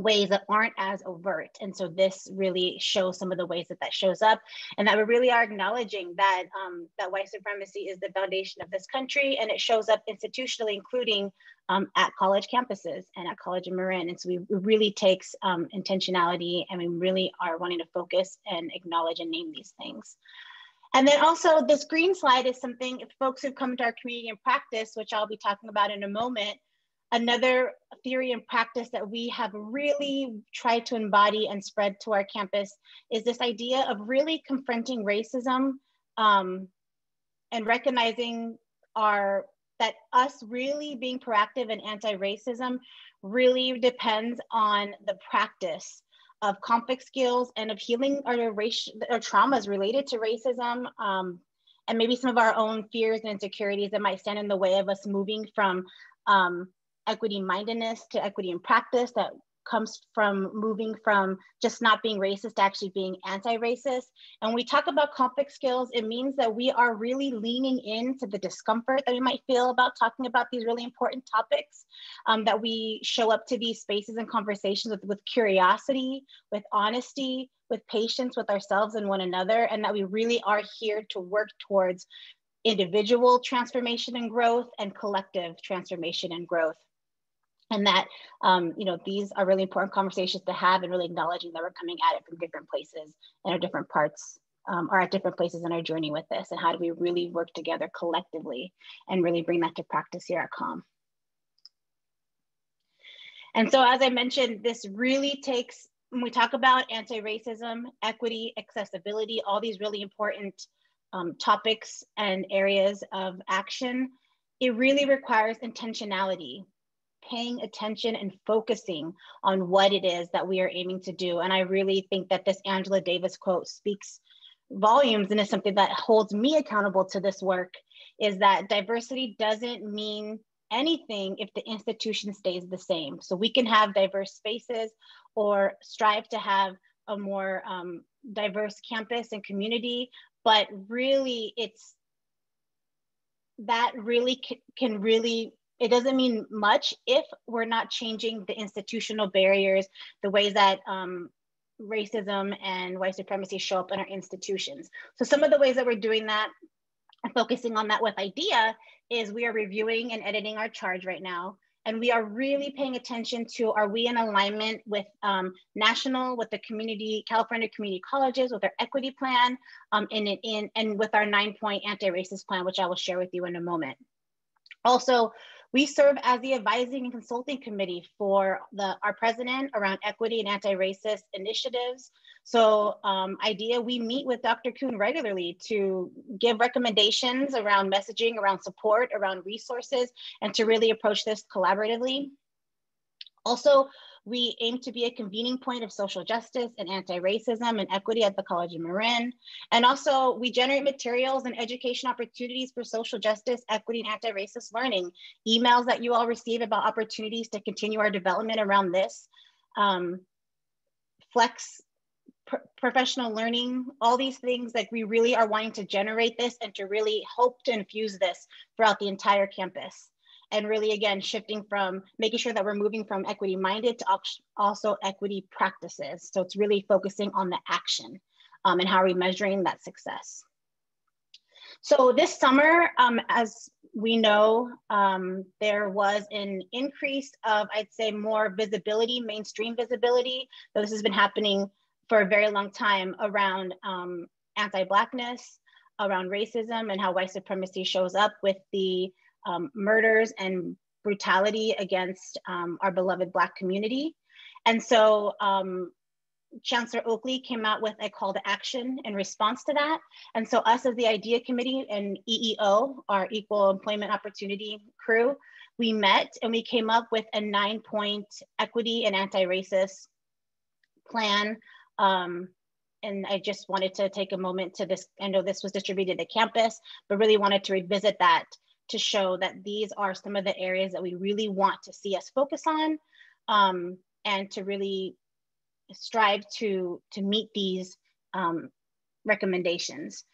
ways that aren't as overt. And so this really shows some of the ways that that shows up and that we really are acknowledging that, um, that white supremacy is the foundation of this country and it shows up institutionally, including um, at college campuses and at College of Marin. And so we, really takes um, intentionality and we really are wanting to focus and acknowledge and name these things. And then also this green slide is something if folks who've come to our community and practice, which I'll be talking about in a moment, Another theory and practice that we have really tried to embody and spread to our campus is this idea of really confronting racism um, and recognizing our that us really being proactive in anti-racism really depends on the practice of conflict skills and of healing our, racial, our traumas related to racism um, and maybe some of our own fears and insecurities that might stand in the way of us moving from um, equity mindedness to equity in practice that comes from moving from just not being racist to actually being anti-racist. And when we talk about conflict skills, it means that we are really leaning into the discomfort that we might feel about talking about these really important topics, um, that we show up to these spaces and conversations with, with curiosity, with honesty, with patience with ourselves and one another, and that we really are here to work towards individual transformation and growth and collective transformation and growth and that um, you know these are really important conversations to have and really acknowledging that we're coming at it from different places and our different parts um, are at different places in our journey with this and how do we really work together collectively and really bring that to practice here at COM. And so as I mentioned, this really takes, when we talk about anti-racism, equity, accessibility, all these really important um, topics and areas of action, it really requires intentionality paying attention and focusing on what it is that we are aiming to do. And I really think that this Angela Davis quote speaks volumes and is something that holds me accountable to this work is that diversity doesn't mean anything if the institution stays the same. So we can have diverse spaces or strive to have a more um, diverse campus and community, but really it's that really can really it doesn't mean much if we're not changing the institutional barriers, the ways that um, racism and white supremacy show up in our institutions. So some of the ways that we're doing that and focusing on that with IDEA is we are reviewing and editing our charge right now. And we are really paying attention to, are we in alignment with um, national, with the community, California community colleges, with our equity plan, um, in, in, and with our nine point anti-racist plan, which I will share with you in a moment. Also, we serve as the advising and consulting committee for the, our president around equity and anti-racist initiatives. So um, IDEA, we meet with Dr. Coon regularly to give recommendations around messaging, around support, around resources, and to really approach this collaboratively. Also, we aim to be a convening point of social justice and anti-racism and equity at the College of Marin. And also we generate materials and education opportunities for social justice, equity, and anti-racist learning. Emails that you all receive about opportunities to continue our development around this. Um, flex professional learning, all these things like we really are wanting to generate this and to really hope to infuse this throughout the entire campus and really again shifting from making sure that we're moving from equity minded to also equity practices. So it's really focusing on the action um, and how are we measuring that success. So this summer um, as we know um, there was an increase of i'd say more visibility mainstream visibility. Though this has been happening for a very long time around um, anti-blackness around racism and how white supremacy shows up with the um, murders and brutality against um, our beloved Black community. And so um, Chancellor Oakley came out with a call to action in response to that. And so us as the IDEA Committee and EEO, our Equal Employment Opportunity crew, we met and we came up with a nine point equity and anti-racist plan. Um, and I just wanted to take a moment to this, I know this was distributed to campus, but really wanted to revisit that to show that these are some of the areas that we really want to see us focus on um, and to really strive to, to meet these um, recommendations,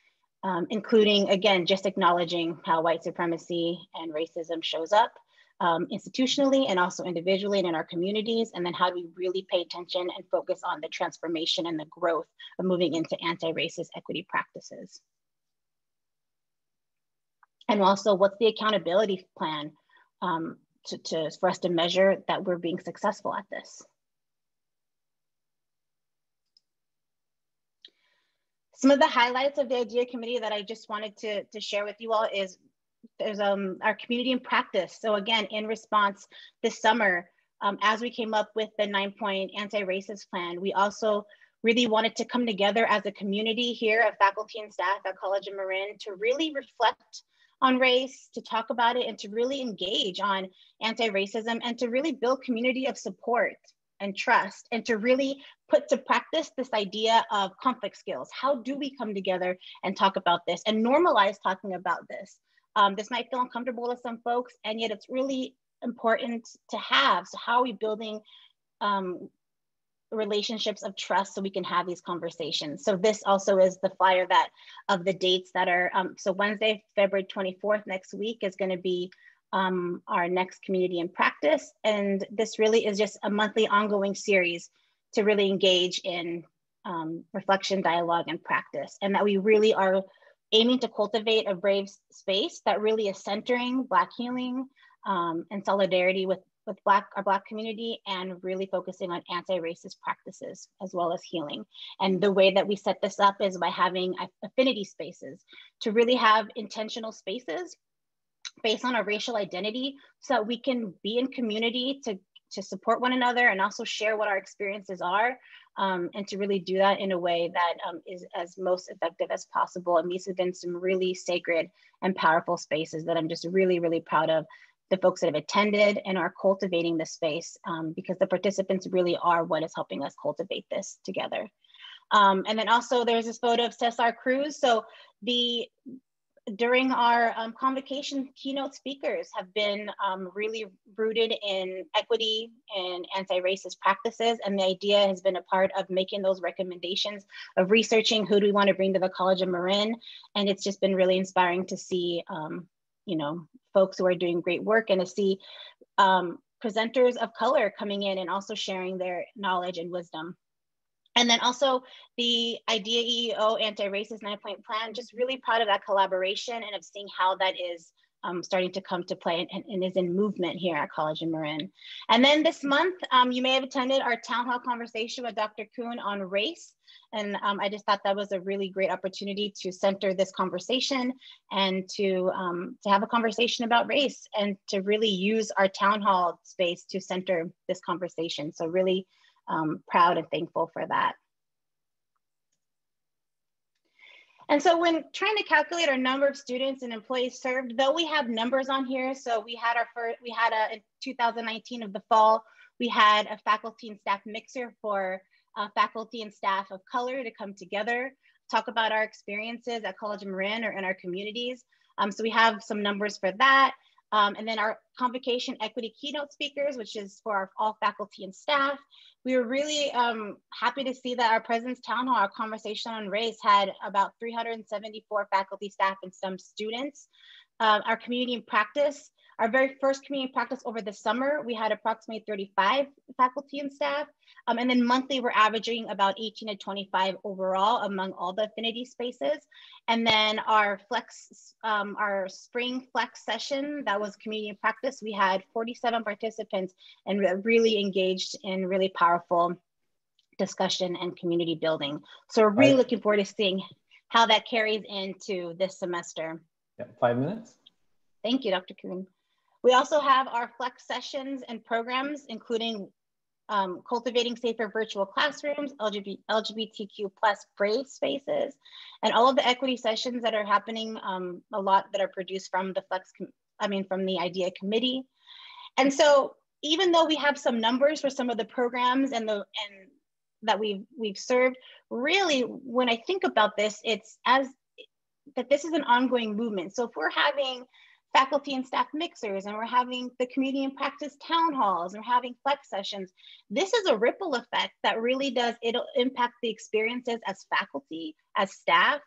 um, including, again, just acknowledging how white supremacy and racism shows up um, institutionally and also individually and in our communities, and then how do we really pay attention and focus on the transformation and the growth of moving into anti-racist equity practices and also what's the accountability plan um, to, to, for us to measure that we're being successful at this. Some of the highlights of the IDEA committee that I just wanted to, to share with you all is there's um, our community in practice. So again, in response this summer, um, as we came up with the nine point anti-racist plan, we also really wanted to come together as a community here of faculty and staff at College of Marin to really reflect on race, to talk about it, and to really engage on anti racism and to really build community of support and trust and to really put to practice this idea of conflict skills. How do we come together and talk about this and normalize talking about this? Um, this might feel uncomfortable to some folks, and yet it's really important to have. So, how are we building um, relationships of trust so we can have these conversations. So this also is the flyer that of the dates that are, um, so Wednesday, February 24th next week is gonna be um, our next community in practice. And this really is just a monthly ongoing series to really engage in um, reflection, dialogue, and practice. And that we really are aiming to cultivate a brave space that really is centering Black healing um, and solidarity with with Black, our Black community and really focusing on anti-racist practices as well as healing. And the way that we set this up is by having affinity spaces to really have intentional spaces based on our racial identity so that we can be in community to, to support one another and also share what our experiences are um, and to really do that in a way that um, is as most effective as possible. And these have been some really sacred and powerful spaces that I'm just really, really proud of the folks that have attended and are cultivating the space um, because the participants really are what is helping us cultivate this together. Um, and then also there's this photo of Cesar Cruz. So the during our um, convocation, keynote speakers have been um, really rooted in equity and anti-racist practices. And the IDEA has been a part of making those recommendations of researching who do we want to bring to the College of Marin. And it's just been really inspiring to see um, you know, folks who are doing great work and to see um, presenters of color coming in and also sharing their knowledge and wisdom. And then also the IDEA EEO anti-racist nine point plan, just really proud of that collaboration and of seeing how that is um, starting to come to play and, and, is in movement here at College of Marin. And then this month, um, you may have attended our town hall conversation with Dr. Coon on race. And um, I just thought that was a really great opportunity to center this conversation and to, um, to have a conversation about race and to really use our town hall space to center this conversation. So really um, proud and thankful for that. And so when trying to calculate our number of students and employees served, though we have numbers on here, so we had our first, we had a in 2019 of the fall, We had a faculty and staff mixer for uh, faculty and staff of color to come together, talk about our experiences at College of Marin or in our communities. Um, so we have some numbers for that. Um, and then our convocation equity keynote speakers, which is for our, all faculty and staff. We were really um, happy to see that our President's Town Hall, our conversation on race had about 374 faculty, staff, and some students. Uh, our community in practice our very first community practice over the summer, we had approximately 35 faculty and staff. Um, and then monthly, we're averaging about 18 to 25 overall among all the affinity spaces. And then our flex, um, our spring flex session, that was community practice, we had 47 participants and really engaged in really powerful discussion and community building. So we're really looking forward to seeing how that carries into this semester.
Yeah, five minutes.
Thank you, Dr. Coon. We also have our flex sessions and programs, including um, cultivating safer virtual classrooms, LGBT, LGBTQ plus brave spaces, and all of the equity sessions that are happening, um, a lot that are produced from the flex, I mean, from the IDEA committee. And so even though we have some numbers for some of the programs and the and that we've we've served, really when I think about this, it's as that this is an ongoing movement. So if we're having faculty and staff mixers and we're having the community and practice town halls and we're having flex sessions. This is a ripple effect that really does, it'll impact the experiences as faculty, as staff,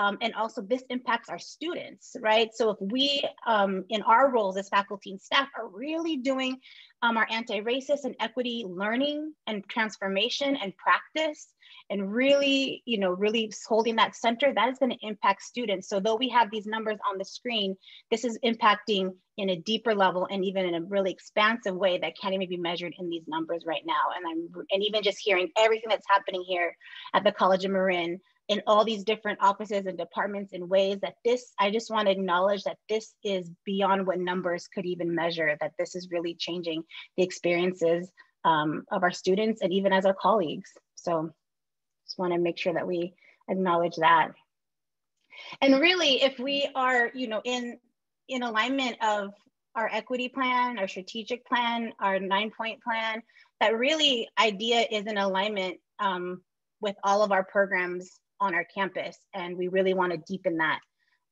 um, and also this impacts our students, right? So if we, um, in our roles as faculty and staff, are really doing um, our anti-racist and equity learning and transformation and practice, and really, you know, really holding that center, that is going to impact students. So though we have these numbers on the screen, this is impacting in a deeper level and even in a really expansive way that can't even be measured in these numbers right now. And I'm and even just hearing everything that's happening here at the College of Marin in all these different offices and departments in ways that this, I just want to acknowledge that this is beyond what numbers could even measure, that this is really changing the experiences um, of our students and even as our colleagues. So just want to make sure that we acknowledge that. And really, if we are, you know, in, in alignment of our equity plan, our strategic plan, our nine point plan, that really IDEA is in alignment um, with all of our programs on our campus. And we really want to deepen that.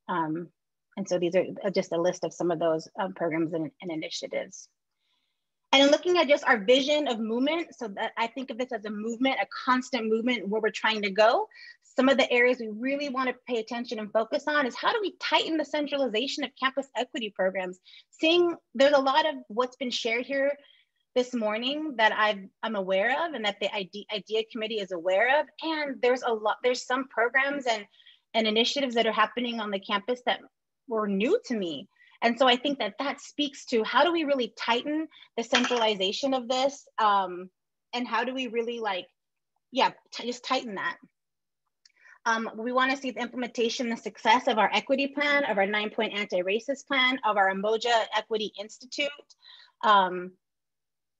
Um, and so these are just a list of some of those um, programs and, and initiatives. And looking at just our vision of movement, so that I think of this as a movement, a constant movement where we're trying to go. Some of the areas we really want to pay attention and focus on is how do we tighten the centralization of campus equity programs? Seeing there's a lot of what's been shared here this morning that i am aware of and that the IDEA, IDEA committee is aware of. And there's a lot, there's some programs and, and initiatives that are happening on the campus that were new to me. And so I think that that speaks to how do we really tighten the centralization of this? Um, and how do we really like, yeah, just tighten that. Um, we want to see the implementation, the success of our equity plan, of our nine point anti-racist plan, of our Umoja Equity Institute. Um,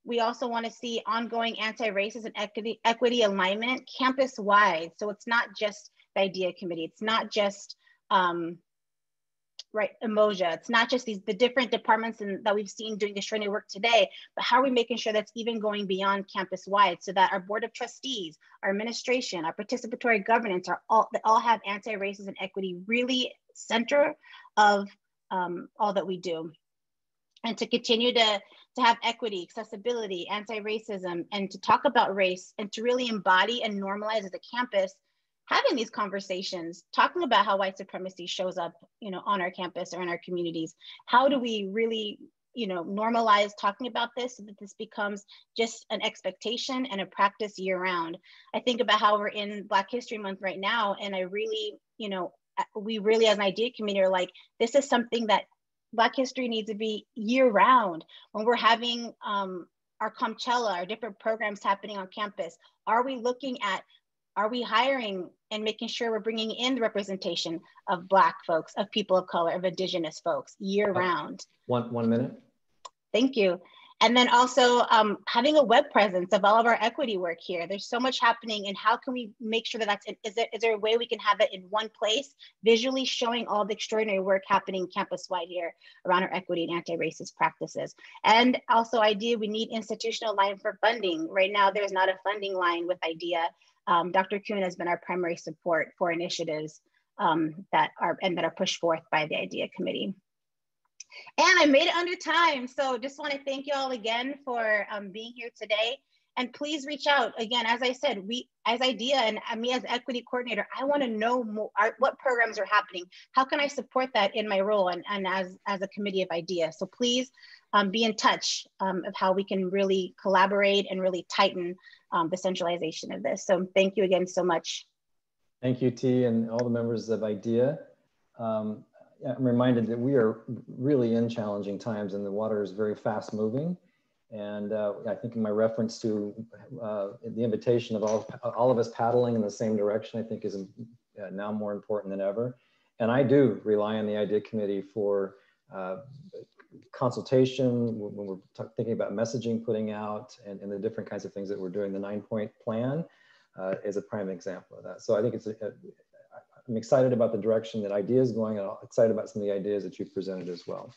we also want to see ongoing anti-racist and equity, equity alignment campus-wide. So it's not just the IDEA committee. It's not just um, right Umoja. It's not just these the different departments in, that we've seen doing this training work today, but how are we making sure that's even going beyond campus-wide so that our board of trustees, our administration, our participatory governance are all that all have anti-racist and equity really center of um, all that we do and to continue to, to have equity, accessibility, anti-racism, and to talk about race and to really embody and normalize as a campus having these conversations, talking about how white supremacy shows up, you know, on our campus or in our communities. How do we really, you know, normalize talking about this so that this becomes just an expectation and a practice year round? I think about how we're in Black History Month right now, and I really, you know, uh, we really as an IDEA community are like, this is something that Black history needs to be year round. When we're having um, our Comchella, our different programs happening on campus, are we looking at, are we hiring and making sure we're bringing in the representation of Black folks, of people of color, of Indigenous folks year round?
One, one minute.
Thank you. And then also um, having a web presence of all of our equity work here. There's so much happening and how can we make sure that that's, in, is, there, is there a way we can have it in one place, visually showing all the extraordinary work happening campus-wide here around our equity and anti-racist practices. And also IDEA, we need institutional line for funding. Right now, there's not a funding line with IDEA. Um, Dr. Coon has been our primary support for initiatives um, that are and that are pushed forth by the IDEA committee. And I made it under time. So just want to thank you all again for um, being here today. And please reach out again. As I said, we as IDEA and me as equity coordinator, I want to know more what programs are happening. How can I support that in my role and, and as, as a committee of IDEA? So please um, be in touch um, of how we can really collaborate and really tighten um, the centralization of this. So thank you again so much.
Thank you, T, and all the members of IDEA. Um, I'm reminded that we are really in challenging times and the water is very fast moving. And uh, I think in my reference to uh, the invitation of all, all of us paddling in the same direction, I think is uh, now more important than ever. And I do rely on the IDEA committee for uh, consultation when we're thinking about messaging putting out and, and, the different kinds of things that we're doing. The nine point plan uh, is a prime example of that. So I think it's a, a, I'm excited about the direction that IDEA is going and I'm excited about some of the ideas that you've presented as well.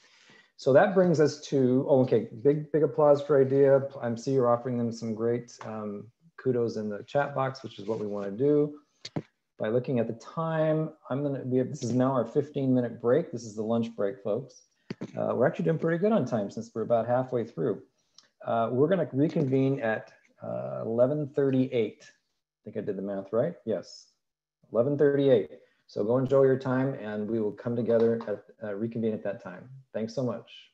So that brings us to, oh, okay, big, big applause for IDEA. I see you're offering them some great um, kudos in the chat box, which is what we want to do. By looking at the time, I'm gonna, we have, this is now our 15 minute break. This is the lunch break, folks. Uh, we're actually doing pretty good on time since we're about halfway through. Uh, we're gonna reconvene at 11.38. Uh, I think I did the math right. Yes, 11.38. So go enjoy your time and we will come together at uh, reconvene at that time. Thanks so much.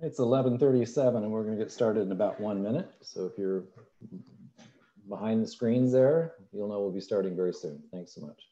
It's 11:37 and we're going to get started in about one minute. So if you're behind the screens there, you'll know we'll be starting very soon. Thanks so much.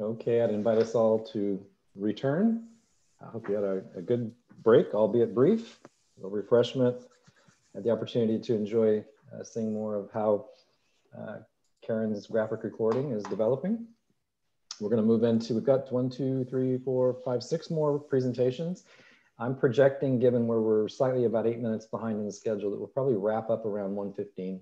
Okay, I'd invite us all to return. I hope you had a, a good break, albeit brief, a little refreshment, had the opportunity to enjoy uh, seeing more of how uh, Karen's graphic recording is developing. We're going to move into, we've got one, two, three, four, five, six more presentations. I'm projecting, given where we're slightly about eight minutes behind in the schedule, that we'll probably wrap up around 1:15,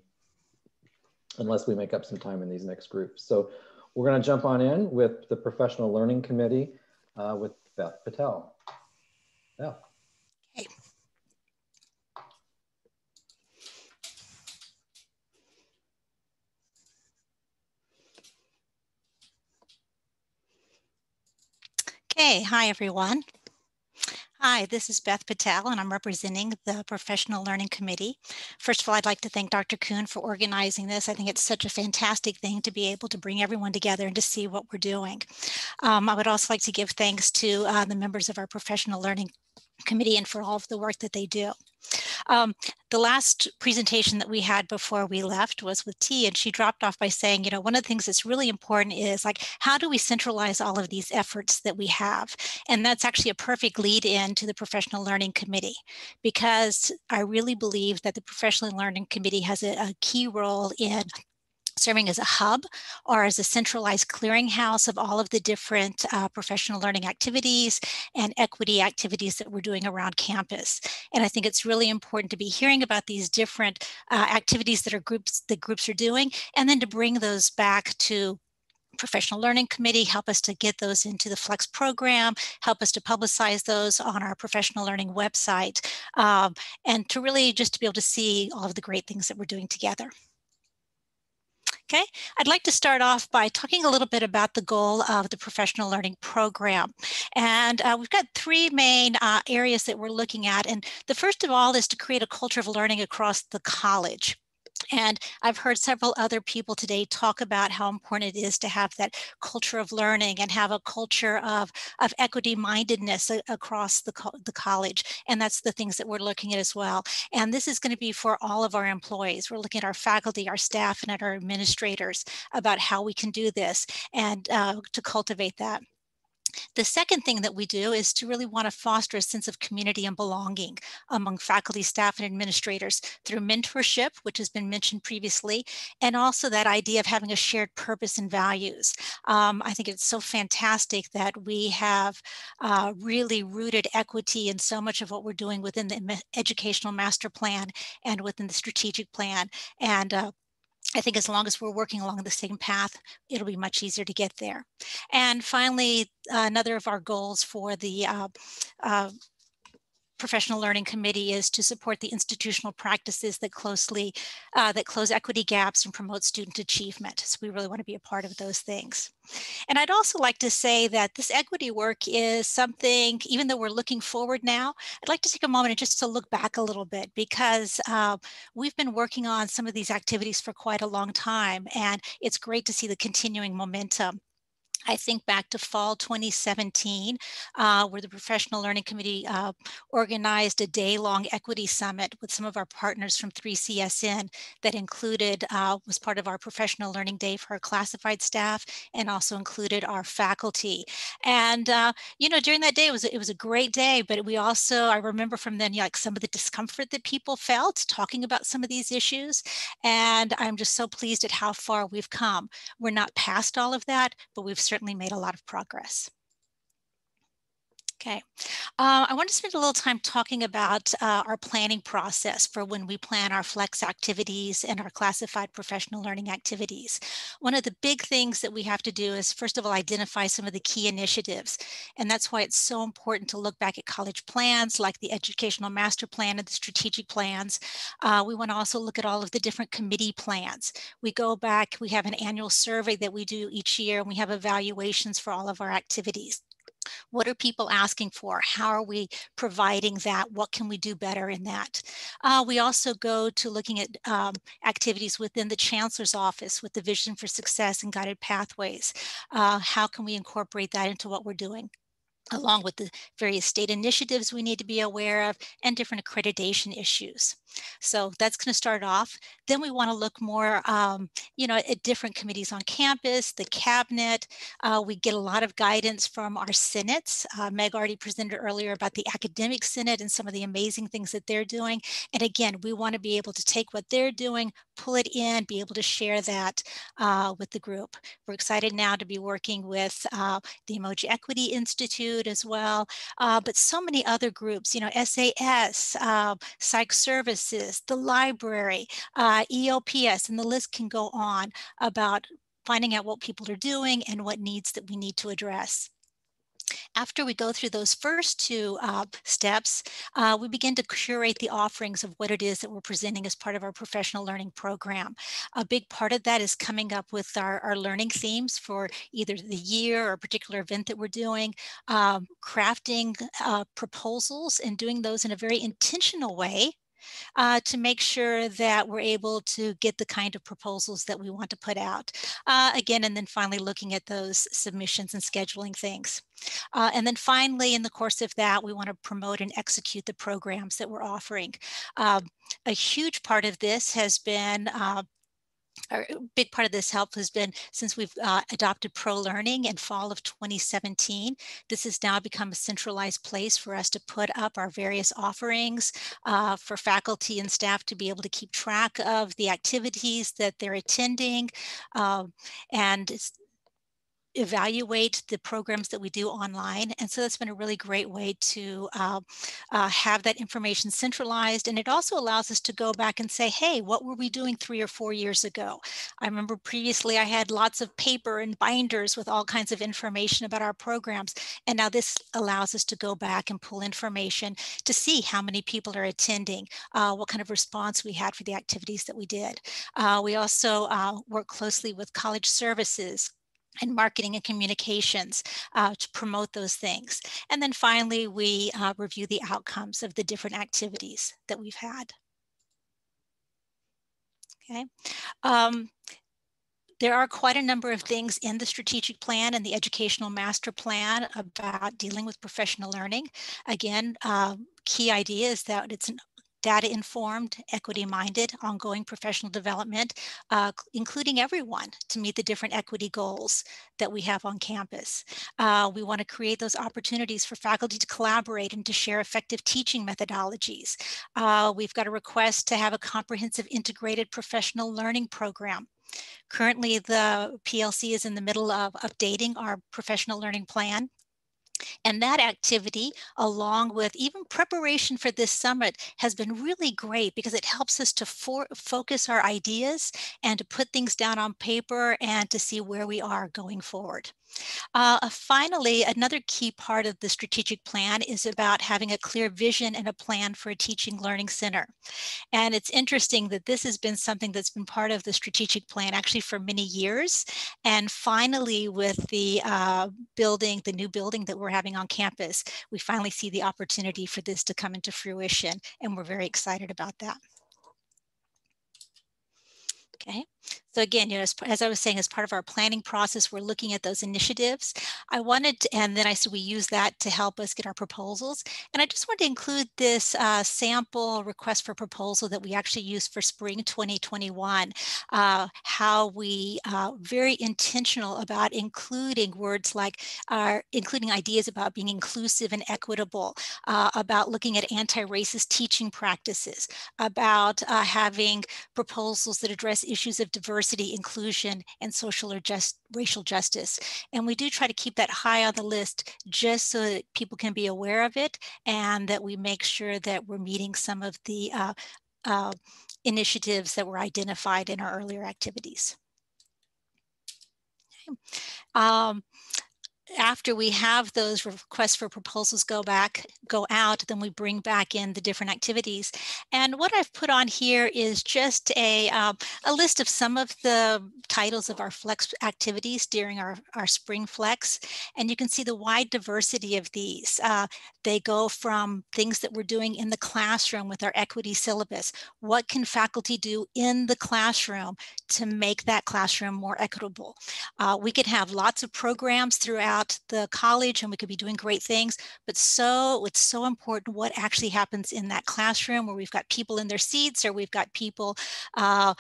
unless we make up some time in these next groups. So we're going to jump on in with the Professional Learning Committee uh, with Beth Patel. Beth.
Okay. Okay, hi everyone. Hi, this is Beth Patel, and I'm representing the Professional Learning Committee. First of all, I'd like to thank Dr. Coon for organizing this. I think it's such a fantastic thing to be able to bring everyone together and to see what we're doing. Um, I would also like to give thanks to uh, the members of our Professional Learning Committee and for all of the work that they do. Um, the last presentation that we had before we left was with T, and she dropped off by saying, you know, one of the things that's really important is like, how do we centralize all of these efforts that we have? And that's actually a perfect lead in to the Professional Learning Committee, because I really believe that the Professional Learning Committee has a, a key role in serving as a hub or as a centralized clearinghouse of all of the different uh, professional learning activities and equity activities that we're doing around campus. And I think it's really important to be hearing about these different uh, activities that our groups that groups are doing, and then to bring those back to professional learning committee help us to get those into the flex program help us to publicize those on our professional learning website um, and to really just to be able to see all of the great things that we're doing together Okay, I'd like to start off by talking a little bit about the goal of the professional learning program. And uh, we've got three main uh, areas that we're looking at. And the first of all is to create a culture of learning across the college. And I've heard several other people today talk about how important it is to have that culture of learning and have a culture of, of equity mindedness across the, co the college. And that's the things that we're looking at as well. And this is going to be for all of our employees. We're looking at our faculty, our staff, and at our administrators about how we can do this and uh, to cultivate that. The second thing that we do is to really want to foster a sense of community and belonging among faculty, staff, and administrators through mentorship, which has been mentioned previously, and also that idea of having a shared purpose and values. Um, I think it's so fantastic that we have uh, really rooted equity in so much of what we're doing within the educational master plan and within the strategic plan. And uh, I think as long as we're working along the same path, it'll be much easier to get there. And finally, another of our goals for the uh, uh, professional learning committee is to support the institutional practices that closely uh, that close equity gaps and promote student achievement. So we really want to be a part of those things. And I'd also like to say that this equity work is something, even though we're looking forward now, I'd like to take a moment just to look back a little bit because uh, we've been working on some of these activities for quite a long time and it's great to see the continuing momentum. I think back to fall 2017, uh, where the Professional Learning Committee uh, organized a day-long equity summit with some of our partners from 3CSN that included, uh, was part of our Professional Learning Day for our classified staff and also included our faculty. And, uh, you know, during that day, it was, it was a great day, but we also, I remember from then, like some of the discomfort that people felt talking about some of these issues. And I'm just so pleased at how far we've come. We're not past all of that, but we've certainly made a lot of progress. Okay, uh, I want to spend a little time talking about uh, our planning process for when we plan our flex activities and our classified professional learning activities. One of the big things that we have to do is first of all identify some of the key initiatives and that's why it's so important to look back at college plans like the educational master plan and the strategic plans. Uh, we want to also look at all of the different committee plans. We go back, we have an annual survey that we do each year and we have evaluations for all of our activities. What are people asking for? How are we providing that? What can we do better in that? Uh, we also go to looking at um, activities within the Chancellor's Office with the Vision for Success and Guided Pathways. Uh, how can we incorporate that into what we're doing? Along with the various state initiatives we need to be aware of and different accreditation issues. So that's going to start off. Then we want to look more, um, you know, at different committees on campus, the cabinet. Uh, we get a lot of guidance from our senates. Uh, Meg already presented earlier about the academic senate and some of the amazing things that they're doing. And again, we want to be able to take what they're doing, pull it in, be able to share that uh, with the group. We're excited now to be working with uh, the Umoja Equity Institute as well, uh, but so many other groups, you know, SAS, uh, Psych Services, the library, uh, EOPS, and the list can go on about finding out what people are doing and what needs that we need to address. After we go through those first two uh, steps, uh, we begin to curate the offerings of what it is that we're presenting as part of our professional learning program. A big part of that is coming up with our, our learning themes for either the year or a particular event that we're doing, um, crafting uh, proposals and doing those in a very intentional way uh, to make sure that we're able to get the kind of proposals that we want to put out. Uh, again, and then finally looking at those submissions and scheduling things. Uh, and then finally, in the course of that, we want to promote and execute the programs that we're offering. Um, a huge part of this has been uh, a big part of this help has been since we've uh, adopted pro learning in fall of 2017 this has now become a centralized place for us to put up our various offerings uh, for faculty and staff to be able to keep track of the activities that they're attending um, and evaluate the programs that we do online. And so that's been a really great way to uh, uh, have that information centralized. And it also allows us to go back and say, hey, what were we doing three or four years ago? I remember previously I had lots of paper and binders with all kinds of information about our programs. And now this allows us to go back and pull information to see how many people are attending, uh, what kind of response we had for the activities that we did. Uh, we also uh, work closely with college services, and marketing and communications uh, to promote those things. And then finally, we uh, review the outcomes of the different activities that we've had. Okay. Um, there are quite a number of things in the strategic plan and the educational master plan about dealing with professional learning. Again, uh, key idea is that it's an data informed, equity minded, ongoing professional development, uh, including everyone to meet the different equity goals that we have on campus. Uh, we want to create those opportunities for faculty to collaborate and to share effective teaching methodologies. Uh, we've got a request to have a comprehensive integrated professional learning program. Currently, the PLC is in the middle of updating our professional learning plan. And that activity, along with even preparation for this summit, has been really great because it helps us to for, focus our ideas and to put things down on paper and to see where we are going forward. Uh, finally, another key part of the strategic plan is about having a clear vision and a plan for a teaching learning center. And it's interesting that this has been something that's been part of the strategic plan actually for many years. And finally, with the uh, building, the new building that we're having on campus, we finally see the opportunity for this to come into fruition. And we're very excited about that. Okay, so again, you know, as, as, I was saying, as part of our planning process, we're looking at those initiatives. I wanted, to, and then I said we use that to help us get our proposals. And I just wanted to include this uh, sample request for proposal that we actually used for spring 2021, uh, how we uh, very intentional about including words like, uh, including ideas about being inclusive and equitable, uh, about looking at anti-racist teaching practices, about uh, having proposals that address issues of diversity diversity, inclusion, and social or just racial justice. And we do try to keep that high on the list just so that people can be aware of it and that we make sure that we're meeting some of the uh, uh, initiatives that were identified in our earlier activities. Okay. Um, after we have those requests for proposals go back, go out, then we bring back in the different activities. And what I've put on here is just a, uh, a list of some of the titles of our flex activities during our, our spring flex. And you can see the wide diversity of these. Uh, they go from things that we're doing in the classroom with our equity syllabus. What can faculty do in the classroom to make that classroom more equitable? Uh, we could have lots of programs throughout the college and we could be doing great things, but so it's so important what actually happens in that classroom where we've got people in their seats or we've got people uh,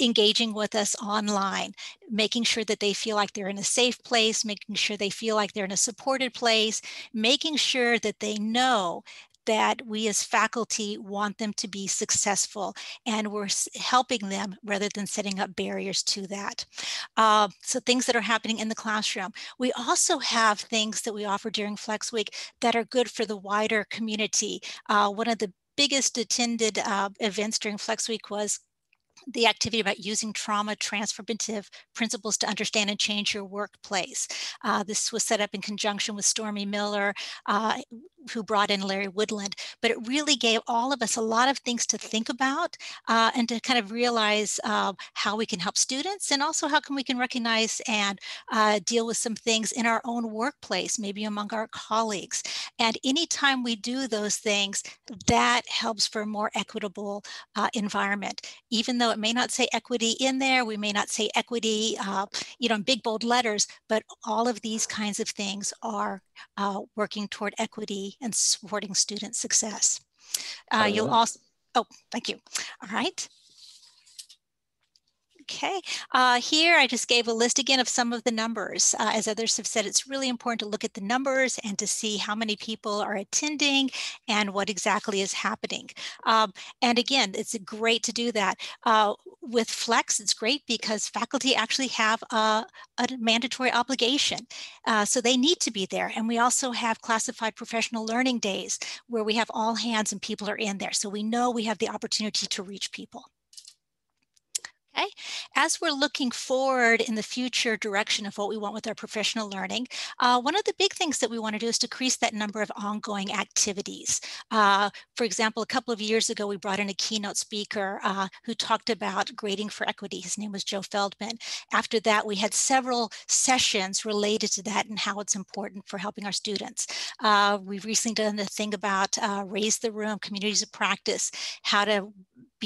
engaging with us online, making sure that they feel like they're in a safe place, making sure they feel like they're in a supported place, making sure that they know that we as faculty want them to be successful and we're helping them rather than setting up barriers to that. Uh, so things that are happening in the classroom. We also have things that we offer during Flex Week that are good for the wider community. Uh, one of the biggest attended uh, events during Flex Week was the activity about using trauma transformative principles to understand and change your workplace. Uh, this was set up in conjunction with Stormy Miller, uh, who brought in Larry Woodland, but it really gave all of us a lot of things to think about uh, and to kind of realize uh, how we can help students and also how can we can recognize and uh, deal with some things in our own workplace, maybe among our colleagues. And anytime we do those things, that helps for a more equitable uh, environment. Even though it may not say equity in there, we may not say equity, uh, you know, in big bold letters, but all of these kinds of things are uh, working toward equity and supporting student success. Uh, you'll also, oh, thank you. All right. Okay, uh, here I just gave a list again of some of the numbers. Uh, as others have said, it's really important to look at the numbers and to see how many people are attending and what exactly is happening. Um, and again, it's great to do that. Uh, with Flex, it's great because faculty actually have a, a mandatory obligation. Uh, so they need to be there. And we also have classified professional learning days where we have all hands and people are in there. So we know we have the opportunity to reach people. Okay, as we're looking forward in the future direction of what we want with our professional learning, uh, one of the big things that we want to do is decrease that number of ongoing activities. Uh, for example, a couple of years ago, we brought in a keynote speaker uh, who talked about grading for equity. His name was Joe Feldman. After that, we had several sessions related to that and how it's important for helping our students. Uh, we've recently done the thing about uh, raise the room, communities of practice, how to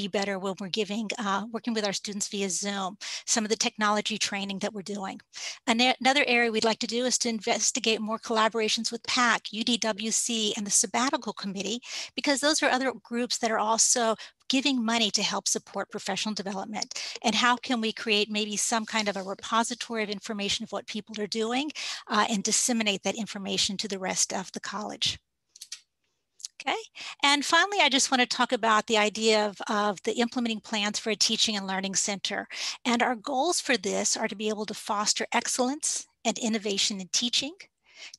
be better when we're giving, uh, working with our students via Zoom, some of the technology training that we're doing. Another area we'd like to do is to investigate more collaborations with PAC, UDWC, and the sabbatical committee, because those are other groups that are also giving money to help support professional development and how can we create maybe some kind of a repository of information of what people are doing uh, and disseminate that information to the rest of the college. Okay, and finally, I just want to talk about the idea of, of the implementing plans for a teaching and learning center. And our goals for this are to be able to foster excellence and innovation in teaching,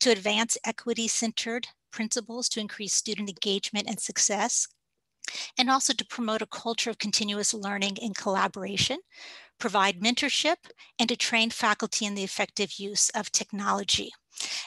to advance equity-centered principles to increase student engagement and success, and also to promote a culture of continuous learning and collaboration, provide mentorship, and to train faculty in the effective use of technology.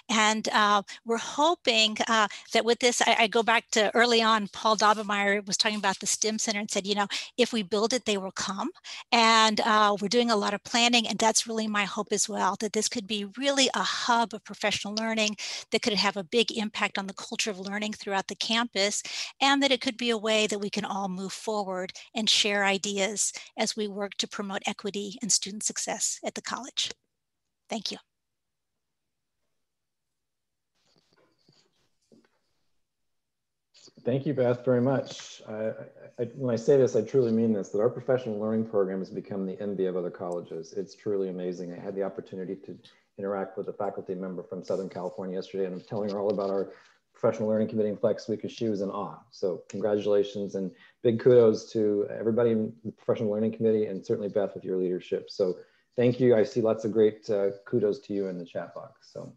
And uh, we're hoping uh, that with this, I, I, go back to early on, Paul Daubenmeier was talking about the STEM Center and said, you know, if we build it, they will come. And uh, we're doing a lot of planning. And that's really my hope as well, that this could be really a hub of professional learning that could have a big impact on the culture of learning throughout the campus. And that it could be a way that we can all move forward and share ideas as we work to promote equity and student success at the college. Thank you.
Thank you, Beth, very much. I, I, when I say this, I truly mean this, that our professional learning program has become the envy of other colleges. It's truly amazing. I had the opportunity to interact with a faculty member from Southern California yesterday, and I'm telling her all about our Professional Learning Committee in Flex Week because she was in awe. So congratulations and big kudos to everybody in the Professional Learning Committee and certainly Beth with your leadership. So thank you. I see lots of great uh, kudos to you in the chat box. So,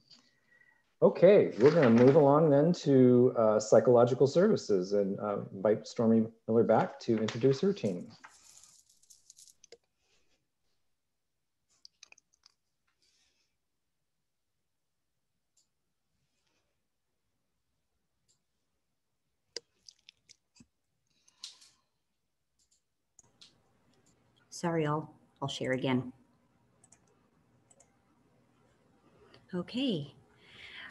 okay, we're going to move along then to uh, psychological services and uh, invite Stormy Miller back to introduce her team.
Sorry, I'll, I'll share again. Okay.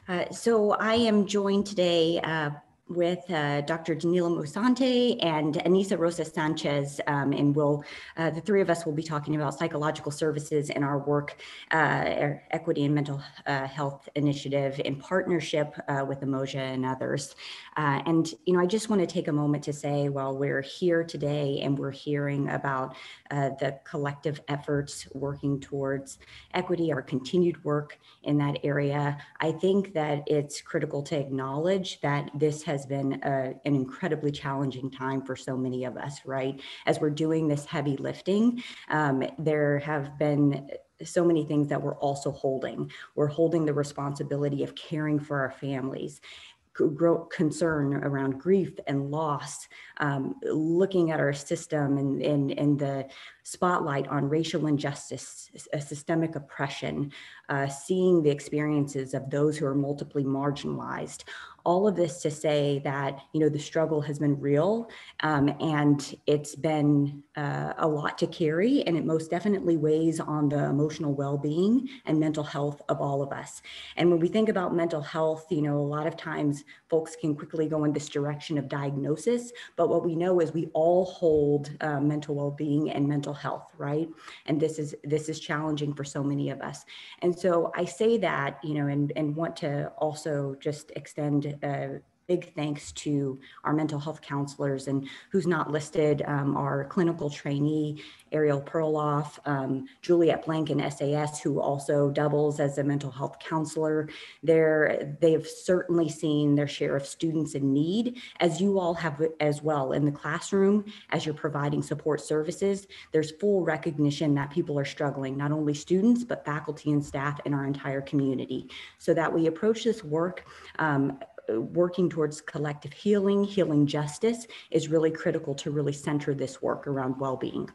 Uh, so I am joined today uh, with uh, Dr. Danilo Musante and Anissa Rosa Sanchez, um, and we'll, uh, the three of us will be talking about psychological services and our work, uh, equity and mental uh, health initiative in partnership uh, with Umoja and others. Uh, and, you know, I just want to take a moment to say, while we're here today and we're hearing about the collective efforts working towards equity, our continued work in that area, I think that it's critical to acknowledge that this has has been a, an incredibly challenging time for so many of us, right? As we're doing this heavy lifting, um, there have been so many things that we're also holding. We're holding the responsibility of caring for our families concern around grief and loss, um, looking at our system and, and, and the spotlight on racial injustice, systemic oppression, uh, seeing the experiences of those who are multiply marginalized, all of this to say that you know the struggle has been real um, and it's been uh, a lot to carry and it most definitely weighs on the emotional well-being and mental health of all of us. And when we think about mental health you know a lot of times folks can quickly go in this direction of diagnosis but what we know is we all hold uh, mental well-being and mental health right? And this is this is challenging for so many of us. And so i say that you know and and want to also just extend uh, big thanks to our mental health counselors and who's not listed, um, our clinical trainee, Ariel Perloff, um, Juliet Blank and SAS, who also doubles as a mental health counselor. They're, they've certainly seen their share of students in need, as you all have as well in the classroom, as you're providing support services. There's full recognition that people are struggling, not only students, but faculty and staff in our entire community. So that we approach this work um, working towards collective healing, healing justice is really critical to really center this work around well-being.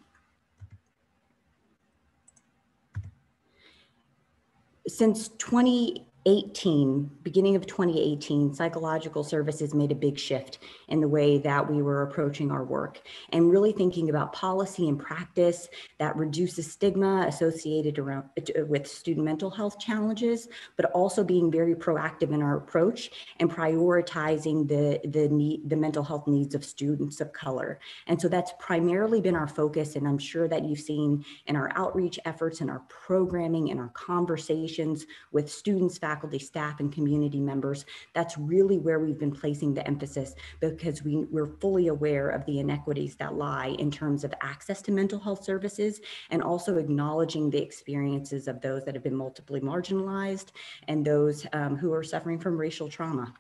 Since 20, 18, beginning of 2018, psychological services made a big shift in the way that we were approaching our work and really thinking about policy and practice that reduces stigma associated around with student mental health challenges, but also being very proactive in our approach and prioritizing the, the need, the mental health needs of students of color. And so that's primarily been our focus. And I'm sure that you've seen in our outreach efforts and our programming and our conversations with students, faculty, staff, and community members, that's really where we've been placing the emphasis because we, we're fully aware of the inequities that lie in terms of access to mental health services and also acknowledging the experiences of those that have been multiply marginalized and those um, who are suffering from racial trauma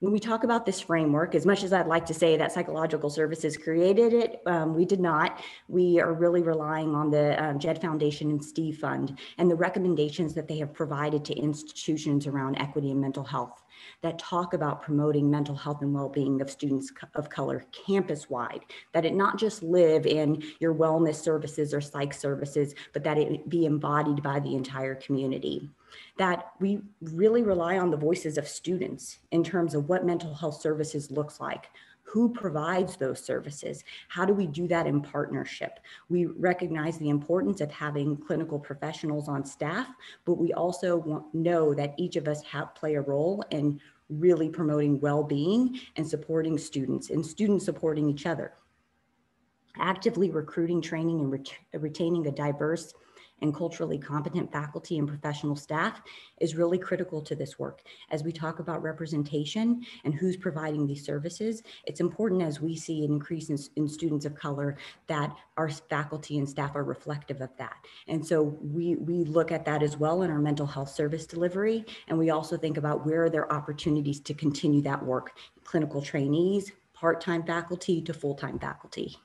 when we talk about this framework, as much as I'd like to say that psychological services created it, um, we did not. We are really relying on the um, JED Foundation and Steve Fund and the recommendations that they have provided to institutions around equity and mental health that talk about promoting mental health and well-being of students of color campus-wide, that it not just live in your wellness services or psych services, but that it be embodied by the entire community that we really rely on the voices of students in terms of what mental health services looks like, who provides those services? How do we do that in partnership? We recognize the importance of having clinical professionals on staff, but we also want, know that each of us have play a role in really promoting well-being and supporting students and students supporting each other. Actively recruiting, training, and ret retaining a diverse and culturally competent faculty and professional staff is really critical to this work. As we talk about representation and who's providing these services, it's important as we see an increase in, in students of color that our faculty and staff are reflective of that. And so we, we look at that as well in our mental health service delivery. And we also think about where are there opportunities to continue that work, clinical trainees, part-time faculty to full-time faculty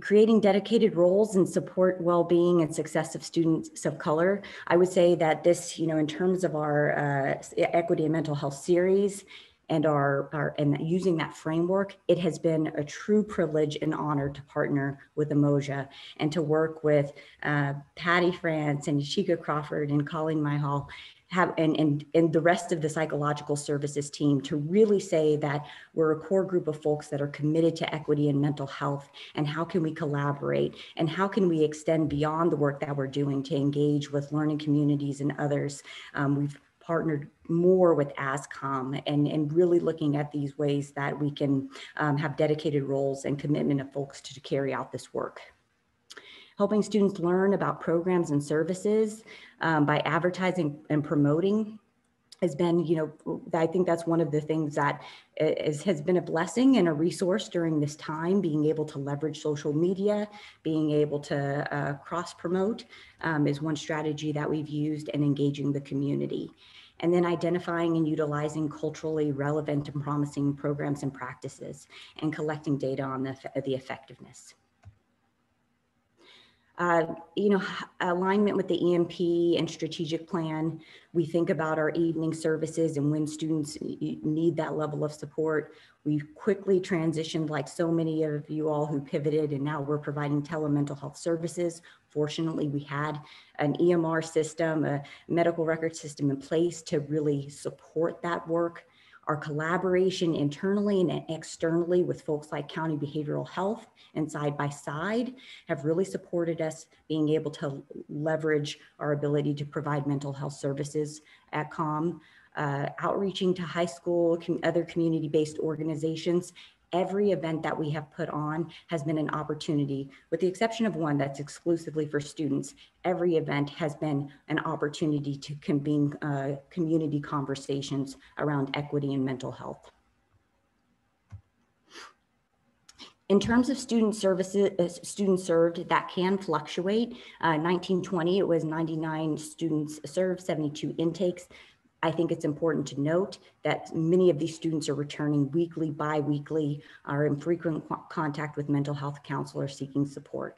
creating dedicated roles and support well-being and success of students of color. I would say that this, you know, in terms of our uh, equity and mental health series and our, our and using that framework, it has been a true privilege and honor to partner with Umoja and to work with uh, Patty France and Yashika Crawford and Colleen Myhall have and, and and the rest of the psychological services team to really say that we're a core group of folks that are committed to equity and mental health and how can we collaborate and how can we extend beyond the work that we're doing to engage with learning communities and others. Um, we've partnered more with ASCOM and, and really looking at these ways that we can um, have dedicated roles and commitment of folks to, to carry out this work helping students learn about programs and services um, by advertising and promoting has been, you know, I think that's one of the things that is, has been a blessing and a resource during this time, being able to leverage social media, being able to uh, cross promote um, is one strategy that we've used and engaging the community. And then identifying and utilizing culturally relevant and promising programs and practices and collecting data on the, the effectiveness. Uh, you know, alignment with the EMP and strategic plan. We think about our evening services and when students need that level of support. We've quickly transitioned, like so many of you all who pivoted, and now we're providing telemental health services. Fortunately, we had an EMR system, a medical record system in place to really support that work our collaboration internally and externally with folks like County Behavioral Health and Side by Side have really supported us being able to leverage our ability to provide mental health services at COM. Uh, outreaching to high school, com other community-based organizations, every event that we have put on has been an opportunity, with the exception of one that's exclusively for students. Every event has been an opportunity to convene uh, community conversations around equity and mental health. In terms of student services, uh, students served, that can fluctuate. Uh, 1920, it was 99 students served, 72 intakes. I think it's important to note that many of these students are returning weekly, bi-weekly, are in frequent contact with mental health counselors seeking support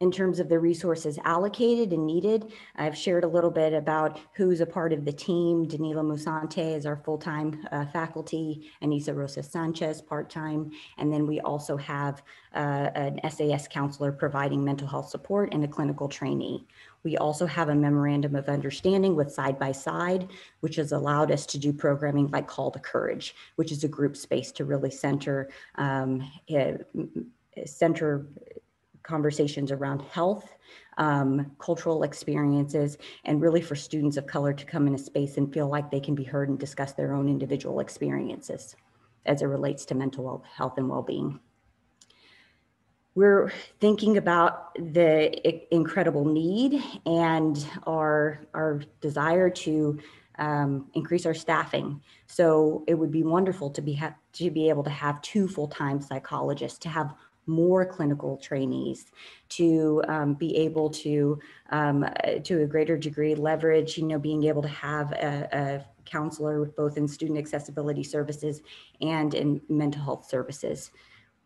in terms of the resources allocated and needed. I've shared a little bit about who's a part of the team. Danila Musante is our full-time uh, faculty, Anissa Rosa Sanchez part-time, and then we also have uh, an SAS counselor providing mental health support and a clinical trainee. We also have a memorandum of understanding with Side by Side, which has allowed us to do programming like Call to Courage, which is a group space to really center um, uh, center conversations around health, um, cultural experiences, and really for students of color to come in a space and feel like they can be heard and discuss their own individual experiences as it relates to mental health and well-being. We're thinking about the incredible need and our, our desire to um, increase our staffing. So it would be wonderful to be to be able to have two full-time psychologists, to have more clinical trainees to um, be able to, um, to a greater degree, leverage, you know, being able to have a, a counselor both in student accessibility services and in mental health services.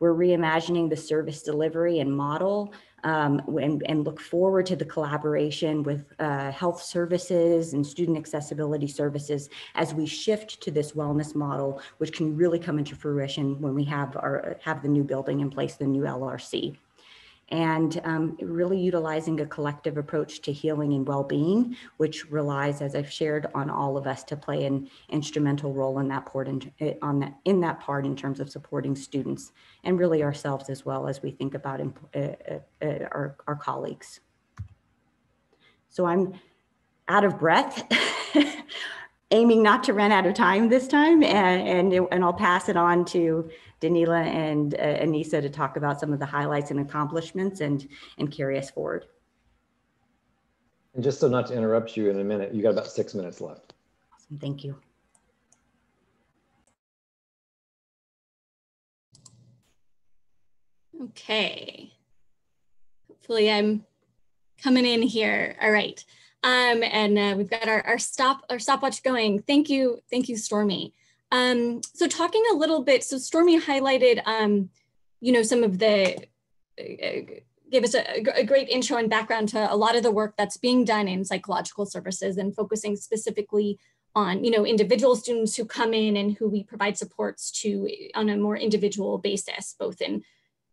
We're reimagining the service delivery and model um, and, and, look forward to the collaboration with uh, health services and student accessibility services as we shift to this wellness model, which can really come into fruition when we have our have the new building in place, the new LRC and um, really utilizing a collective approach to healing and well-being, which relies, as I've shared, on all of us to play an instrumental role in that part in, on that in that part in terms of supporting students and really ourselves as well as we think about uh, uh, our, our colleagues. So I'm out of breath. aiming not to run out of time this time and, and, and I'll pass it on to Danila and uh, Anissa to talk about some of the highlights and accomplishments and, and carry us forward.
And just so not to interrupt you in a minute, you got about six minutes left.
Awesome, thank you.
Okay. Hopefully I'm coming in here. All right. Um, and uh, we've got our, our stop our stopwatch going. Thank you, thank you, Stormy. Um, so talking a little bit, so Stormy highlighted, um, you know, some of the, uh, gave us a, a, great intro and background to a lot of the work that's being done in psychological services and focusing specifically on, you know, individual students who come in and who we provide supports to on a more individual basis, both in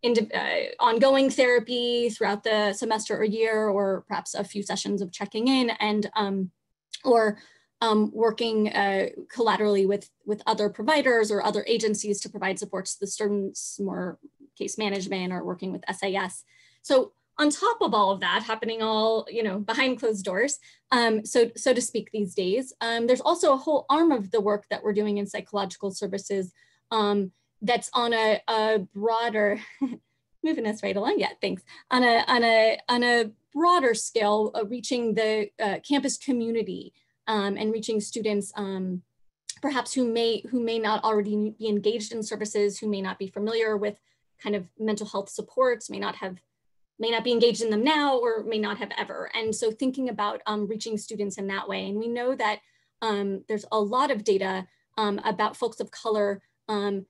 uh, ongoing therapy throughout the semester or year, or perhaps a few sessions of checking in and, um, or um, working uh, collaterally with, with other providers or other agencies to provide supports to the students, more case management or working with SAS. So on top of all of that happening all you know behind closed doors um, so so to speak these days um, there's also a whole arm of the work that we're doing in psychological services um, that's on a, a broader moving us right along yeah thanks on a on a on a broader scale uh, reaching the uh, campus community and reaching students um, perhaps who may who may not already be engaged in services who may not be familiar with kind of mental health supports may not have may not be engaged in them now or may not have ever and so thinking about um, reaching students in that way and we know that um, there's a lot of data um, about folks of color um,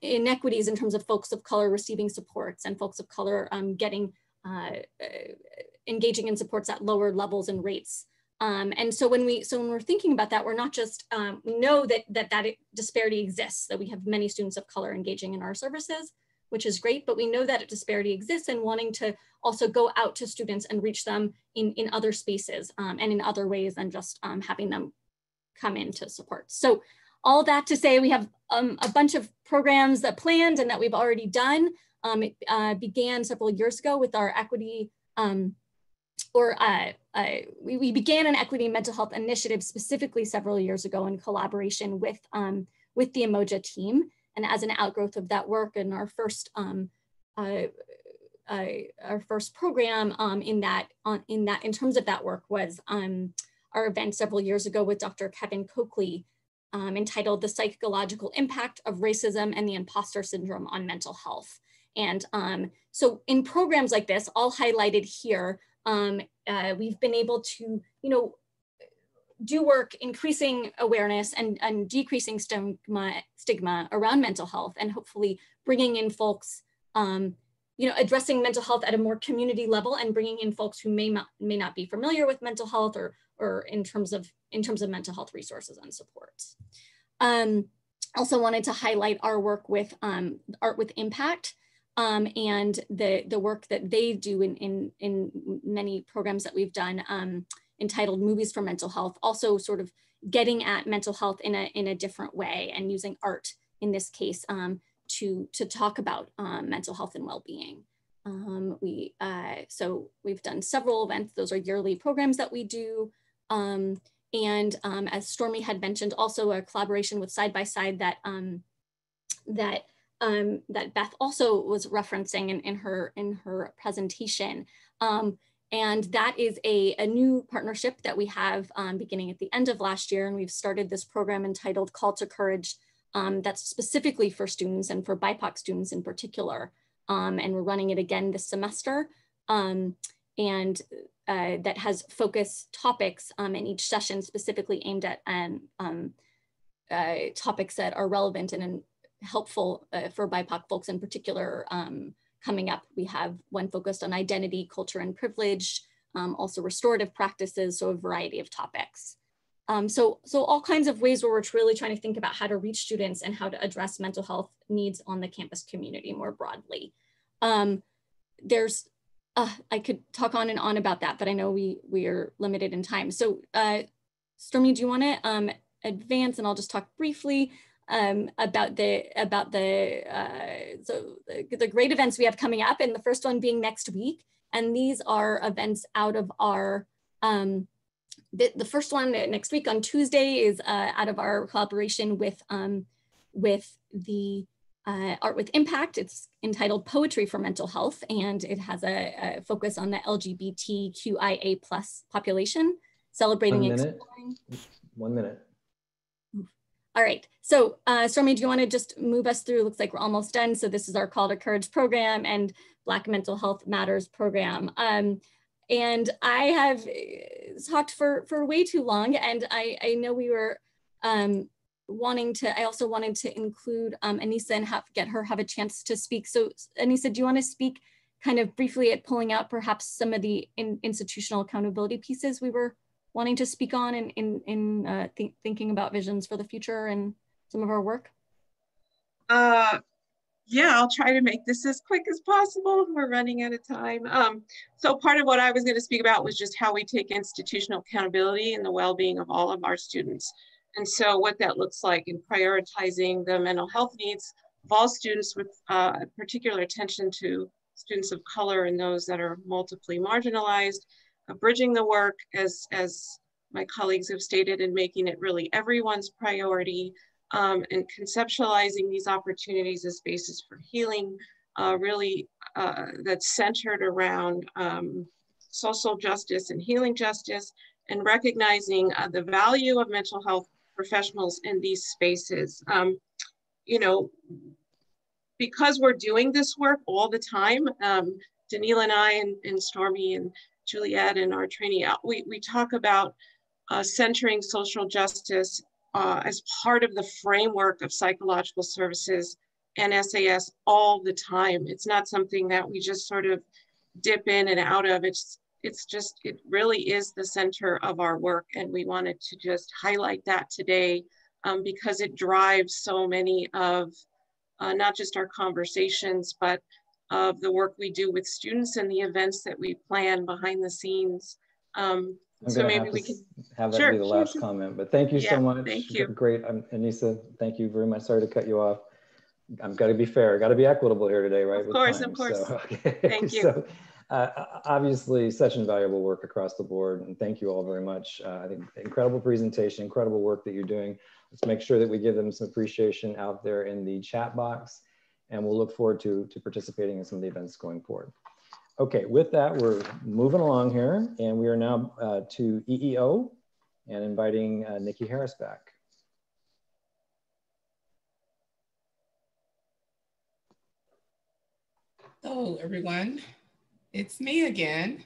inequities in terms of folks of color receiving supports and folks of color um, getting uh, uh, engaging in supports at lower levels and rates. Um, and so when we so when we're thinking about that, we're not just um, we know that that that disparity exists. That we have many students of color engaging in our services, which is great. But we know that a disparity exists, and wanting to also go out to students and reach them in in other spaces um, and in other ways than just um, having them come in to support. So all that to say we have um, a bunch of programs that planned and that we've already done. Um, it uh, began several years ago with our equity, um, or uh, uh, we, we, began an equity and mental health initiative specifically several years ago in collaboration with, um, with the Umoja team. And as an outgrowth of that work and our first um, uh, uh, our first program um, in that on in that in terms of that work was um, our event several years ago with Dr. Kevin Coakley, um, entitled The Psychological Impact of Racism and the Imposter Syndrome on Mental Health. And um, so in programs like this, all highlighted here, um, uh, we've been able to, you know, do work increasing awareness and, and decreasing stigma, stigma around mental health and hopefully bringing in folks, um, you know, addressing mental health at a more community level and bringing in folks who may not, may not be familiar with mental health or, or in terms of in terms of mental health resources and supports. Um, also wanted to highlight our work with um, Art with Impact um, and the, the work that they do in, in, in many programs that we've done um, entitled Movies for Mental Health, also sort of getting at mental health in a, in a different way and using art in this case um, to, to talk about um, mental health and well-being. Um, we uh, so we've done several events. Those are yearly programs that we do. Um, and as Stormy had mentioned, also a collaboration with Side by Side that that um, that Beth also was referencing in, in her in her presentation. Um, and that is a, a new partnership that we have um, beginning at the end of last year. And we've started this program entitled Call to Courage that's specifically for students and for BIPOC students in particular. and we're running it again this semester. Um, and uh, that has focus topics um, in each session specifically aimed at um, um, uh, topics that are relevant and helpful uh, for BIPOC folks in particular. Um, coming up, we have one focused on identity, culture, and privilege, um, also restorative practices, so a variety of topics. Um, so, so all kinds of ways where we're really trying to think about how to reach students and how to address mental health needs on the campus community more broadly. there's uh, I could talk on and on about that, but I know we we are limited in time. So, uh, Stormy, do you want to um, advance, and I'll just talk briefly um, about the about the uh, so the, the great events we have coming up, and the first one being next week. And these are events out of our um, the, the first one next week on Tuesday is uh, out of our collaboration with um, with the uh, Art with Impact. It's entitled Poetry for Mental Health, and it has a, a focus on the LGBTQIA plus population, celebrating
One minute. One minute.
All right, so uh, Stormy, do you wanna just move us through? Looks like we're almost done. So this is our Call to Courage program and Black Mental Health Matters program. Um, and I have uh, talked for, for way too long and I, I know we were um, wanting to, I also wanted to include um, Anissa and have, get her have a chance to speak. So Anissa, do you wanna speak kind of briefly at pulling out perhaps some of the in, institutional accountability pieces we were wanting to speak on in, in, in uh, th thinking about visions for the future and some of our work?
Uh, yeah, I'll try to make this as quick as possible. We're running out of time. Um, so part of what I was going to speak about was just how we take institutional accountability and the well-being of all of our students. And so what that looks like in prioritizing the mental health needs of all students with uh, particular attention to students of color and those that are multiply marginalized, uh, bridging the work as, as my colleagues have stated and making it really everyone's priority um, and conceptualizing these opportunities as spaces for healing, uh, really uh, that's centered around um, social justice and healing justice and recognizing uh, the value of mental health professionals in these spaces. Um, you know, because we're doing this work all the time, um, and I and, and Stormy and Juliet and our trainee, uh, we, we talk about uh, centering social justice uh, as part of the framework of psychological services and SAS all the time. It's not something that we just sort of dip in and out of. It's it's just it really is the center of our work, and we wanted to just highlight that today um, because it drives so many of uh, not just our conversations, but of the work we do with students and the events that we plan behind the scenes. Um, so maybe we can
have that
sure,
be the
sure,
last
sure.
comment, but thank you
Yeah,
so much.
thank you.
Great, um, Anissa, thank you very much. Sorry to cut you off. I've gotta be fair, gotta be equitable here today, right?
Of course, of course.
so, okay.
Thank you.
So, uh, obviously, such invaluable work across the board, and thank you all very much. Uh, I think incredible presentation, incredible work that you're doing. Let's make sure that we give them some appreciation out there in the chat box, and we'll look forward to, to participating in some of the events going forward. Okay, with that, we're moving along here, and we are now uh, to EEO and inviting uh, Nikki Harris back.
Hello, everyone. It's me again.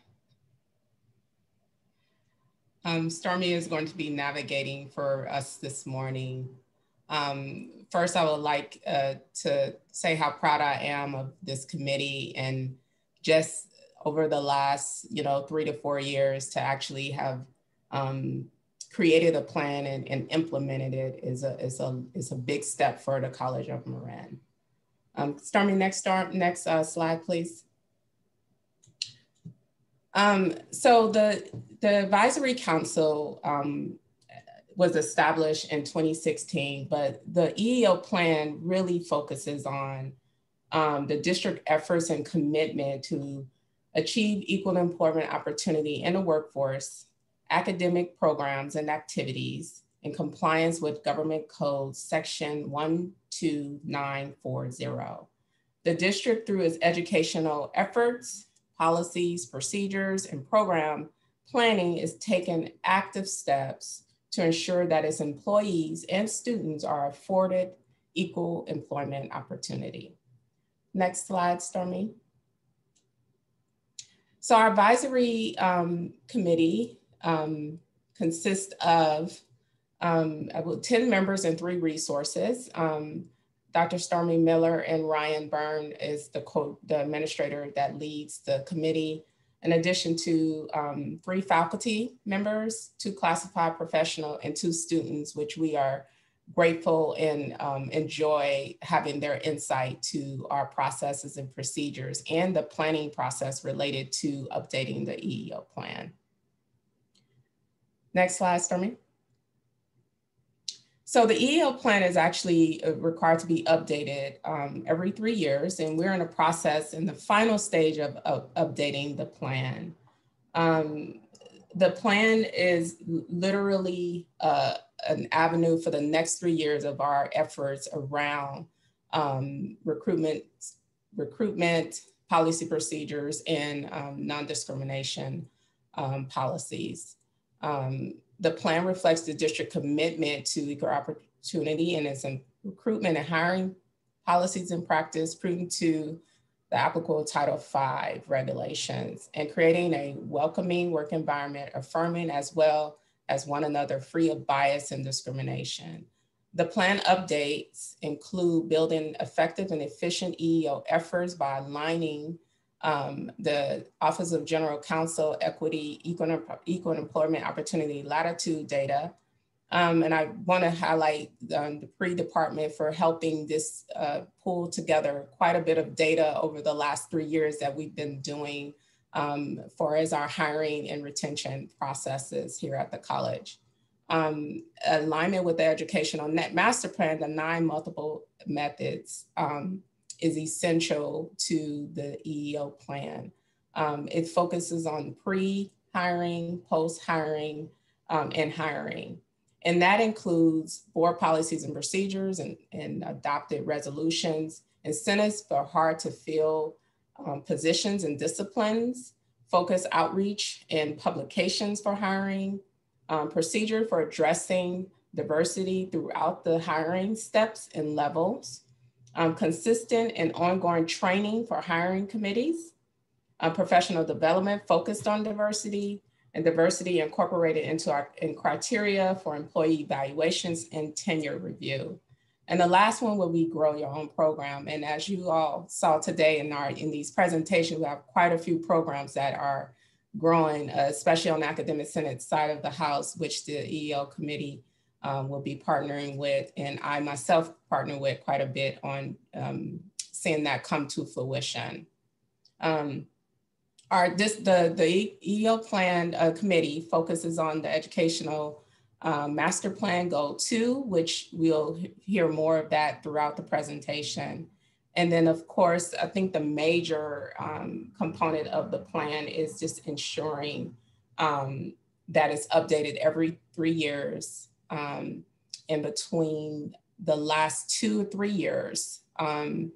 Um, Stormy is going to be navigating for us this morning. Um, first, I would like uh, to say how proud I am of this committee and just over the last, you know, three to four years to actually have um, created a plan and, and, implemented it is a, is, a, is a big step for the College of Marin. Um, Stormy, next, next uh, slide, please. Um, so the, the advisory council um, was established in 2016, but the EEO plan really focuses on um, the district efforts and commitment to achieve equal employment opportunity in the workforce, academic programs and activities in compliance with government code section 12940. The district through its educational efforts, policies, procedures, and program planning is taking active steps to ensure that its employees and students are afforded equal employment opportunity. Next slide, Stormy. So our advisory um, committee um, consists of um, 10 members and three resources. Um, Dr. Stormy Miller and Ryan Byrne is the, the administrator that leads the committee, in addition to um, three faculty members, two classified professional, and two students, which we are grateful and um, enjoy having their insight to our processes and procedures and the planning process related to updating the EEO plan. Next slide, Stormy. So the EEO plan is actually uh, required to be updated um, every three years, and we're in a process in the final stage of, of updating the plan. Um, the plan is literally uh, an avenue for the next three years of our efforts around um, recruitment, recruitment policy procedures, and um, non-discrimination um, policies. Um, the plan reflects the district commitment to equal opportunity and its recruitment and hiring policies and practice proven to the applicable Title V regulations and creating a welcoming work environment, affirming as well as one another free of bias and discrimination. The plan updates include building effective and efficient EEO efforts by aligning um, the Office of General Counsel Equity Equal, Equal Employment Opportunity Latitude data. Um, and I want to highlight um, the pre-department for helping this uh, pull together quite a bit of data over the last three years that we've been doing um, for as our hiring and retention processes here at the college. Um, alignment with the educational net master plan, the nine multiple methods um, is essential to the EEO plan. Um, it focuses on pre-hiring, post-hiring, um, and hiring. And that includes board policies and procedures and, and adopted resolutions, incentives for hard to fill um, positions and disciplines, focus outreach and publications for hiring, um, procedure for addressing diversity throughout the hiring steps and levels, um, consistent and ongoing training for hiring committees, uh, professional development focused on diversity, and diversity incorporated into our in criteria for employee evaluations and tenure review. And the last one will be grow your own program. And as you all saw today in our in these presentations, we have quite a few programs that are growing, uh, especially on the academic senate side of the house, which the EEO committee um, will be partnering with, and I myself partner with quite a bit on um, seeing that come to fruition. Um, our, this, the, the EEO plan uh, committee focuses on the educational um, master plan goal two, which we'll hear more of that throughout the presentation. And then of course, I think the major um, component of the plan is just ensuring um, that it's updated every three years um, in between the last two or three years, um,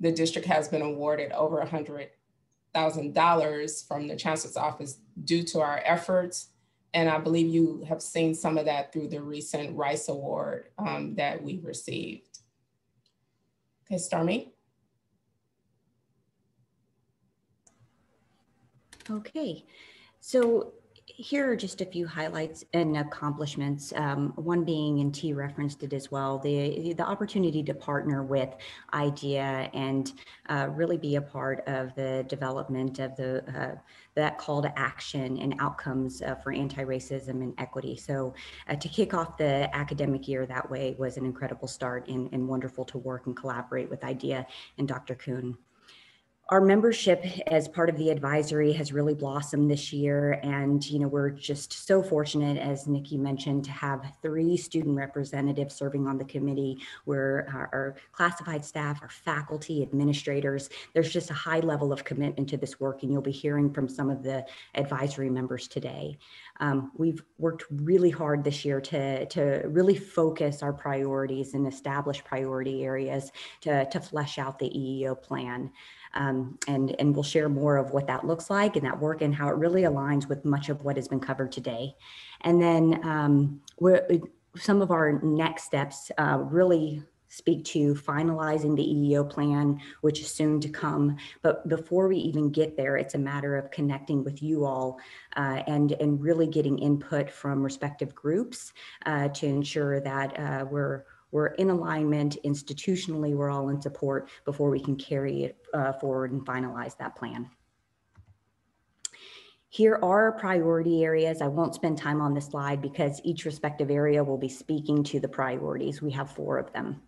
the district has been awarded over $100,000 from the chancellor's office due to our efforts. And I believe you have seen some of that through the recent Rice Award um, that we received. Okay, Stormy.
Okay, so here are just a few highlights and accomplishments. Um, one being, and T referenced it as well, the, the opportunity to partner with IDEA and uh, really be a part of the development of the uh, that call to action and outcomes uh, for anti-racism and equity. So uh, to kick off the academic year that way was an incredible start and, and wonderful to work and collaborate with IDEA and Dr. Coon our membership as part of the advisory has really blossomed this year. And you know we're just so fortunate as nikki mentioned to have three student representatives serving on the committee. Where our, our, classified staff our faculty administrators. There's just a high level of commitment to this work and you'll be hearing from some of the advisory members today. Um, we've worked really hard this year to, to really focus our priorities and establish priority areas to, to flesh out the eeo plan um, and, and we'll share more of what that looks like and that work and how it really aligns with much of what has been covered today. And then um, some of our next steps uh, really speak to finalizing the EEO plan, which is soon to come. But before we even get there, it's a matter of connecting with you all uh, and, and really getting input from respective groups uh, to ensure that uh, we're we're in alignment institutionally, we're all in support before we can carry it uh, forward and finalize that plan. Here are priority areas. I won't spend time on this slide because each respective area will be speaking to the priorities. We have four of them.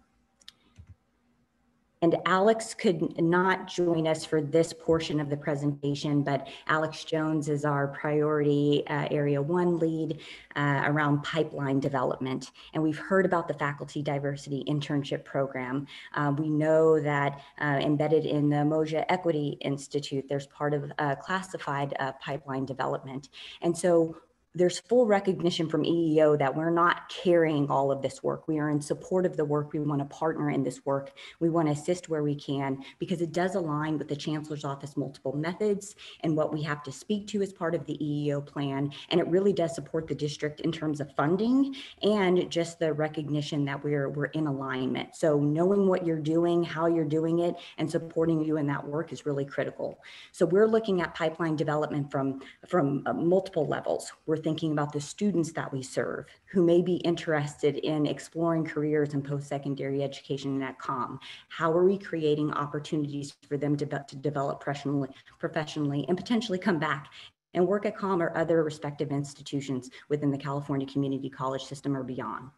And Alex could not join us for this portion of the presentation, but Alex Jones is our priority uh, area one lead uh, around pipeline development. And we've heard about the faculty diversity internship program. Uh, we know that uh, embedded in the Umoja Equity Institute, there's part of classified uh, pipeline development. And so there's full recognition from EEO that we're not carrying all of this work. We are in support of the work. We want to partner in this work. We want to assist where we can because it does align with the Chancellor's Office multiple methods and what we have to speak to as part of the EEO plan. And it really does support the district in terms of funding and just the recognition that we're, we're in alignment. So knowing what you're doing, how you're doing it, and supporting you in that work is really critical. So we're looking at pipeline development from, from uh, multiple levels. We're thinking about the students that we serve who may be interested in exploring careers in post-secondary education at COM. How are we creating opportunities for them to, to develop professionally, professionally and potentially come back and work at COM or other respective institutions within the California Community College system or beyond?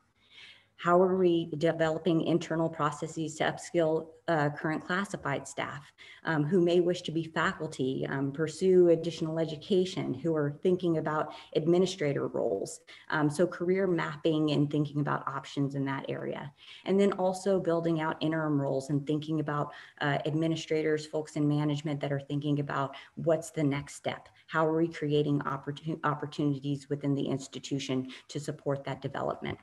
How are we developing internal processes to upskill uh, current classified staff um, who may wish to be faculty, um, pursue additional education, who are thinking about administrator roles? Um, so career mapping and thinking about options in that area. And then also building out interim roles and thinking about uh, administrators, folks in management that are thinking about what's the next step? How are we creating opportun opportunities within the institution to support that development?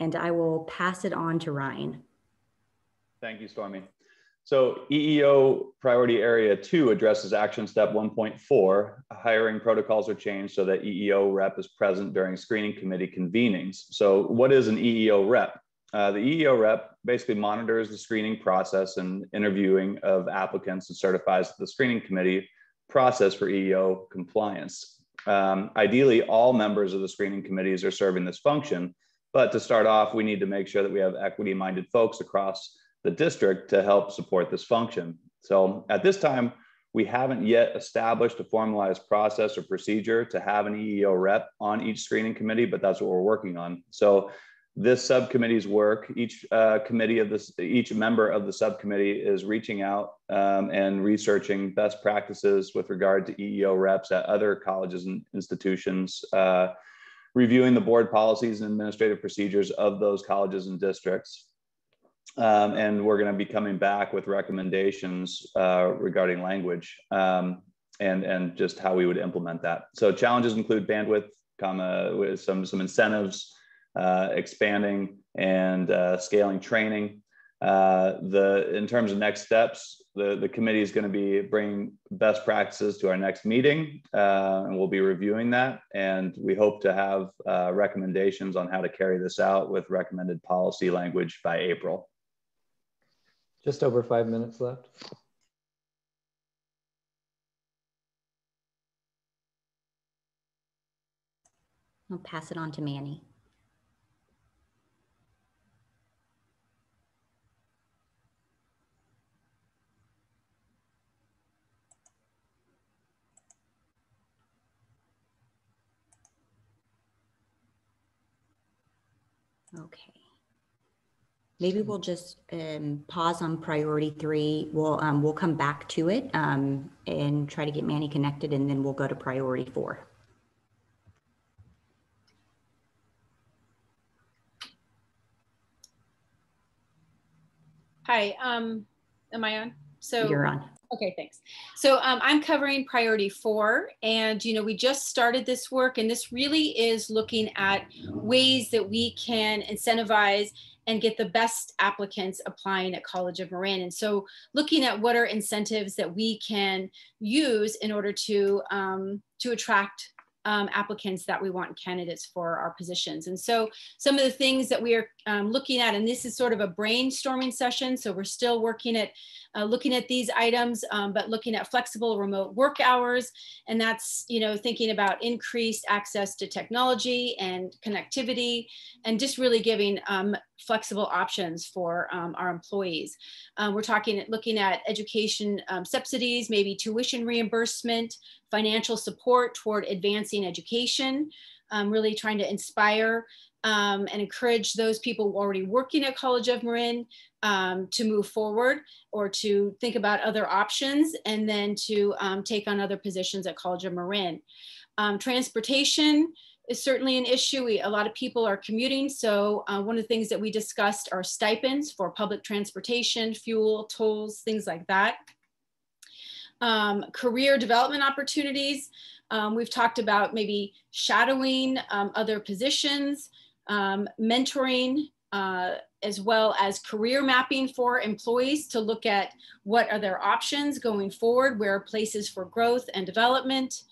And I will pass it on to Ryan.
Thank you, Stormy. So EEO priority area two addresses action step 1.4. Hiring protocols are changed so that EEO rep is present during screening committee convenings. So what is an EEO rep? Uh, the EEO rep basically monitors the screening process and interviewing of applicants and certifies the screening committee process for EEO compliance. Um, ideally, all members of the screening committees are serving this function, but to start off, we need to make sure that we have equity minded folks across the district to help support this function. So at this time, we haven't yet established a formalized process or procedure to have an EEO rep on each screening committee, but that's what we're working on. So this subcommittee's work, each uh, committee of this, each member of the subcommittee is reaching out um, and researching best practices with regard to EEO reps at other colleges and institutions. Uh, reviewing the board policies and administrative procedures of those colleges and districts. Um, and we're going to be coming back with recommendations uh, regarding language um, and, and just how we would implement that. So challenges include bandwidth, comma, with some, some incentives, uh, expanding and uh, scaling training, uh, the in terms of next steps, the, the committee is going to be bringing best practices to our next meeting, uh, and we'll be reviewing that. And we hope to have uh, recommendations on how to carry this out with recommended policy language by April.
Just over five minutes left.
I'll pass it on to Manny. Okay. Maybe we'll just um, pause on priority three. We'll um, we'll come back to it um, and try to get Manny connected, and then we'll go to priority four.
Hi, um, am I on?
So you're on.
Okay, thanks. So um, I'm covering priority four, and you know we just started this work, and this really is looking at ways that we can incentivize and get the best applicants applying at College of Marin. And so looking at what are incentives that we can use in order to um, to attract um, applicants that we want candidates for our positions. And so some of the things that we are um, looking at, and this is sort of a brainstorming session. So we're still working at uh, looking at these items, um, but looking at flexible remote work hours. And that's, you know, thinking about increased access to technology and connectivity and just really giving um, flexible options for um, our employees. Um, we're talking, looking at education um, subsidies, maybe tuition reimbursement, financial support toward advancing education, um, really trying to inspire um, and encourage those people already working at College of Marin um, to move forward or to think about other options and then to take on other positions at College of Marin. Transportation is certainly an issue. We, a lot of people are commuting. So uh, one of the things that we discussed are stipends for public transportation, fuel, tolls, things like that. um, career development opportunities. Um, we've talked about maybe shadowing um, other positions, um, mentoring, uh, as well as career mapping for employees to look at what are their options going forward, where are places for growth and development,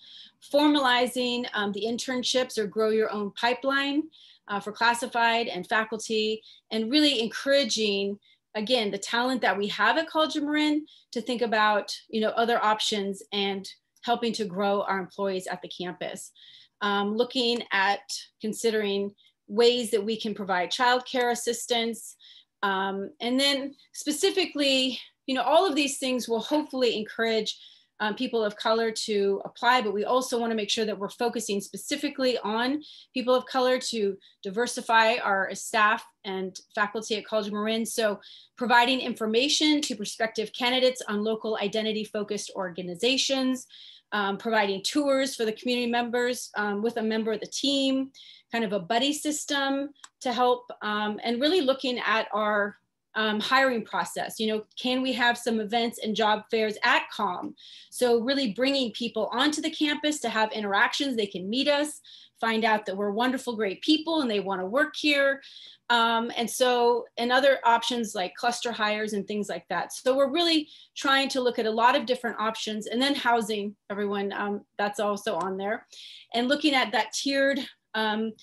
formalizing um, the internships or grow your own pipeline uh, for classified and faculty, and really encouraging again the talent that we have at College of Marin to think about you know other options and helping to grow our employees at the campus. Um, looking at considering ways that we can provide childcare assistance, um, and then specifically, you know, all of these things will hopefully encourage um, people of color to apply, but we also want to make sure that we're focusing specifically on people of color to diversify our staff and faculty at College of Marin. So providing information to prospective candidates on local identity focused organizations, um, providing tours for the community members um, with a member of the team, kind of a buddy system to help, um, and really looking at our um, hiring process. You know, can we have some events and job fairs at COM? So really bringing people onto the campus to have interactions. They can meet us, find out that we're wonderful, great people and they want to work here. Um, and so, and other options like cluster hires and things like that. So we're really trying to look at a lot of different options and then housing, everyone, um, that's also on there. And looking at that tiered um,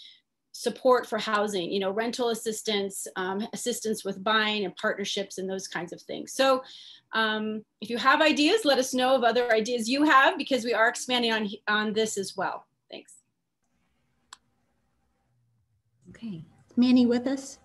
support for housing, you know, rental assistance, um, assistance with buying and partnerships and those kinds of things. So um, if you have ideas, let us know of other ideas you have because we are expanding on, on this as well. Thanks.
Okay, Manny with us?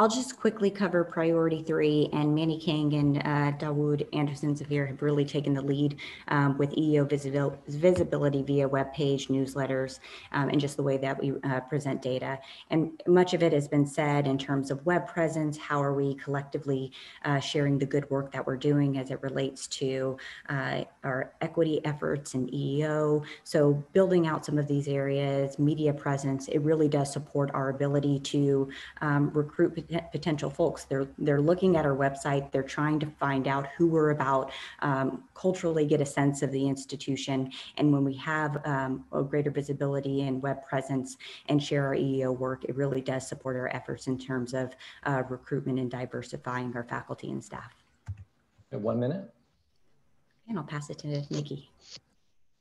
I'll just quickly cover priority three and Manny King and uh, Dawood Anderson Zafir have really taken the lead um, with EEO visibil visibility via web page, newsletters, um, and just the way that we uh, present data. And much of it has been said in terms of web presence, how are we collectively uh, sharing the good work that we're doing as it relates to uh, our equity efforts and EEO. So building out some of these areas, media presence, it really does support our ability to um, recruit potential folks. They're they're looking at our website. They're trying to find out who we're about, um, culturally get a sense of the institution. And when we have um, a greater visibility and web presence and share our EEO work, it really does support our efforts in terms of uh, recruitment and diversifying our faculty and staff.
One minute.
And I'll pass it to Nikki.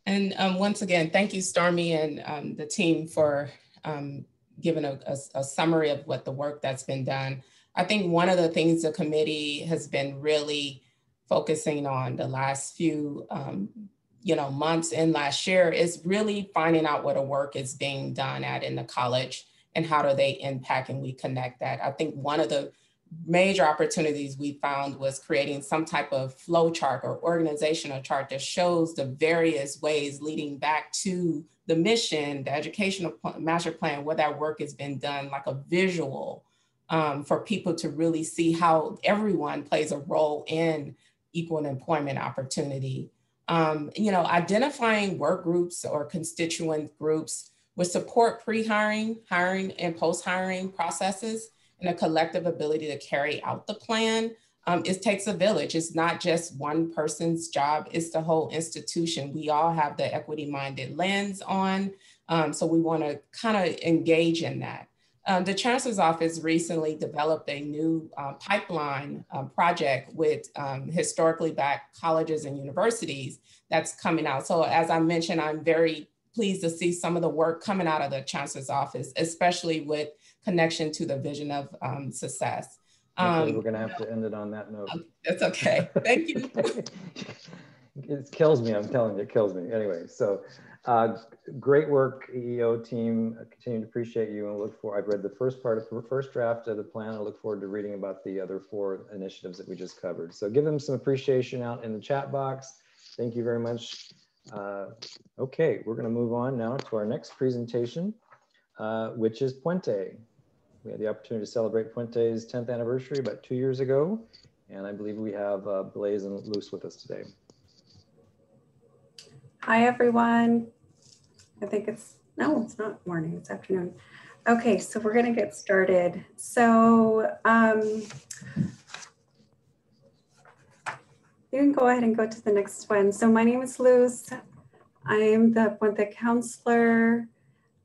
And um, once again, thank you, Stormy and um, the team for um, given a, a, a, summary of what the work that's been done. I think one of the things the committee has been really focusing on the last few um, you know, months and last year is really finding out what a work is being done at in the college and how do they impact and we connect that. I think one of the major opportunities we found was creating some type of flow chart or organizational chart that shows the various ways leading back to the mission, the educational master plan, where that work has been done, like a visual um, for people to really see how everyone plays a role in equal employment opportunity. Um, you know, identifying work groups or constituent groups with support pre-hiring, hiring, and post-hiring processes and a collective ability to carry out the plan um, it takes a village. It's not just one person's job, it's the whole institution. We all have the equity minded lens on. Um, so we want to kind of engage in that. Um, the Chancellor's Office recently developed a new uh, pipeline uh, project with um, historically black colleges and universities that's coming out. So as I mentioned, I'm very pleased to see some of the work coming out of the Chancellor's Office, especially with connection to the vision of um, success.
Um, we're going to have to end it on that note.
That's okay. Thank you.
it kills me. I'm telling you, it kills me. Anyway, so uh, great work, EEO team. I continue to appreciate you and look for. I've read the first part of the first draft of the plan. I look forward to reading about the other four initiatives that we just covered. So give them some appreciation out in the chat box. Thank you very much. Uh, okay, we're going to move on now to our next presentation, uh, which is Puente. We had the opportunity to celebrate Puente's 10th anniversary about two years ago. And I believe we have uh, Blaze and Luz with us today.
Hi, everyone. I think it's, no, it's not morning, it's afternoon. Okay, so we're gonna get started. So um, You can go ahead and go to the next one. So my name is Luz. I am the Puente counselor.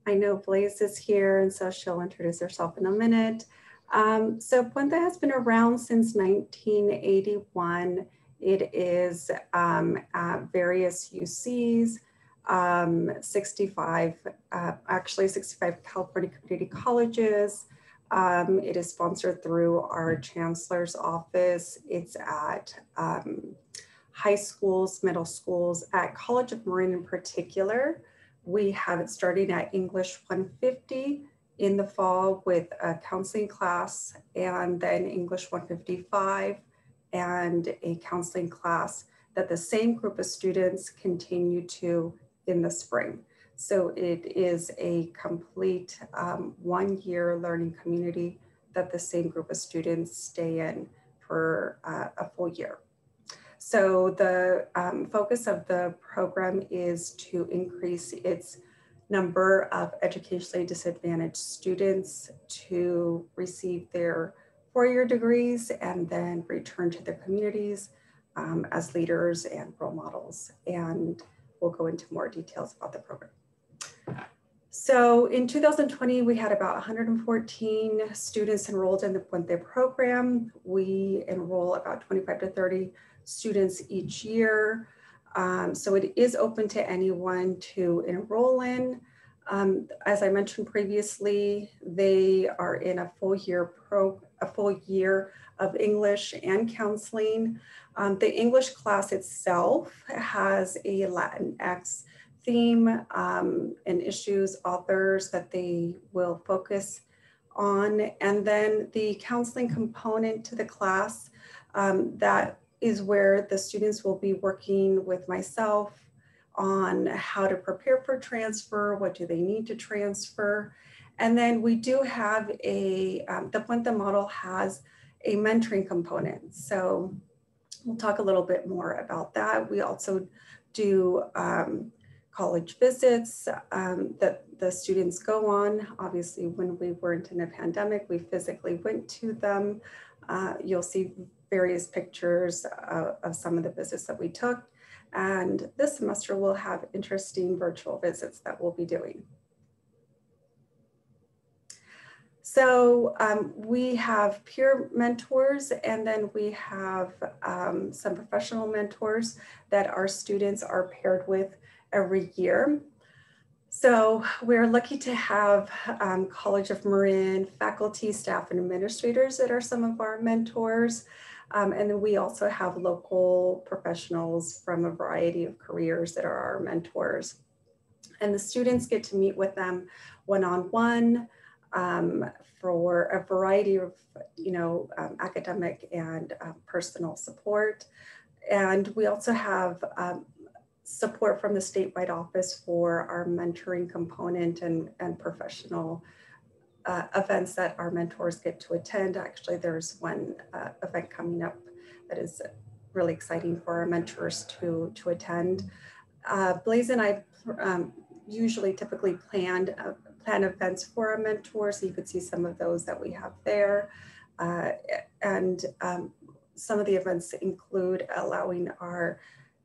I know Blaze is here, and so she'll introduce herself in a minute. Um, so Puente has been around since 1981. It is um, at various UCs, um, 65, uh, actually 65 California community colleges. Um, it is sponsored through our chancellor's office. It's at um, high schools, middle schools, at College of Marin in particular. We have it starting at English 150 in the fall with a counseling class and then English 155 and a counseling class that the same group of students continue to in the spring. So it is a complete um, one year learning community that the same group of students stay in for uh, a full year. So the um, focus of the program is to increase its number of educationally disadvantaged students to receive their four-year degrees and then return to their communities um, as leaders and role models. And we'll go into more details about the program. So in 2020, we had about 114 students enrolled in the Puente program. We enroll about 25 to 30 students each year. Um, so it is open to anyone to enroll in. Um, as I mentioned previously, they are in a full year pro, a full year of English and counseling. Um, the English class itself has a Latinx theme um, and issues, authors that they will focus on. And then the counseling component to the class, um, that is where the students will be working with myself on how to prepare for transfer, what do they need to transfer. And then we do have a, um, the Puente model has a mentoring component. So we'll talk a little bit more about that. We also do um, college visits um, that the students go on. Obviously, when we weren't in a pandemic, we physically went to them. Uh, you'll see various pictures uh, of some of the visits that we took. And this semester we'll have interesting virtual visits that we'll be doing. So um, we have peer mentors and then we have um, some professional mentors that our students are paired with every year. So we're lucky to have um, College of Marin faculty, staff, and administrators that are some of our mentors. Um, and then we also have local professionals from a variety of careers that are our mentors. And the students get to meet with them one-on-one um, for a variety of, you know, um, academic and uh, personal support. And we also have um, support from the statewide office for our mentoring component and, and professional uh, events that our mentors get to attend. Actually, there's one uh, event coming up that is really exciting for our mentors to, to attend. Uh, Blaze and I um, usually typically planned uh, plan events for our mentors. So you could see some of those that we have there. Uh, and um, some of the events include allowing our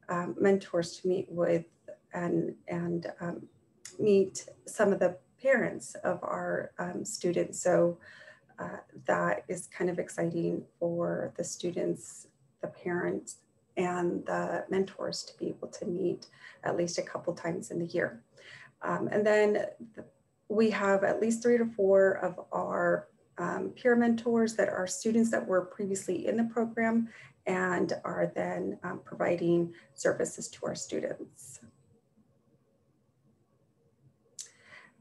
um, mentors to meet with and, and um, meet some of the parents of our um, students. So uh, that is kind of exciting for the students, the parents, and the mentors to be able to meet at least a couple times in the year. Um, and then we have at least three to four of our um, peer mentors that are students that were previously in the program and are then um, providing services to our students.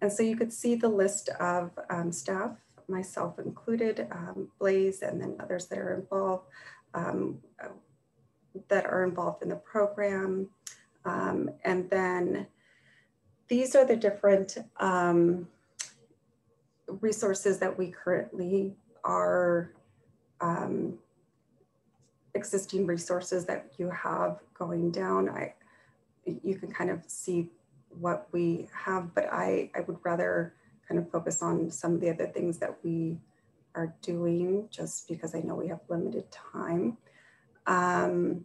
And so you could see the list of um, staff, myself included, um, Blaze, and then others that are involved, um, that are involved in the program. Um, and then these are the different um, resources that we currently are um, existing resources that you have going down. I, you can kind of see what we have, but I, I would rather kind of focus on some of the other things that we are doing just because I know we have limited time. Um,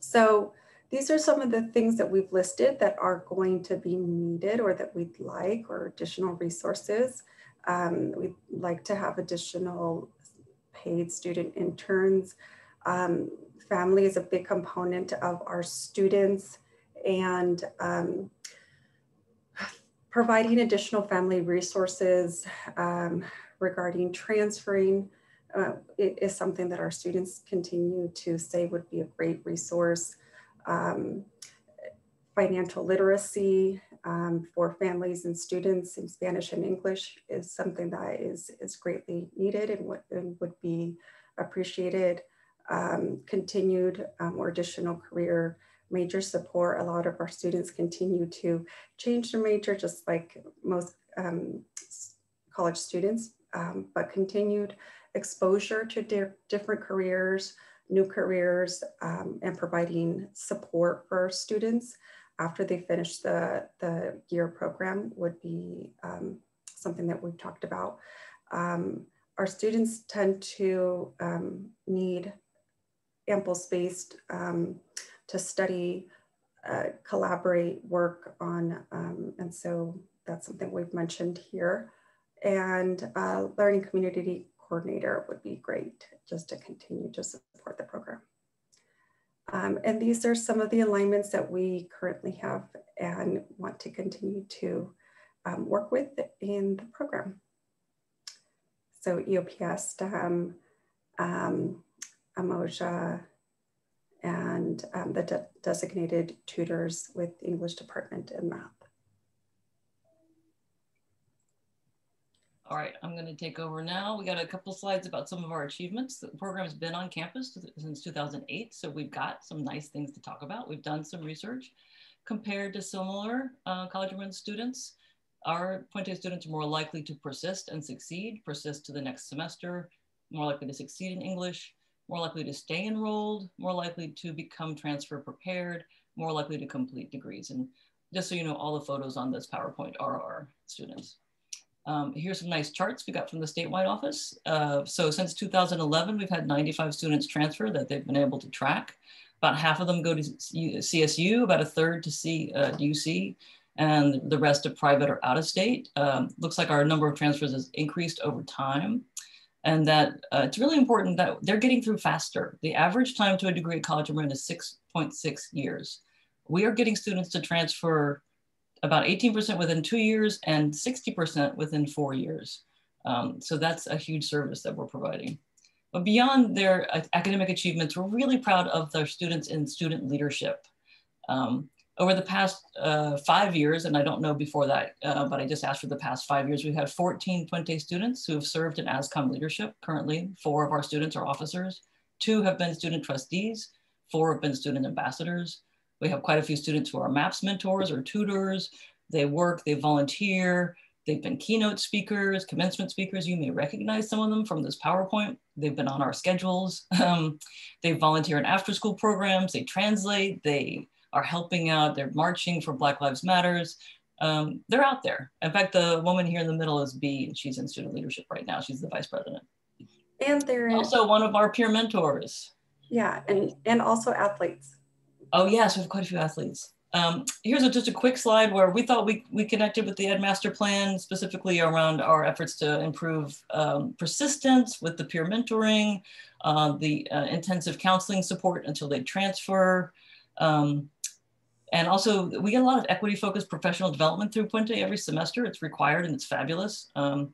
So these are some of the things that we've listed that are going to be needed or that we'd like or additional resources. Um, we'd like to have additional paid student interns. Um, family is a big component of our students and um, providing additional family resources um, regarding transferring uh, is something that our students continue to say would be a great resource. Um, financial literacy um, for families and students in Spanish and English is something that is, is greatly needed and, would, and would be appreciated. Um, continued um, or additional career major support. A lot of our students continue to change their major just like most um, college students, um, but continued exposure to di different careers, new careers, um, and providing support for students after they finish the, the year program would be um, something that we've talked about. Um, our students tend to um, need ample space um, to study, uh, collaborate, work on, um, and so that's something we've mentioned here. And uh, learning community coordinator would be great just to continue to support the program. Um, and these are some of the alignments that we currently have and want to continue to um, work with in the program. So EOPS, STEM, um, Umoja, and um, the de designated tutors with the English department and math.
All right, I'm going to take over now. We got a couple slides about some of our achievements. The program has been on campus since 2008, so we've got some nice things to talk about. We've done some research compared to similar uh, college run students. Our Puente students are more likely to persist and succeed, persist to the next semester, more likely to succeed in English, more likely to stay enrolled, more likely to become transfer prepared, more likely to complete degrees. And just so you know, all the photos on this PowerPoint are our students. Um, here's some nice charts we got from the statewide office. Uh, so since 2011, we've had 95 students transfer that they've been able to track. About half of them go to CSU, about a third to C, uh, UC, and the rest to private or out of state. Um, looks like our number of transfers has increased over time. And that uh, it's really important that they're getting through faster. The average time to a degree at College Marin is 6.6 years. We are getting students to transfer about 18% within two years and 60% within four years. Um, so that's a huge service that we're providing. But beyond their academic achievements, we're really proud of their students in student leadership. Um, over the past uh, five years, and I don't know before that, uh, but I just asked for the past five years, we've had 14 Puente students who have served in ASCOM leadership. Currently, four of our students are officers. Two have been student trustees. Four have been student ambassadors. We have quite a few students who are MAPS mentors or tutors. They work, they volunteer, they've been keynote speakers, commencement speakers. You may recognize some of them from this PowerPoint. They've been on our schedules. Um, they volunteer in after school programs, they translate, they are helping out, they're marching for Black Lives Matters. Um, they're out there. In fact, the woman here in the middle is B, and she's in student leadership right now. She's the vice president.
And they're
also one of our peer mentors.
Yeah, and, and also athletes.
Oh yes, we have quite a few athletes. Um, here's a, just a quick slide where we thought we, we connected with the Ed Master Plan specifically around our efforts to improve um, persistence with the peer mentoring, uh, the uh, intensive counseling support until they transfer. Um, and also we get a lot of equity focused professional development through Puente every semester. It's required and it's fabulous. Um,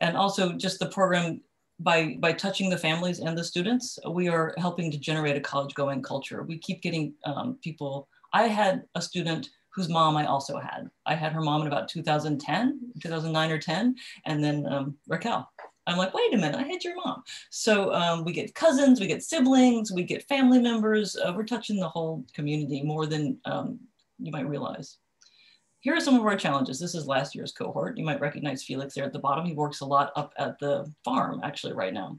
and also just the program by, by touching the families and the students, we are helping to generate a college going culture. We keep getting um, people, I had a student whose mom I also had. I had her mom in about 2010, 2009 or 10, and then um, Raquel. I'm like, wait a minute, I had your mom. So um, we get cousins, we get siblings, we get family members. Uh, we're touching the whole community more than um, you might realize. Here are some of our challenges. This is last year's cohort. You might recognize Felix there at the bottom. He works a lot up at the farm actually right now.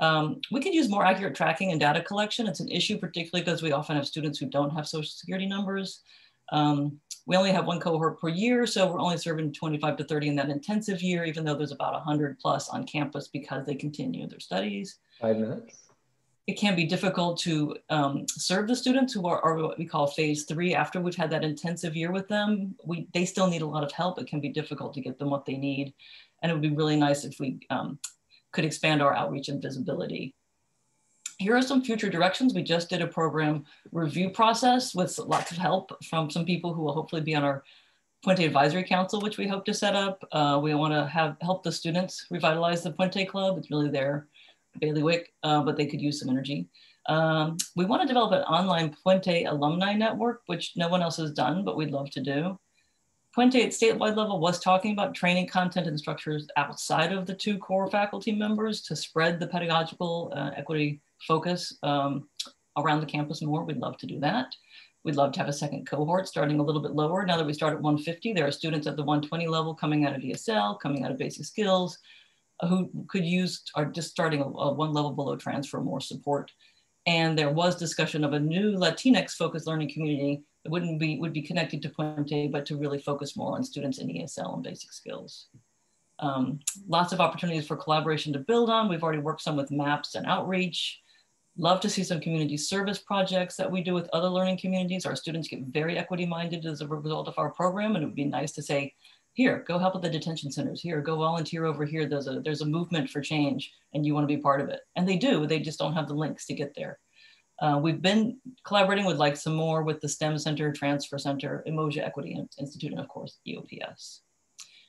Um, we could use more accurate tracking and data collection. It's an issue, particularly because we often have students who don't have social security numbers. Um, we only have one cohort per year, so we're only serving 25 to 30 in that intensive year, even though there's about 100 plus on campus because they continue their studies.
Five minutes.
it can be difficult to um, serve the students who are, are, what we call phase three after we've had that intensive year with them. We, they still need a lot of help. It can be difficult to get them what they need. And it would be really nice if we um, could expand our outreach and visibility. Here are some future directions. We just did a program review process with lots of help from some people who will hopefully be on our Puente Advisory Council, which we hope to set up. Uh, we want to have help the students revitalize the Puente Club. It's really their bailiwick, uh, but they could use some energy. Um, we want to develop an online Puente alumni network, which no one else has done, but we'd love to do. Puente at statewide level was talking about training content and structures outside of the two core faculty members to spread the pedagogical uh, equity focus um, around the campus more. We'd love to do that. We'd love to have a second cohort starting a little bit lower. Now that we start at 150, there are students at the 120 level coming out of ESL, coming out of basic skills, who could use are just starting a, a one level below transfer more support. And there was discussion of a new Latinx focused learning community that wouldn't be would be connected to Puente, but to really focus more on students in ESL and basic skills. Um, lots of opportunities for collaboration to build on. We've already worked some with MAPS and outreach. Love to see some community service projects that we do with other learning communities. Our students get very equity minded as a result of our program, and it would be nice to say, here, go help at the detention centers. Here, go volunteer over here. There's a there's a movement for change, and you want to be part of it. And they do. They just don't have the links to get there. Uh, we've been collaborating with like some more with the STEM Center, Transfer Center, Umoja Equity Institute, and of course EOPS.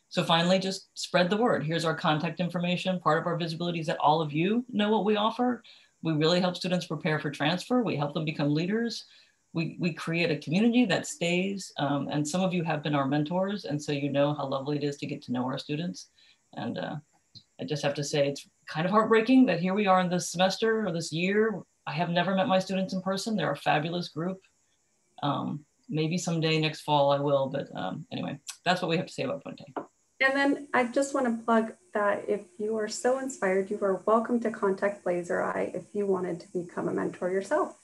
So finally, just spread the word. Here's our contact information. Part of our visibility is that all of you know what we offer. We really help students prepare for transfer. We help them become leaders we, we create a community that stays. Um, and some of you have been our mentors. And so you know how lovely it is to get to know our students. And uh, I just have to say, it's kind of heartbreaking that here we are in this semester or this year. I have never met my students in person. They're a fabulous group. Um, maybe someday next fall I will, but um, anyway, that's what we have to say about Puente.
And then I just want to plug that if you are so inspired, you are welcome to contact Blaze or I if you wanted to become a mentor yourself.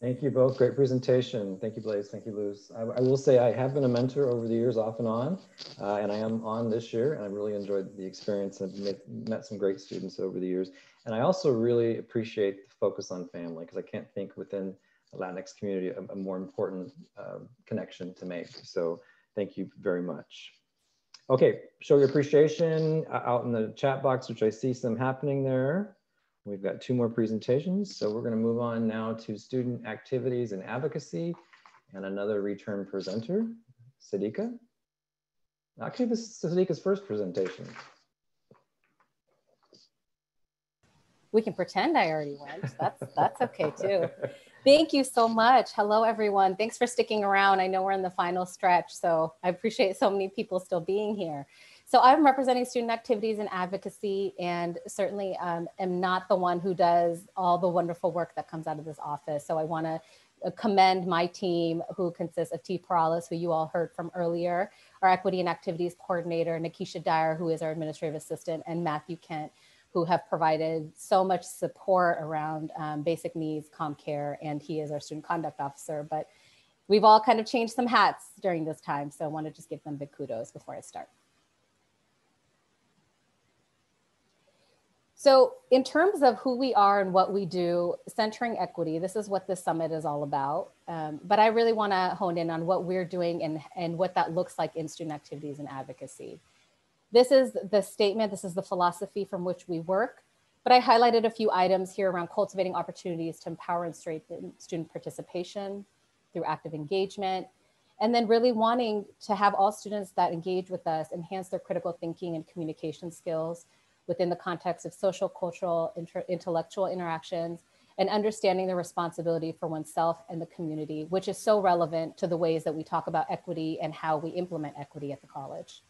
Thank you both. Great presentation. Thank you, Blaze. Thank you, Luz. I, I will say I have been a mentor over the years off and on, uh, and I am on this year, and I really enjoyed the experience and met, met some great students over the years. And I also really appreciate the focus on family because I can't think within the Latinx community a, a more important uh, connection to make. So thank you very much. Okay, show your appreciation uh, out in the chat box, which I see some happening there. We've got two more presentations. So we're going to move on now to student activities and advocacy and another return presenter, Sadika. Actually, this is Sadika's first presentation.
We can pretend I already went. That's, that's okay too. Thank you so much. Hello, everyone. Thanks for sticking around. I know we're in the final stretch, so I appreciate so many people still being here. So I'm representing student activities and advocacy, and certainly um, am not the one who does all the wonderful work that comes out of this office. So I want to uh, commend my team, who consists of T. Perales, who you all heard from earlier, our equity and activities coordinator, Nikisha Dyer, who is our administrative assistant, and Matthew Kent, who have provided so much support around um, basic needs, com care, and he is our student conduct officer. But we've all kind of changed some hats during this time. So I want to just give them big kudos before I start. So in terms of who we are and what we do, centering equity, this is what this summit is all about. Um, but I really wanna hone in on what we're doing and, and what that looks like in student activities and advocacy. This is the statement, this is the philosophy from which we work, but I highlighted a few items here around cultivating opportunities to empower and strengthen student participation through active engagement, and then really wanting to have all students that engage with us enhance their critical thinking and communication skills, within the context of social, cultural, intellectual interactions, and understanding the responsibility for oneself and the community, which is so relevant to the ways that we talk about equity and how we implement equity at the college.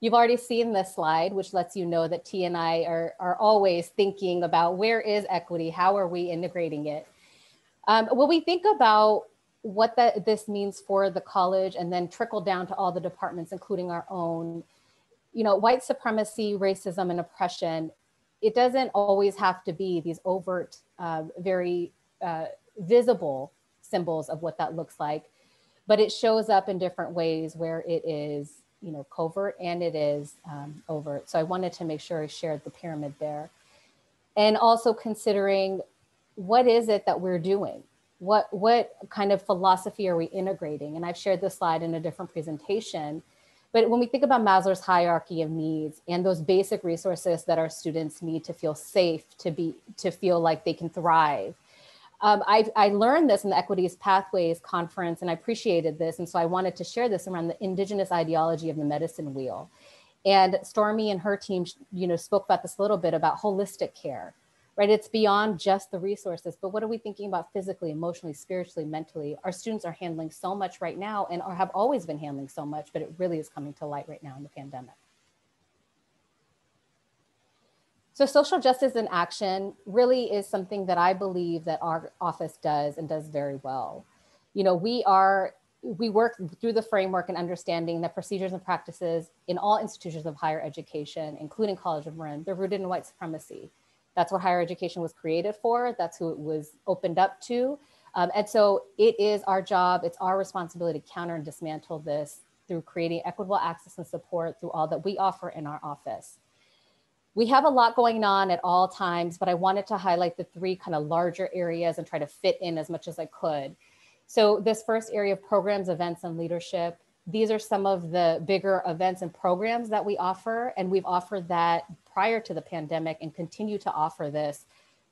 You've already seen this slide, which lets you know that T and I are, are always thinking about where is equity? How are we integrating it? Um, when we think about what that, this means for the college and then trickle down to all the departments, including our own, you know, white supremacy, racism, and oppression, it doesn't always have to be these overt, uh, very uh, visible symbols of what that looks like, but it shows up in different ways where it is, you know, covert and it is um, overt. So I wanted to make sure I shared the pyramid there. and also considering what is it that we're doing? What, what kind of philosophy are we integrating? And I've shared this slide in a different presentation. But when we think about Maslow's hierarchy of needs and those basic resources that our students need to feel safe, to be to feel like they can thrive, um, I, I, learned this in the Equities Pathways conference and I appreciated this. And so I wanted to share this around the indigenous ideology of the medicine wheel. And Stormy and her team, you know, spoke about this a little bit about holistic care, right? It's beyond just the resources, but what are we thinking about physically, emotionally, spiritually, mentally? Our students are handling so much right now and are, have always been handling so much, but it really is coming to light right now in the pandemic. So social justice in action really is something that I believe that our office does and does very well. You know, we are we work through the framework and understanding that procedures and practices in all institutions of higher education, including College of Marin, they're rooted in white supremacy. That's what higher education was created for. That's who it was opened up to. Um, and so it is our job, it's our responsibility to counter and dismantle this through creating equitable access and support through all that we offer in our office we have a lot going on at all times, but I wanted to highlight the three kind of larger areas and try to fit in as much as I could. So this first area of programs, events, and leadership, these are some of the bigger events and programs that we offer. And we've offered that prior to the pandemic and continue to offer this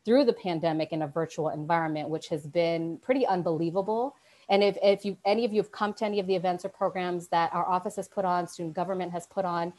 through the pandemic in a virtual environment, which has been pretty unbelievable. And if, if you any of you have come to any of the events or programs that our office has put on, student government has put on,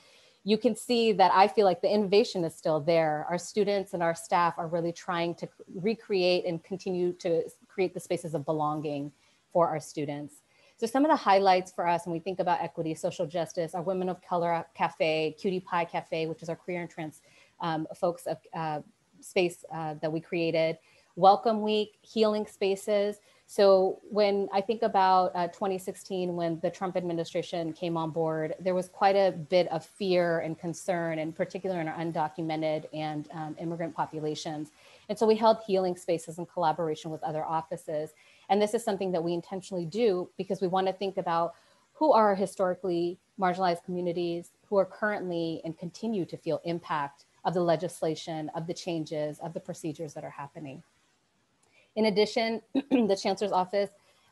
you can see that I feel like the innovation is still there. Our students and our staff are really trying to recreate and continue to create the spaces of belonging for our students. So some of the highlights for us when we think about equity, social justice, our Women of Color Cafe, Cutie Pie Cafe, which is our queer and trans um, folks of uh, space uh, that we created, Welcome Week, healing spaces, so when I think about uh, 2016, when the Trump administration came on board, there was quite a bit of fear and concern, in particular in our undocumented and um, immigrant populations. And so we held healing spaces in collaboration with other offices. And this is something that we intentionally do because we want to think about who are historically marginalized communities who are currently and continue to feel impact of the legislation, of the changes, of the procedures that are happening. In addition, the Chancellor's Office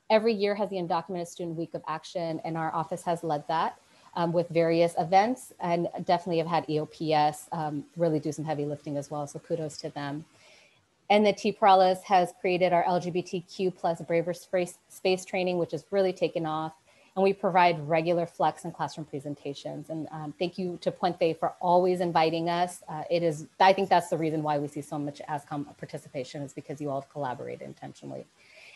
every year has the Undocumented Student Week of Action, and our office has led that um, with various events and definitely have had EOPS um, really do some heavy lifting as well. So kudos to them. And the T Perales has created our LGBTQ plus braver space, space training, which has really taken off and we provide regular flex and classroom presentations. And um, thank you to Puente for always inviting us. Uh, it is, I think that's the reason why we see so much ASCOM participation is because you all have collaborated intentionally.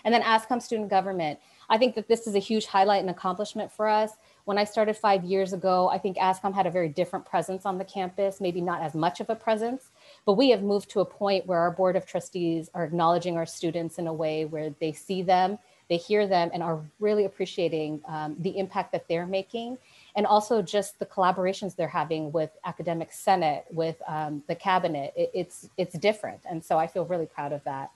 And then ASCOM student government. I think that this is a huge highlight and accomplishment for us. When I started five years ago, I think ASCOM had a very different presence on the campus, maybe not as much of a presence, but we have moved to a point where our board of trustees are acknowledging our students in a way where they see them they hear them and are really appreciating um, the impact that they're making. And also just the collaborations they're having with academic senate with um, the cabinet. It, it's it's different. And so i feel really proud of that.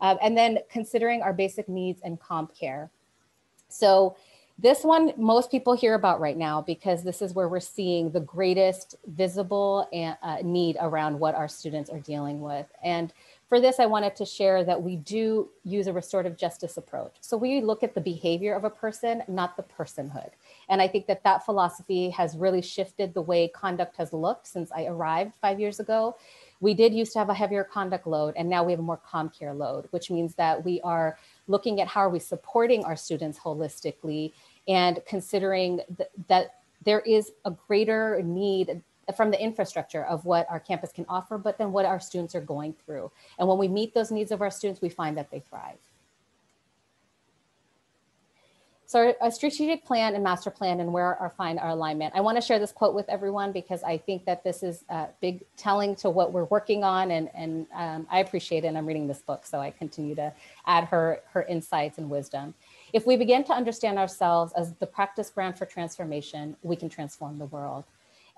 Um, and then considering our basic needs and comp care. So this one most people hear about right now because this is where we're seeing the greatest visible and, uh, need around what our students are dealing with. And for this, I wanted to share that we do use a restorative justice approach. So we look at the behavior of a person, not the personhood. And I think that that philosophy has really shifted the way conduct has looked since I arrived five years ago. We did used to have a heavier conduct load, and now we have a more comp care load, which means that we are looking at how are we supporting our students holistically and considering th that there is a greater need from the infrastructure of what our campus can offer, but then what our students are going through. And when we meet those needs of our students, we find that they thrive. So a strategic plan and master plan and where our find our alignment. I want to share this quote with everyone because I think that this is a big telling to what we're working on and, and um, I appreciate it and I'm reading this book so I continue to add her, her insights and wisdom. If we begin to understand ourselves as the practice ground for transformation, we can transform the world.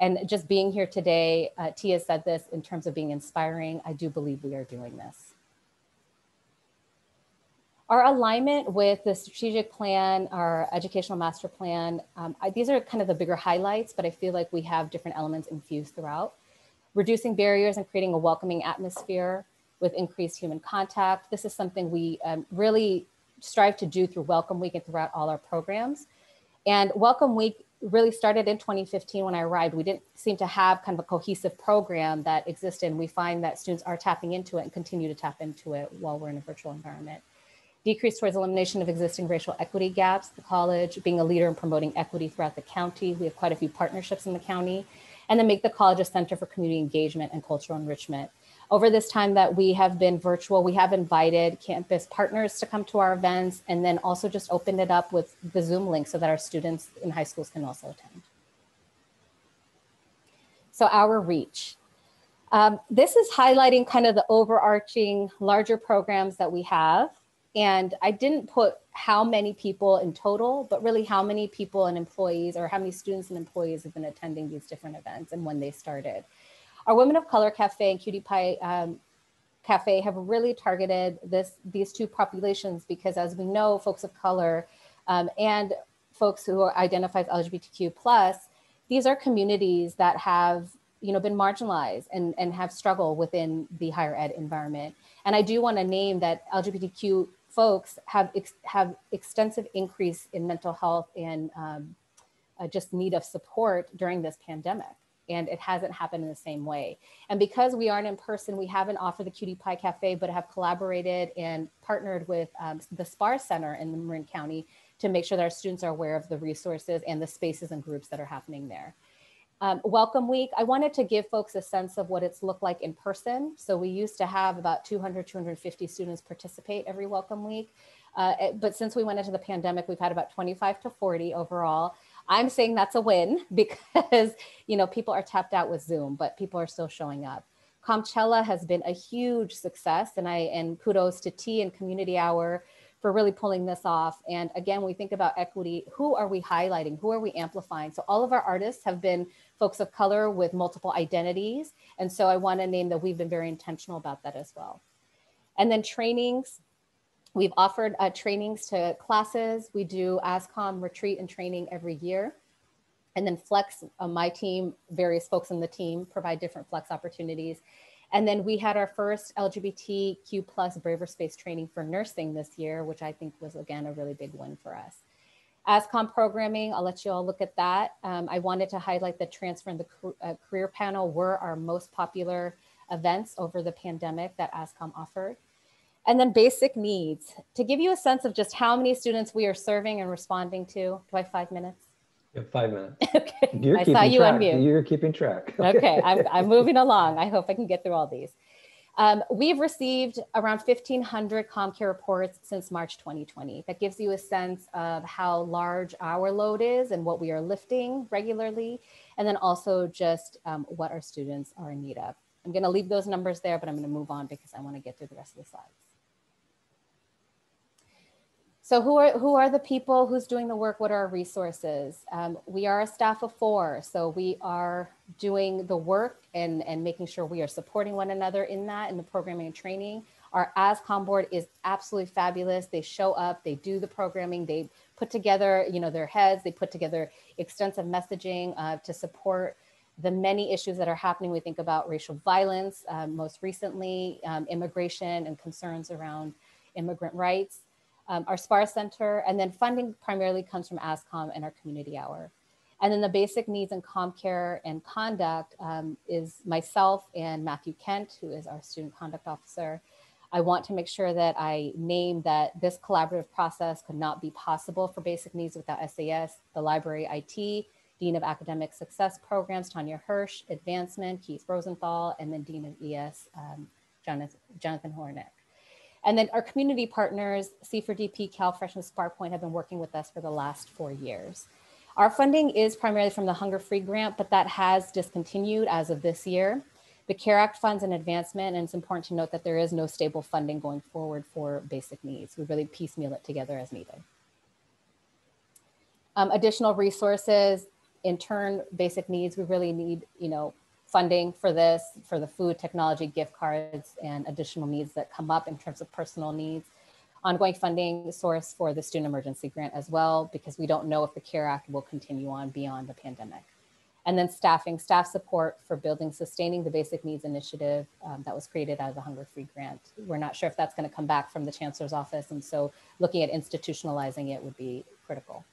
And just being here today, uh, Tia said this in terms of being inspiring. I do believe we are doing this. Our alignment with the strategic plan, our educational master plan, um, I, these are kind of the bigger highlights, but I feel like we have different elements infused throughout. reducing barriers and creating a welcoming atmosphere with increased human contact. This is something we um, really strive to do through Welcome Week and throughout all our programs. And Welcome Week really started in 2015 when I arrived. We didn't seem to have kind of a cohesive program that existed. And we find that students are tapping into it and continue to tap into it while we're in a virtual environment. Decrease towards elimination of existing racial equity gaps, the college being a leader in promoting equity throughout the county. We have quite a few partnerships in the county. And then make the college a center for community engagement and cultural enrichment. Over this time that we have been virtual, we have invited campus partners to come to our events and then also just opened it up with the Zoom link so that our students in high schools can also attend. So our reach. Um, this is highlighting kind of the overarching larger programs that we have. And I didn't put how many people in total, but really how many people and employees or how many students and employees have been attending these different events and when they started. Our Women of Color Cafe and Cutie Pie um, Cafe have really targeted this these two populations because as we know, folks of color um, and folks who identify as LGBTQ plus, these are communities that have you know been marginalized and, and have struggled within the higher ed environment. And I do want to name that LGBTQ folks have ex have extensive increase in mental health and um, uh, just need of support during this pandemic and it hasn't happened in the same way. And because we aren't in person, we haven't offered the Cutie Pie Cafe, but have collaborated and partnered with um, the Spahr Center in Marin County to make sure that our students are aware of the resources and the spaces and groups that are happening there. Um, Welcome Week, I wanted to give folks a sense of what it's looked like in person. So we used to have about 200, 250 students participate every Welcome Week. Uh, but since we went into the pandemic, we've had about 25 to 40 overall. I'm saying that's a win because, you know, people are tapped out with Zoom, but people are still showing up. Comchella has been a huge success and I and kudos to T and Community Hour for really pulling this off. And again, we think about equity, who are we highlighting? Who are we amplifying? So all of our artists have been folks of color with multiple identities. And so I want to name that we've been very intentional about that as well. And then trainings, We've offered uh, trainings to classes. We do ASCOM retreat and training every year. And then Flex, uh, my team, various folks in the team provide different Flex opportunities. And then we had our first LGBTQ plus braver space training for nursing this year, which I think was again a really big win for us. ASCOM programming, I'll let you all look at that. Um, I wanted to highlight the transfer and the uh, career panel were our most popular events over the pandemic that ASCOM offered. And then basic needs. To give you a sense of just how many students we are serving and responding to, do I have five minutes?
Have five minutes.
okay.
You're
I saw you
track.
unmute.
You're keeping track.
okay, I'm, I'm moving along. I hope I can get through all these. Um, we've received around 1,500 CommCare reports since March 2020. That gives you a sense of how large our load is and what we are lifting regularly, and then also just um, what our students are in need of. I'm going to leave those numbers there, but I'm going to move on because I want to get through the rest of the slides. So who are, who are the people who's doing the work? What are our resources? Um, we are a staff of four, so we are doing the work and, and making sure we are supporting one another in that, in the programming and training. Our ASCOM board is absolutely fabulous. They show up, they do the programming, they put together, you know, their heads, they put together extensive messaging uh, to support the many issues that are happening. We think about racial violence, um, most recently, um, immigration and concerns around immigrant rights um, our Spahr Center, and then funding primarily comes from ASCOM and our community hour. And then the basic needs in CommCare and conduct um, is myself and Matthew Kent, who is our student conduct officer. I want to make sure that I name that this collaborative process could not be possible for basic needs without SAS, the library IT, Dean of Academic Success Programs, Tanya Hirsch, Advancement, Keith Rosenthal, and then Dean of ES, um, Jonathan, Hornick. And then our community partners, C4DP, CalFresh, and SparkPoint have been working with us for the last four years. Our funding is primarily from the Hunger Free Grant, but that has discontinued as of this year. The CARE Act funds an advancement, and it's important to note that there is no stable funding going forward for basic needs. We really piecemeal it together as needed. Um, additional resources, in turn, basic needs, we really need, you know, funding for this, for the food, technology, gift cards, and additional needs that come up in terms of personal needs. Ongoing funding source for the student emergency grant as well, because we don't know if the CARE Act will continue on beyond the pandemic. And then staffing, staff support for building sustaining the basic needs initiative um, that was created out of the Hunger Free Grant. We're not sure if that's going to come back from the Chancellor's office. And so looking at institutionalizing it would be critical.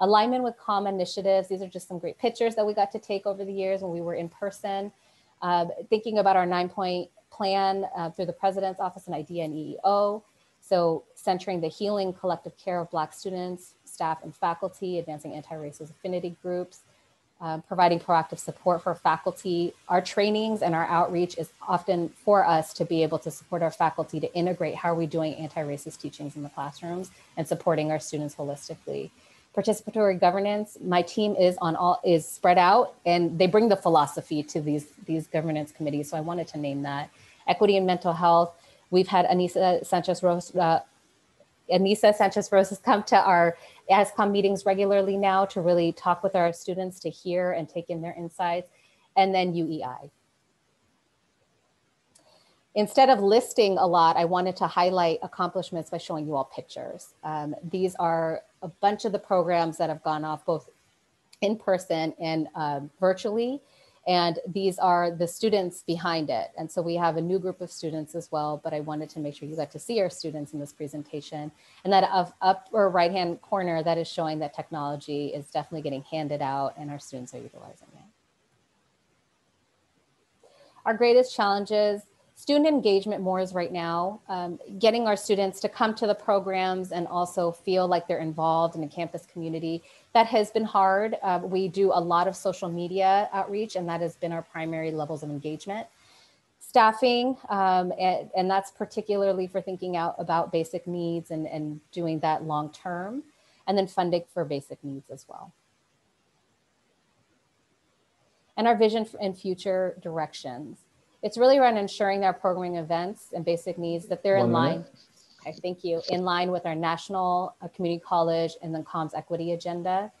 Alignment with common initiatives. These are just some great pictures that we got to take over the years when we were in person. Uh, thinking about our nine point plan uh, through the President's Office and IDEA and EEO. So centering the healing collective care of Black students, staff and faculty, advancing anti-racist affinity groups, uh, providing proactive support for faculty. Our trainings and our outreach is often for us to be able to support our faculty to integrate how are we doing anti-racist teachings in the classrooms and supporting our students holistically. Participatory governance, my team is on all is spread out and they bring the philosophy to these, these governance committees. So I wanted to name that. Equity and mental health, we've had Anissa Sanchez Rose, uh, Anissa Sanchez has come to our ASCOM meetings regularly now to really talk with our students to hear and take in their insights, and then UEI. Instead of listing a lot, I wanted to highlight accomplishments by showing you all pictures. Um, these are a bunch of the programs that have gone off both in person and uh, virtually and these are the students behind it. And so we have a new group of students as well, but I wanted to make sure you got to see our students in this presentation. And that upper right-hand corner that is showing that technology is definitely getting handed out and our students are utilizing it. Our greatest challenges, student engagement more is right now, um, getting our students to come to the programs and also feel like they're involved in the campus community that has been hard. Uh, we do a lot of social media outreach, and that has been our primary levels of engagement. Staffing, um, and, and, that's particularly for thinking out about basic needs and, and doing that long term, and then funding for basic needs as well. And our vision and future directions. It's really around ensuring that our programming events and basic needs that they're One in line. Minute. Okay, thank you. In line with our national uh, community college and then comms equity agenda.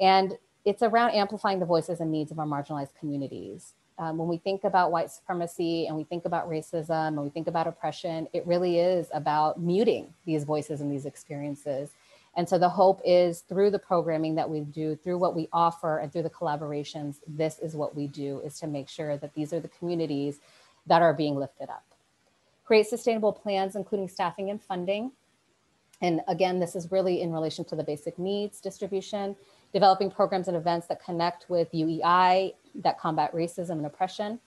And it's around amplifying the voices and needs of our marginalized communities. Um, when we think about white supremacy and we think about racism and we think about oppression, it really is about muting these voices and these experiences. And so the hope is through the programming that we do, through what we offer and through the collaborations, this is what we do is to make sure that these are the communities that are being lifted up create sustainable plans, including staffing and funding. And again, this is really in relation to the basic needs distribution, developing programs and events that connect with UEI, that combat racism and oppression,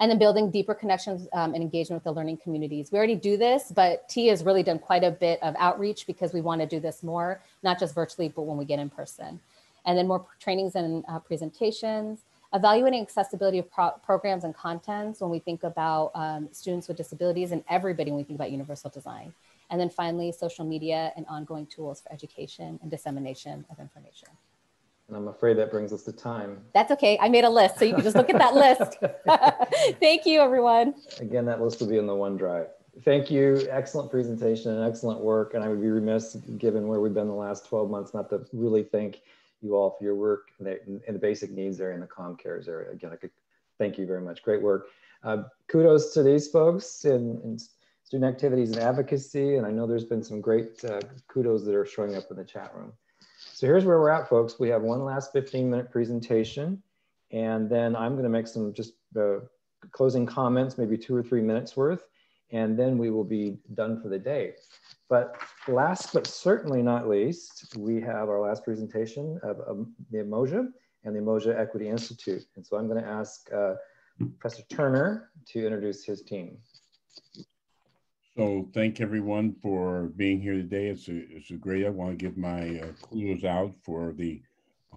and then building deeper connections um, and engagement with the learning communities. We already do this, but T has really done quite a bit of outreach because we want to do this more, not just virtually, but when we get in person. And then more trainings and uh, presentations, evaluating accessibility of pro programs and contents when we think about um, students with disabilities and everybody when we think about universal design. And then finally, social media and ongoing tools for education and dissemination of information.
And I'm afraid that brings us to time.
That's okay. I made a list, so you can just look at that list. Thank you, everyone.
Again, that list will be in the OneDrive. Thank you. Excellent presentation and excellent work. And I would be remiss, given where we've been the last 12 months, not to really thank you all for your work in the, basic needs area and the com cares area. Again, I could thank you very much. Great work. Uh, kudos to these folks in, in, student activities and advocacy. And I know there's been some great uh, kudos that are showing up in the chat room. So here's where we're at, folks. We have one last 15 minute presentation. And then I'm gonna make some just uh, closing comments, maybe two or three minutes worth. And then we will be done for the day. But last but certainly not least, we have our last presentation of, of the Umoja and the Umoja Equity Institute. And so I'm going to ask uh, Professor Turner to introduce his team.
So thank everyone for being here today. It's a, it's a great, I want to give my uh, kudos out for the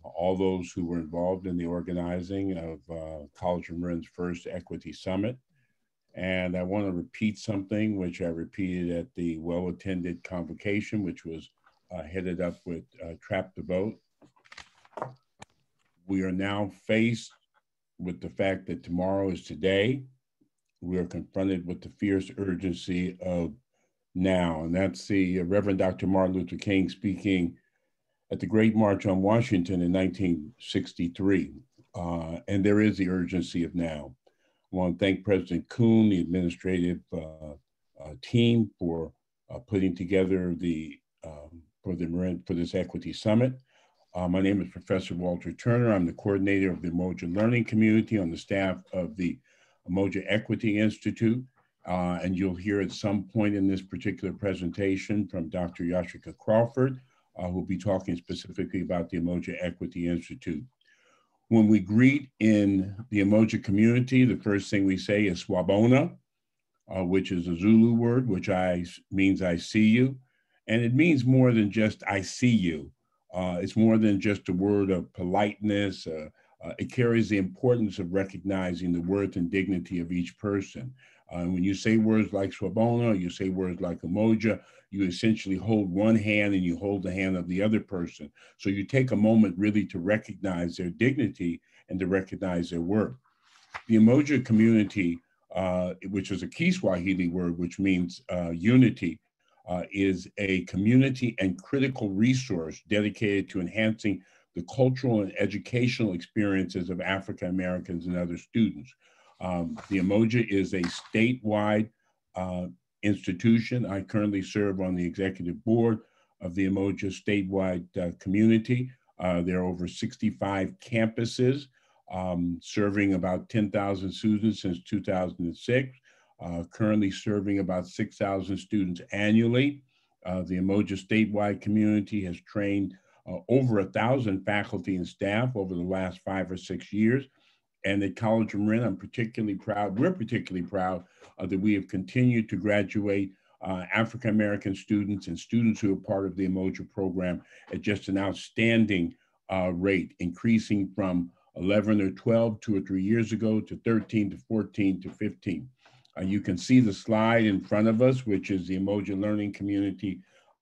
all those who were involved in the organizing of uh, College of Marin's first Equity Summit. And I want to repeat something which I repeated at the well attended convocation, which was uh, headed up with uh, Trap the Vote. We are now faced with the fact that tomorrow is today. We are confronted with the fierce urgency of now. And that's the uh, Reverend Dr. Martin Luther King speaking at the Great March on Washington in 1963. Uh, and there is the urgency of now. I want to thank President Coon, the administrative uh, uh, team for uh, putting together the um, for the for this equity summit. Uh, my name is Professor Walter Turner. I'm the coordinator of the Umoja Learning Community on the staff of the Umoja Equity Institute. Uh, and you'll hear at some point in this particular presentation from Dr. Yashika Crawford, uh, who'll be talking specifically about the Umoja Equity Institute. When we greet in the Umoja community, the first thing we say is Sawubona, uh, which is a Zulu word, which I, means I see you. And it means more than just I see you. Uh, it's more than just a word of politeness. Uh, it carries the importance of recognizing the worth and dignity of each person. Uh, when you say words like Sawubona, you say words like Umoja, you essentially hold one hand and you hold the hand of the other person. So you take a moment really to recognize their dignity and to recognize their worth. The Umoja community, uh, which is a key Kiswahili word, which means uh, unity, uh, is a community and critical resource dedicated to enhancing the cultural and educational experiences of African Americans and other students. Um, the Umoja is a statewide uh, institution. I currently serve on the executive board of the Umoja statewide uh, community. Uh, there are over 65 campuses um, serving about 10,000 students since 2006 uh, currently serving about 6,000 students annually. Uh, the Umoja statewide community has trained uh, over a thousand faculty and staff over the last five or six years. And at College of Marin, I'm particularly proud, we're particularly proud uh, that we have continued to graduate uh, African American students and students who are part of the Umoja program at just an outstanding uh, rate, increasing from 11 or 12 two or three years ago to 13 to 14 to 15. Uh, you can see the slide in front of us, which is the Umoja Learning Community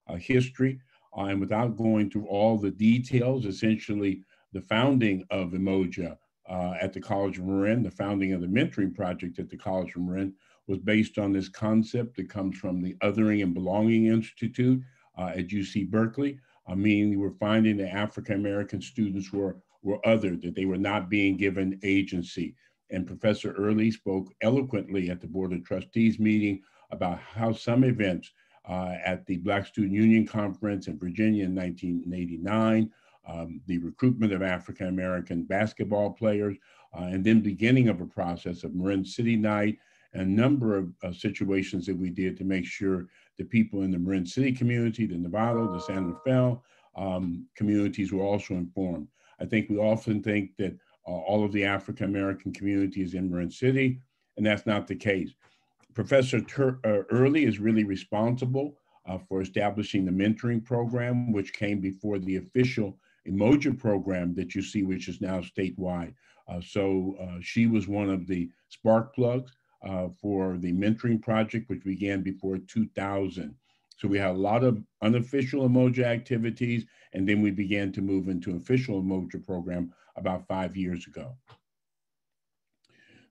uh, history. And without going through all the details, essentially the founding of Umoja uh, at the College of Marin, the founding of the mentoring project at the College of Marin was based on this concept that comes from the Othering and Belonging Institute uh, at UC Berkeley. I mean, we're finding that African American students were, were othered, that they were not being given agency and Professor Early spoke eloquently at the Board of Trustees meeting about how some events uh, at the Black Student Union Conference in Virginia in 1989, um, the recruitment of African American basketball players, uh, and then beginning of a process of Marin City Night, and a number of uh, situations that we did to make sure the people in the Marin City community, the Novato, the San Rafael um, communities were also informed. I think we often think that uh, all of the African American communities in Marin City, and that's not the case. Professor Tur uh, Early is really responsible uh, for establishing the mentoring program, which came before the official Umoja program that you see, which is now statewide. Uh, so uh, she was one of the spark plugs uh, for the mentoring project, which began before 2000. So we had a lot of unofficial Umoja activities, and then we began to move into official Umoja program about five years ago.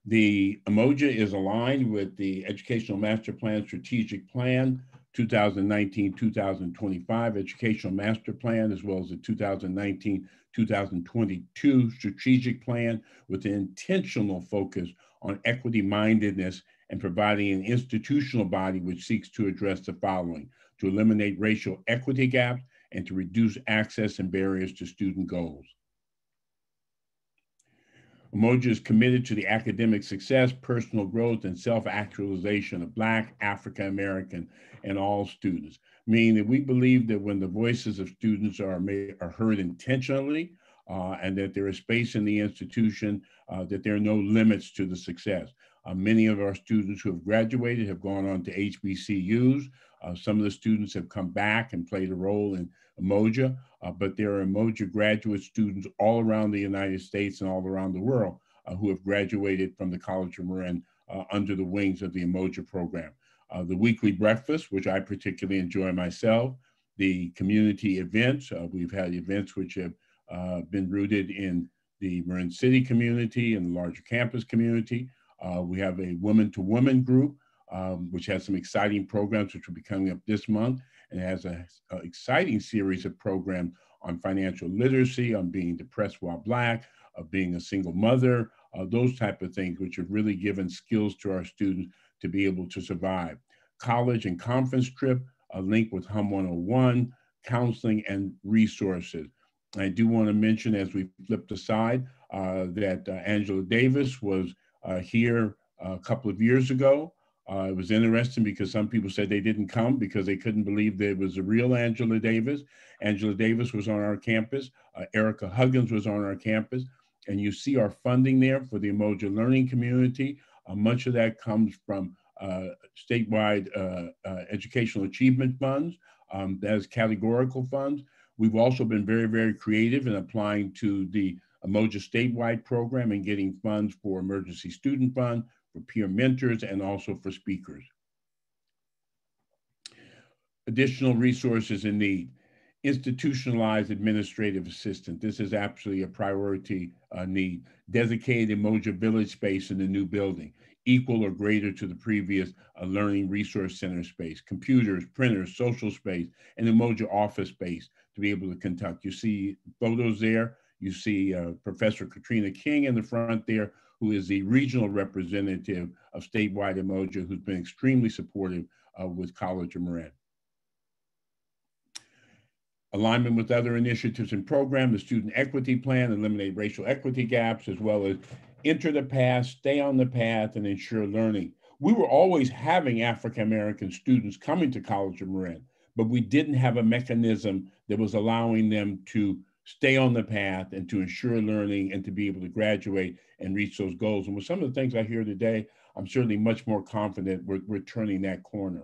The Umoja is aligned with the Educational Master Plan Strategic Plan 2019-2025 Educational Master Plan, as well as the 2019-2022 Strategic Plan with an intentional focus on equity mindedness and providing an institutional body which seeks to address the following, to eliminate racial equity gaps and to reduce access and barriers to student goals. Umoja is committed to the academic success, personal growth, and self-actualization of Black, African American, and all students, meaning that we believe that when the voices of students are, made, are heard intentionally uh, and that there is space in the institution, uh, that there are no limits to the success. Uh, many of our students who have graduated have gone on to HBCUs. Uh, some of the students have come back and played a role in Umoja, uh, but there are Umoja graduate students all around the United States and all around the world uh, who have graduated from the College of Marin uh, under the wings of the Umoja program. Uh, the weekly breakfast, which I particularly enjoy myself, the community events. Uh, we've had events which have uh, been rooted in the Marin City community and the larger campus community. we have a woman-to-woman group, um, which has some exciting programs which will be coming up this month and has an exciting series of programs on financial literacy, on being depressed while Black, of being a single mother, uh, those type of things, which have really given skills to our students to be able to survive. College and conference trip, a link with HUM 101, counseling and resources. I do want to mention as we flipped aside uh, that uh, Angela Davis was uh, here a couple of years ago. Uh, it was interesting because some people said they didn't come because they couldn't believe there was a real Angela Davis. Angela Davis was on our campus. Uh, Ericka Huggins was on our campus. And you see our funding there for the Umoja learning community. Uh, much of that comes from uh, statewide uh, uh, educational achievement funds, um, that is categorical funds. We've also been very, very creative in applying to the Umoja statewide program and getting funds for emergency student fund, for peer mentors, and also for speakers. Additional resources in need. Institutionalized administrative assistant. This is absolutely a priority uh, need. Dedicated Umoja Village space in the new building, equal or greater to the previous uh, Learning Resource Center space. Computers, printers, social space, and Umoja office space to be able to conduct. You see photos there. You see uh, Professor Katrina King in the front there, who is the regional representative of statewide Umoja, who's been extremely supportive uh, with College of Marin. Alignment with other initiatives and programs, the Student Equity Plan, eliminate racial equity gaps, as well as enter the path, stay on the path, and ensure learning. We were always having African American students coming to College of Marin, but we didn't have a mechanism that was allowing them to stay on the path and to ensure learning and to be able to graduate and reach those goals. And with some of the things I hear today, I'm certainly much more confident we're, we're turning that corner.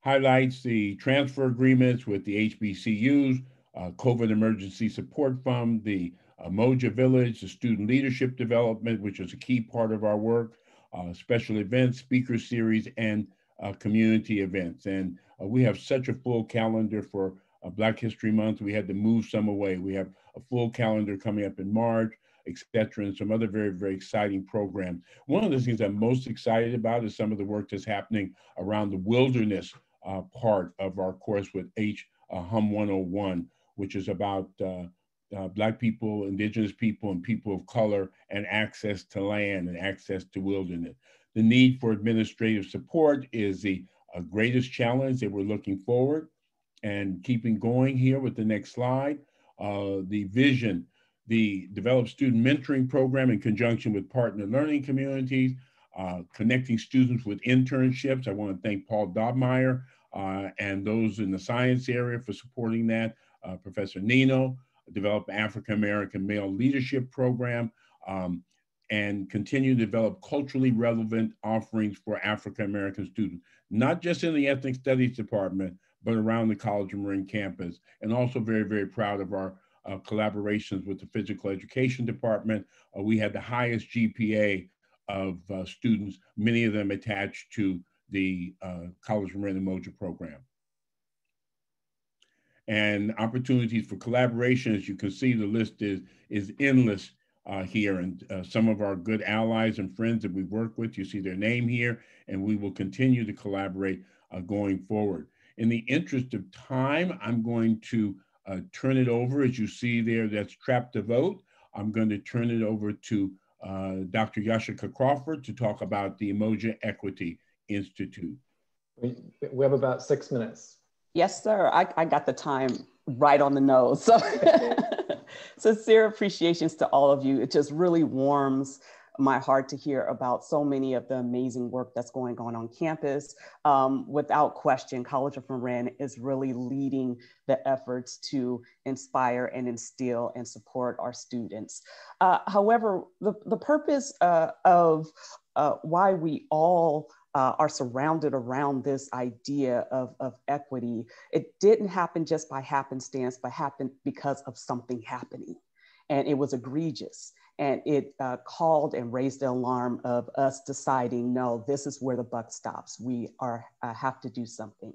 Highlights the transfer agreements with the HBCUs, uh, COVID Emergency Support Fund, the uh, Moja Village, the Student Leadership Development, which is a key part of our work, uh, special events, speaker series, and uh, community events. And uh, we have such a full calendar for uh, Black History Month. We had to move some away. We have a full calendar coming up in March, etc., and some other very, very exciting programs. One of the things I'm most excited about is some of the work that's happening around the wilderness uh, part of our course with H uh, Hum 101, which is about uh, uh, Black people, Indigenous people, and people of color, and access to land and access to wilderness. The need for administrative support is the uh, greatest challenge that we're looking forward and keeping going here with the next slide. Uh, the vision, the develop student mentoring program in conjunction with partner learning communities, uh, connecting students with internships. I want to thank Paul Dobmeyer uh, and those in the science area for supporting that. Uh, Professor Nino, develop African American male leadership program. Um, and continue to develop culturally relevant offerings for African American students, not just in the Ethnic Studies Department, but around the College of Marin campus. And also very, very proud of our uh, collaborations with the Physical Education Department. Uh, we had the highest GPA of uh, students, many of them attached to the uh, College of Marin Umoja program. And opportunities for collaboration, as you can see, the list is, is endless uh, here and uh, some of our good allies and friends that we work with. You see their name here, and we will continue to collaborate uh, going forward. In the interest of time, I'm going to uh, turn it over. As you see there, that's Trap to Vote. I'm going to turn it over to uh, Dr. Yashika Crawford to talk about the Umoja Equity Institute.
We, we have about six minutes.
Yes, sir. I, I got the time right on the nose. So sincere appreciations to all of you. It just really warms my heart to hear about so many of the amazing work that's going on on campus. Um, without question, College of Marin is really leading the efforts to inspire and instill and support our students. Uh, however, the, the purpose uh, of uh, why we all uh, are surrounded around this idea of, of equity. It didn't happen just by happenstance, but happened because of something happening. And it was egregious. And it uh, called and raised the alarm of us deciding, no, this is where the buck stops. We are uh, have to do something.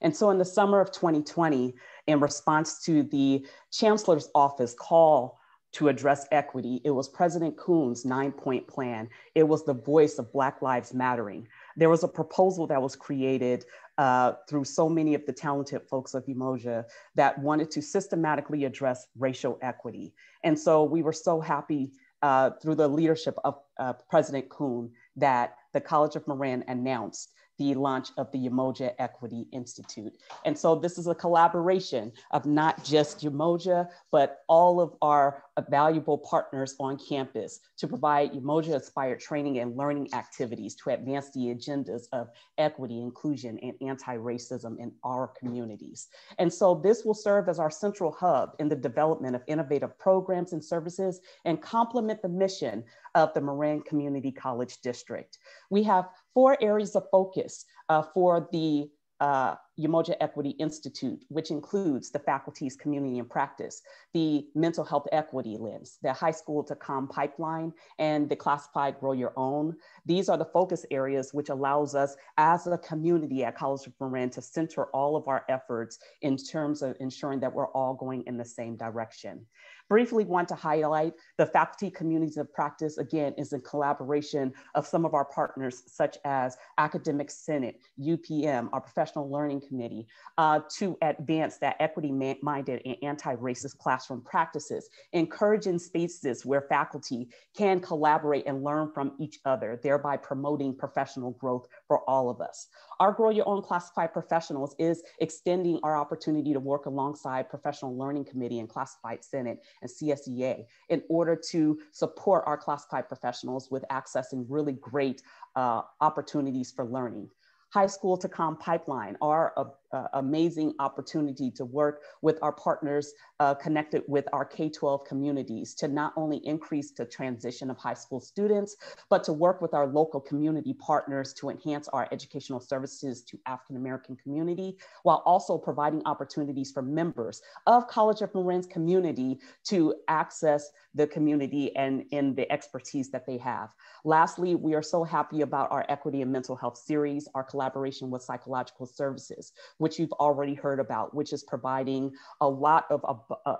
And so in the summer of 2020, in response to the chancellor's office call to address equity, it was President Coon's nine point plan. It was the voice of Black Lives Mattering there was a proposal that was created uh, through so many of the talented folks of Umoja that wanted to systematically address racial equity. And so we were so happy uh, through the leadership of uh, President Coon that the College of Marin announced the launch of the Umoja Equity Institute. And so this is a collaboration of not just Umoja, but all of our valuable partners on campus to provide Umoja inspired training and learning activities to advance the agendas of equity, inclusion, and anti-racism in our communities. And so this will serve as our central hub in the development of innovative programs and services and complement the mission of the Marin Community College District. We have four areas of focus uh, for the uh, Umoja Equity Institute, which includes the faculty's community and practice, the mental health equity lens, the high school to com pipeline, and the classified grow your own. These are the focus areas which allows us as a community at College of Marin to center all of our efforts in terms of ensuring that we're all going in the same direction briefly want to highlight the faculty communities of practice, again, is in collaboration of some of our partners, such as Academic Senate, UPM, our Professional Learning Committee, uh, to advance that equity-minded and anti-racist classroom practices, encouraging spaces where faculty can collaborate and learn from each other, thereby promoting professional growth for all of us. Our Grow Your Own Classified Professionals is extending our opportunity to work alongside Professional Learning Committee and Classified Senate and CSEA in order to support our classified professionals with accessing really great uh, opportunities for learning. High School to Com Pipeline are a uh, amazing opportunity to work with our partners uh, connected with our K-12 communities to not only increase the transition of high school students, but to work with our local community partners to enhance our educational services to African-American community, while also providing opportunities for members of College of Marin's community to access the community and in the expertise that they have. Lastly, we are so happy about our equity and mental health series, our collaboration with psychological services, which you've already heard about, which is providing a lot of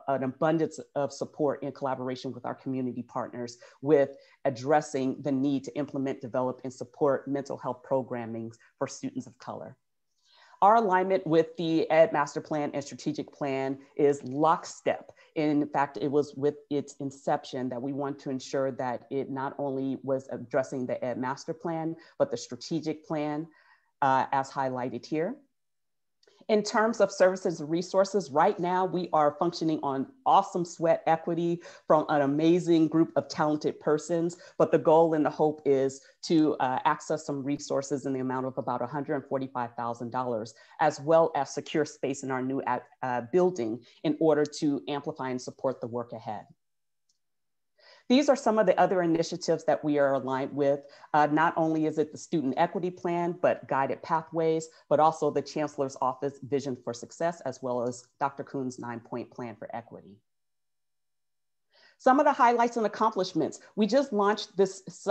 an abundance of support in collaboration with our community partners with addressing the need to implement, develop, and support mental health programming for students of color. Our alignment with the Ed Master Plan and Strategic Plan is lockstep. In fact, it was with its inception that we want to ensure that it not only was addressing the Ed Master Plan, but the strategic plan uh, as highlighted here. In terms of services and resources, right now we are functioning on awesome sweat equity from an amazing group of talented persons. But the goal and the hope is to uh, access some resources in the amount of about $145,000, as well as secure space in our new uh, building in order to amplify and support the work ahead. These are some of the other initiatives that we are aligned with. Uh, not only is it the student equity plan, but guided pathways, but also the Chancellor's Office Vision for Success, as well as Dr. Coon's nine point plan for equity. Some of the highlights and accomplishments. We just launched this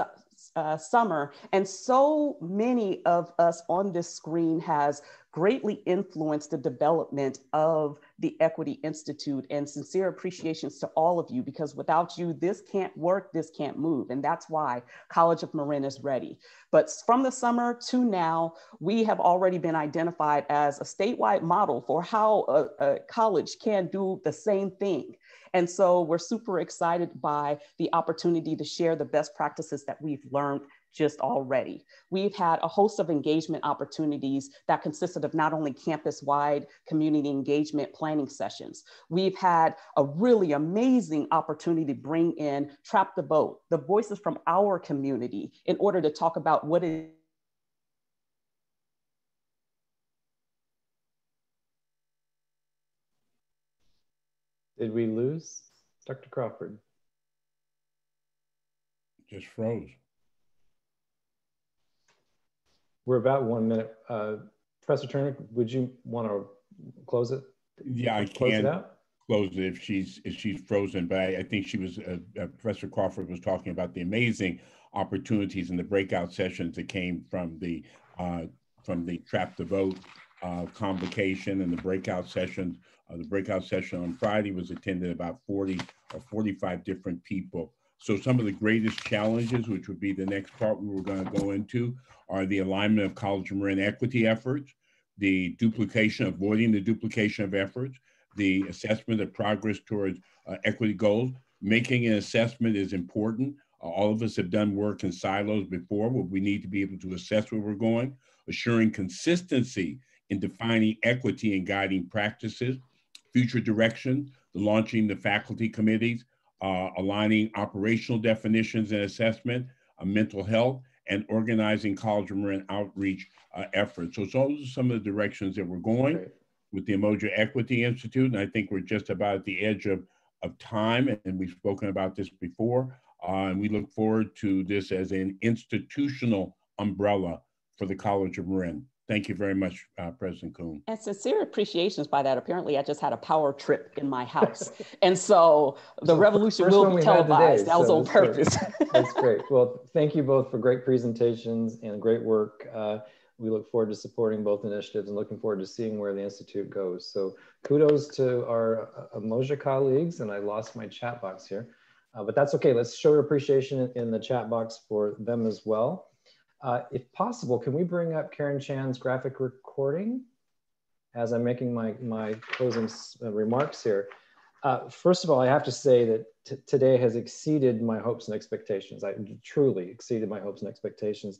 uh, summer, and so many of us on this screen has greatly influenced the development of the Equity Institute and sincere appreciations to all of you because without you, this can't work, this can't move. And that's why College of Marin is ready. But from the summer to now, we have already been identified as a statewide model for how a, a college can do the same thing. And so we're super excited by the opportunity to share the best practices that we've learned just already. We've had a host of engagement opportunities that consisted of not only campus-wide community engagement planning sessions. We've had a really amazing opportunity to bring in Trap the Vote, the voices from our community in order to talk about what it
Did we lose Dr. Crawford?
Just froze.
We're about one minute. Uh, Professor Turner, would you want to close it?
Yeah, I close can it close it if she's if she's frozen. But I, I think she was uh, uh, Professor Crawford was talking about the amazing opportunities in the breakout sessions that came from the uh, from the Trap the Vote uh, convocation and the breakout sessions uh, the breakout session on Friday was attended about 40 or 45 different people. So some of the greatest challenges, which would be the next part we were going to go into, are the alignment of college and Marin equity efforts, the duplication, avoiding the duplication of efforts, the assessment of progress towards uh, equity goals. Making an assessment is important. All of us have done work in silos before, but we need to be able to assess where we're going, assuring consistency in defining equity and guiding practices, future direction, the launching the faculty committees, uh, aligning operational definitions and assessment, uh, mental health, and organizing College of Marin outreach uh, efforts. So those are some of the directions that we're going Great. with the Umoja Equity Institute. And I think we're just about at the edge of, of time, and we've spoken about this before. Uh, and we look forward to this as an institutional umbrella for the College of Marin. Thank you very much, uh, President Coon.
And sincere appreciations by that. Apparently, I just had a power trip in my house. and so the revolution will be televised. Today, that was so on purpose.
Great. That's great. Well, thank you both for great presentations and great work. Uh, we look forward to supporting both initiatives and looking forward to seeing where the Institute goes. So kudos to our uh, Umoja colleagues, and I lost my chat box here. Uh, but that's okay. Let's show appreciation in the chat box for them as well. Uh, if possible, can we bring up Karen Chan's graphic recording as I'm making my, my closing uh, remarks here? Uh, first of all, I have to say that today has exceeded my hopes and expectations. I truly exceeded my hopes and expectations.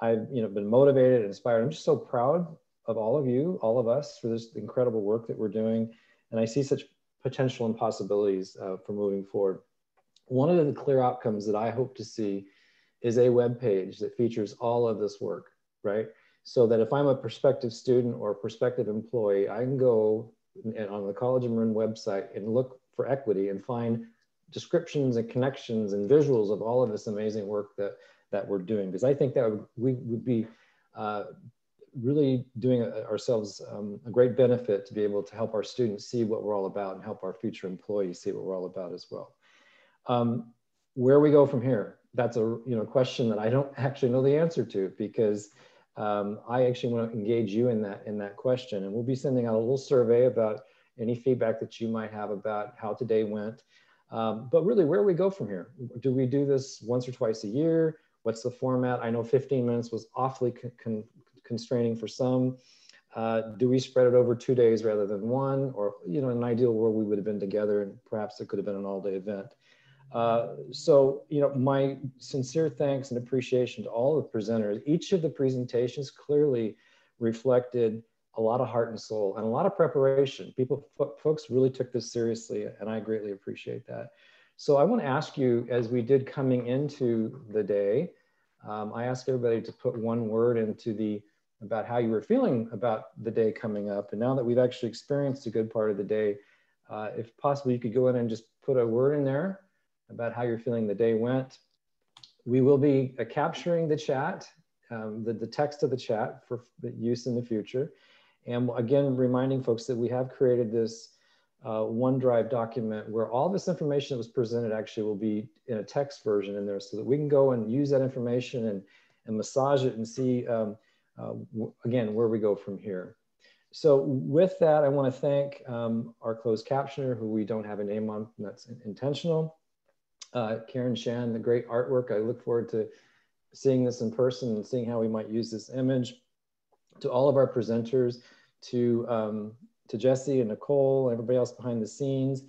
I've you know, been motivated and inspired. I'm just so proud of all of you, all of us for this incredible work that we're doing. And I see such potential and possibilities uh, for moving forward. One of the clear outcomes that I hope to see is a web page that features all of this work, right? So that if I'm a prospective student or prospective employee, I can go on the College of Marin website and look for equity and find descriptions and connections and visuals of all of this amazing work that, that we're doing. Because I think that we would be uh, really doing ourselves um, a great benefit to be able to help our students see what we're all about and help our future employees see what we're all about as well. Um, where we go from here, that's a you know question that I don't actually know the answer to because um, I actually want to engage you in that in that question, and we'll be sending out a little survey about any feedback that you might have about how today went. Um, but really, where we go from here? Do we do this once or twice a year? What's the format? I know 15 minutes was awfully con constraining for some. Uh, do we spread it over two days rather than one? Or, you know, in an ideal world, we would have been together and perhaps it could have been an all day event. Uh, so, you know, my sincere thanks and appreciation to all the presenters. Each of the presentations clearly reflected a lot of heart and soul and a lot of preparation. People, folks really took this seriously, and I greatly appreciate that. So I want to ask you, as we did coming into the day, um, I asked everybody to put one word into the about how you were feeling about the day coming up. And now that we've actually experienced a good part of the day, uh, if possible, you could go in and just put a word in there about how you're feeling the day went. We will be uh, capturing the chat, um, the, the text of the chat for use in the future. And again, reminding folks that we have created this uh, OneDrive document where all this information that was presented actually will be in a text version in there so that we can go and use that information and, and massage it and see, um, uh, again, where we go from here. So with that, I want to thank um, our closed captioner who we don't have a name on, that's intentional uh, Karen Shan, the great artwork. I look forward to seeing this in person and seeing how we might use this image. To all of our presenters, to, um, to Jesse and Nicole, everybody else behind the scenes.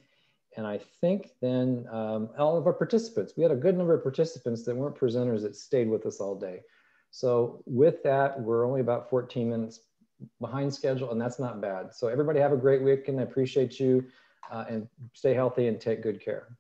And I think then um, all of our participants, we had a good number of participants that weren't presenters that stayed with us all day. So with that, we're only about 14 minutes behind schedule and that's not bad. So everybody have a great week and I appreciate you uh, and stay healthy and take good care.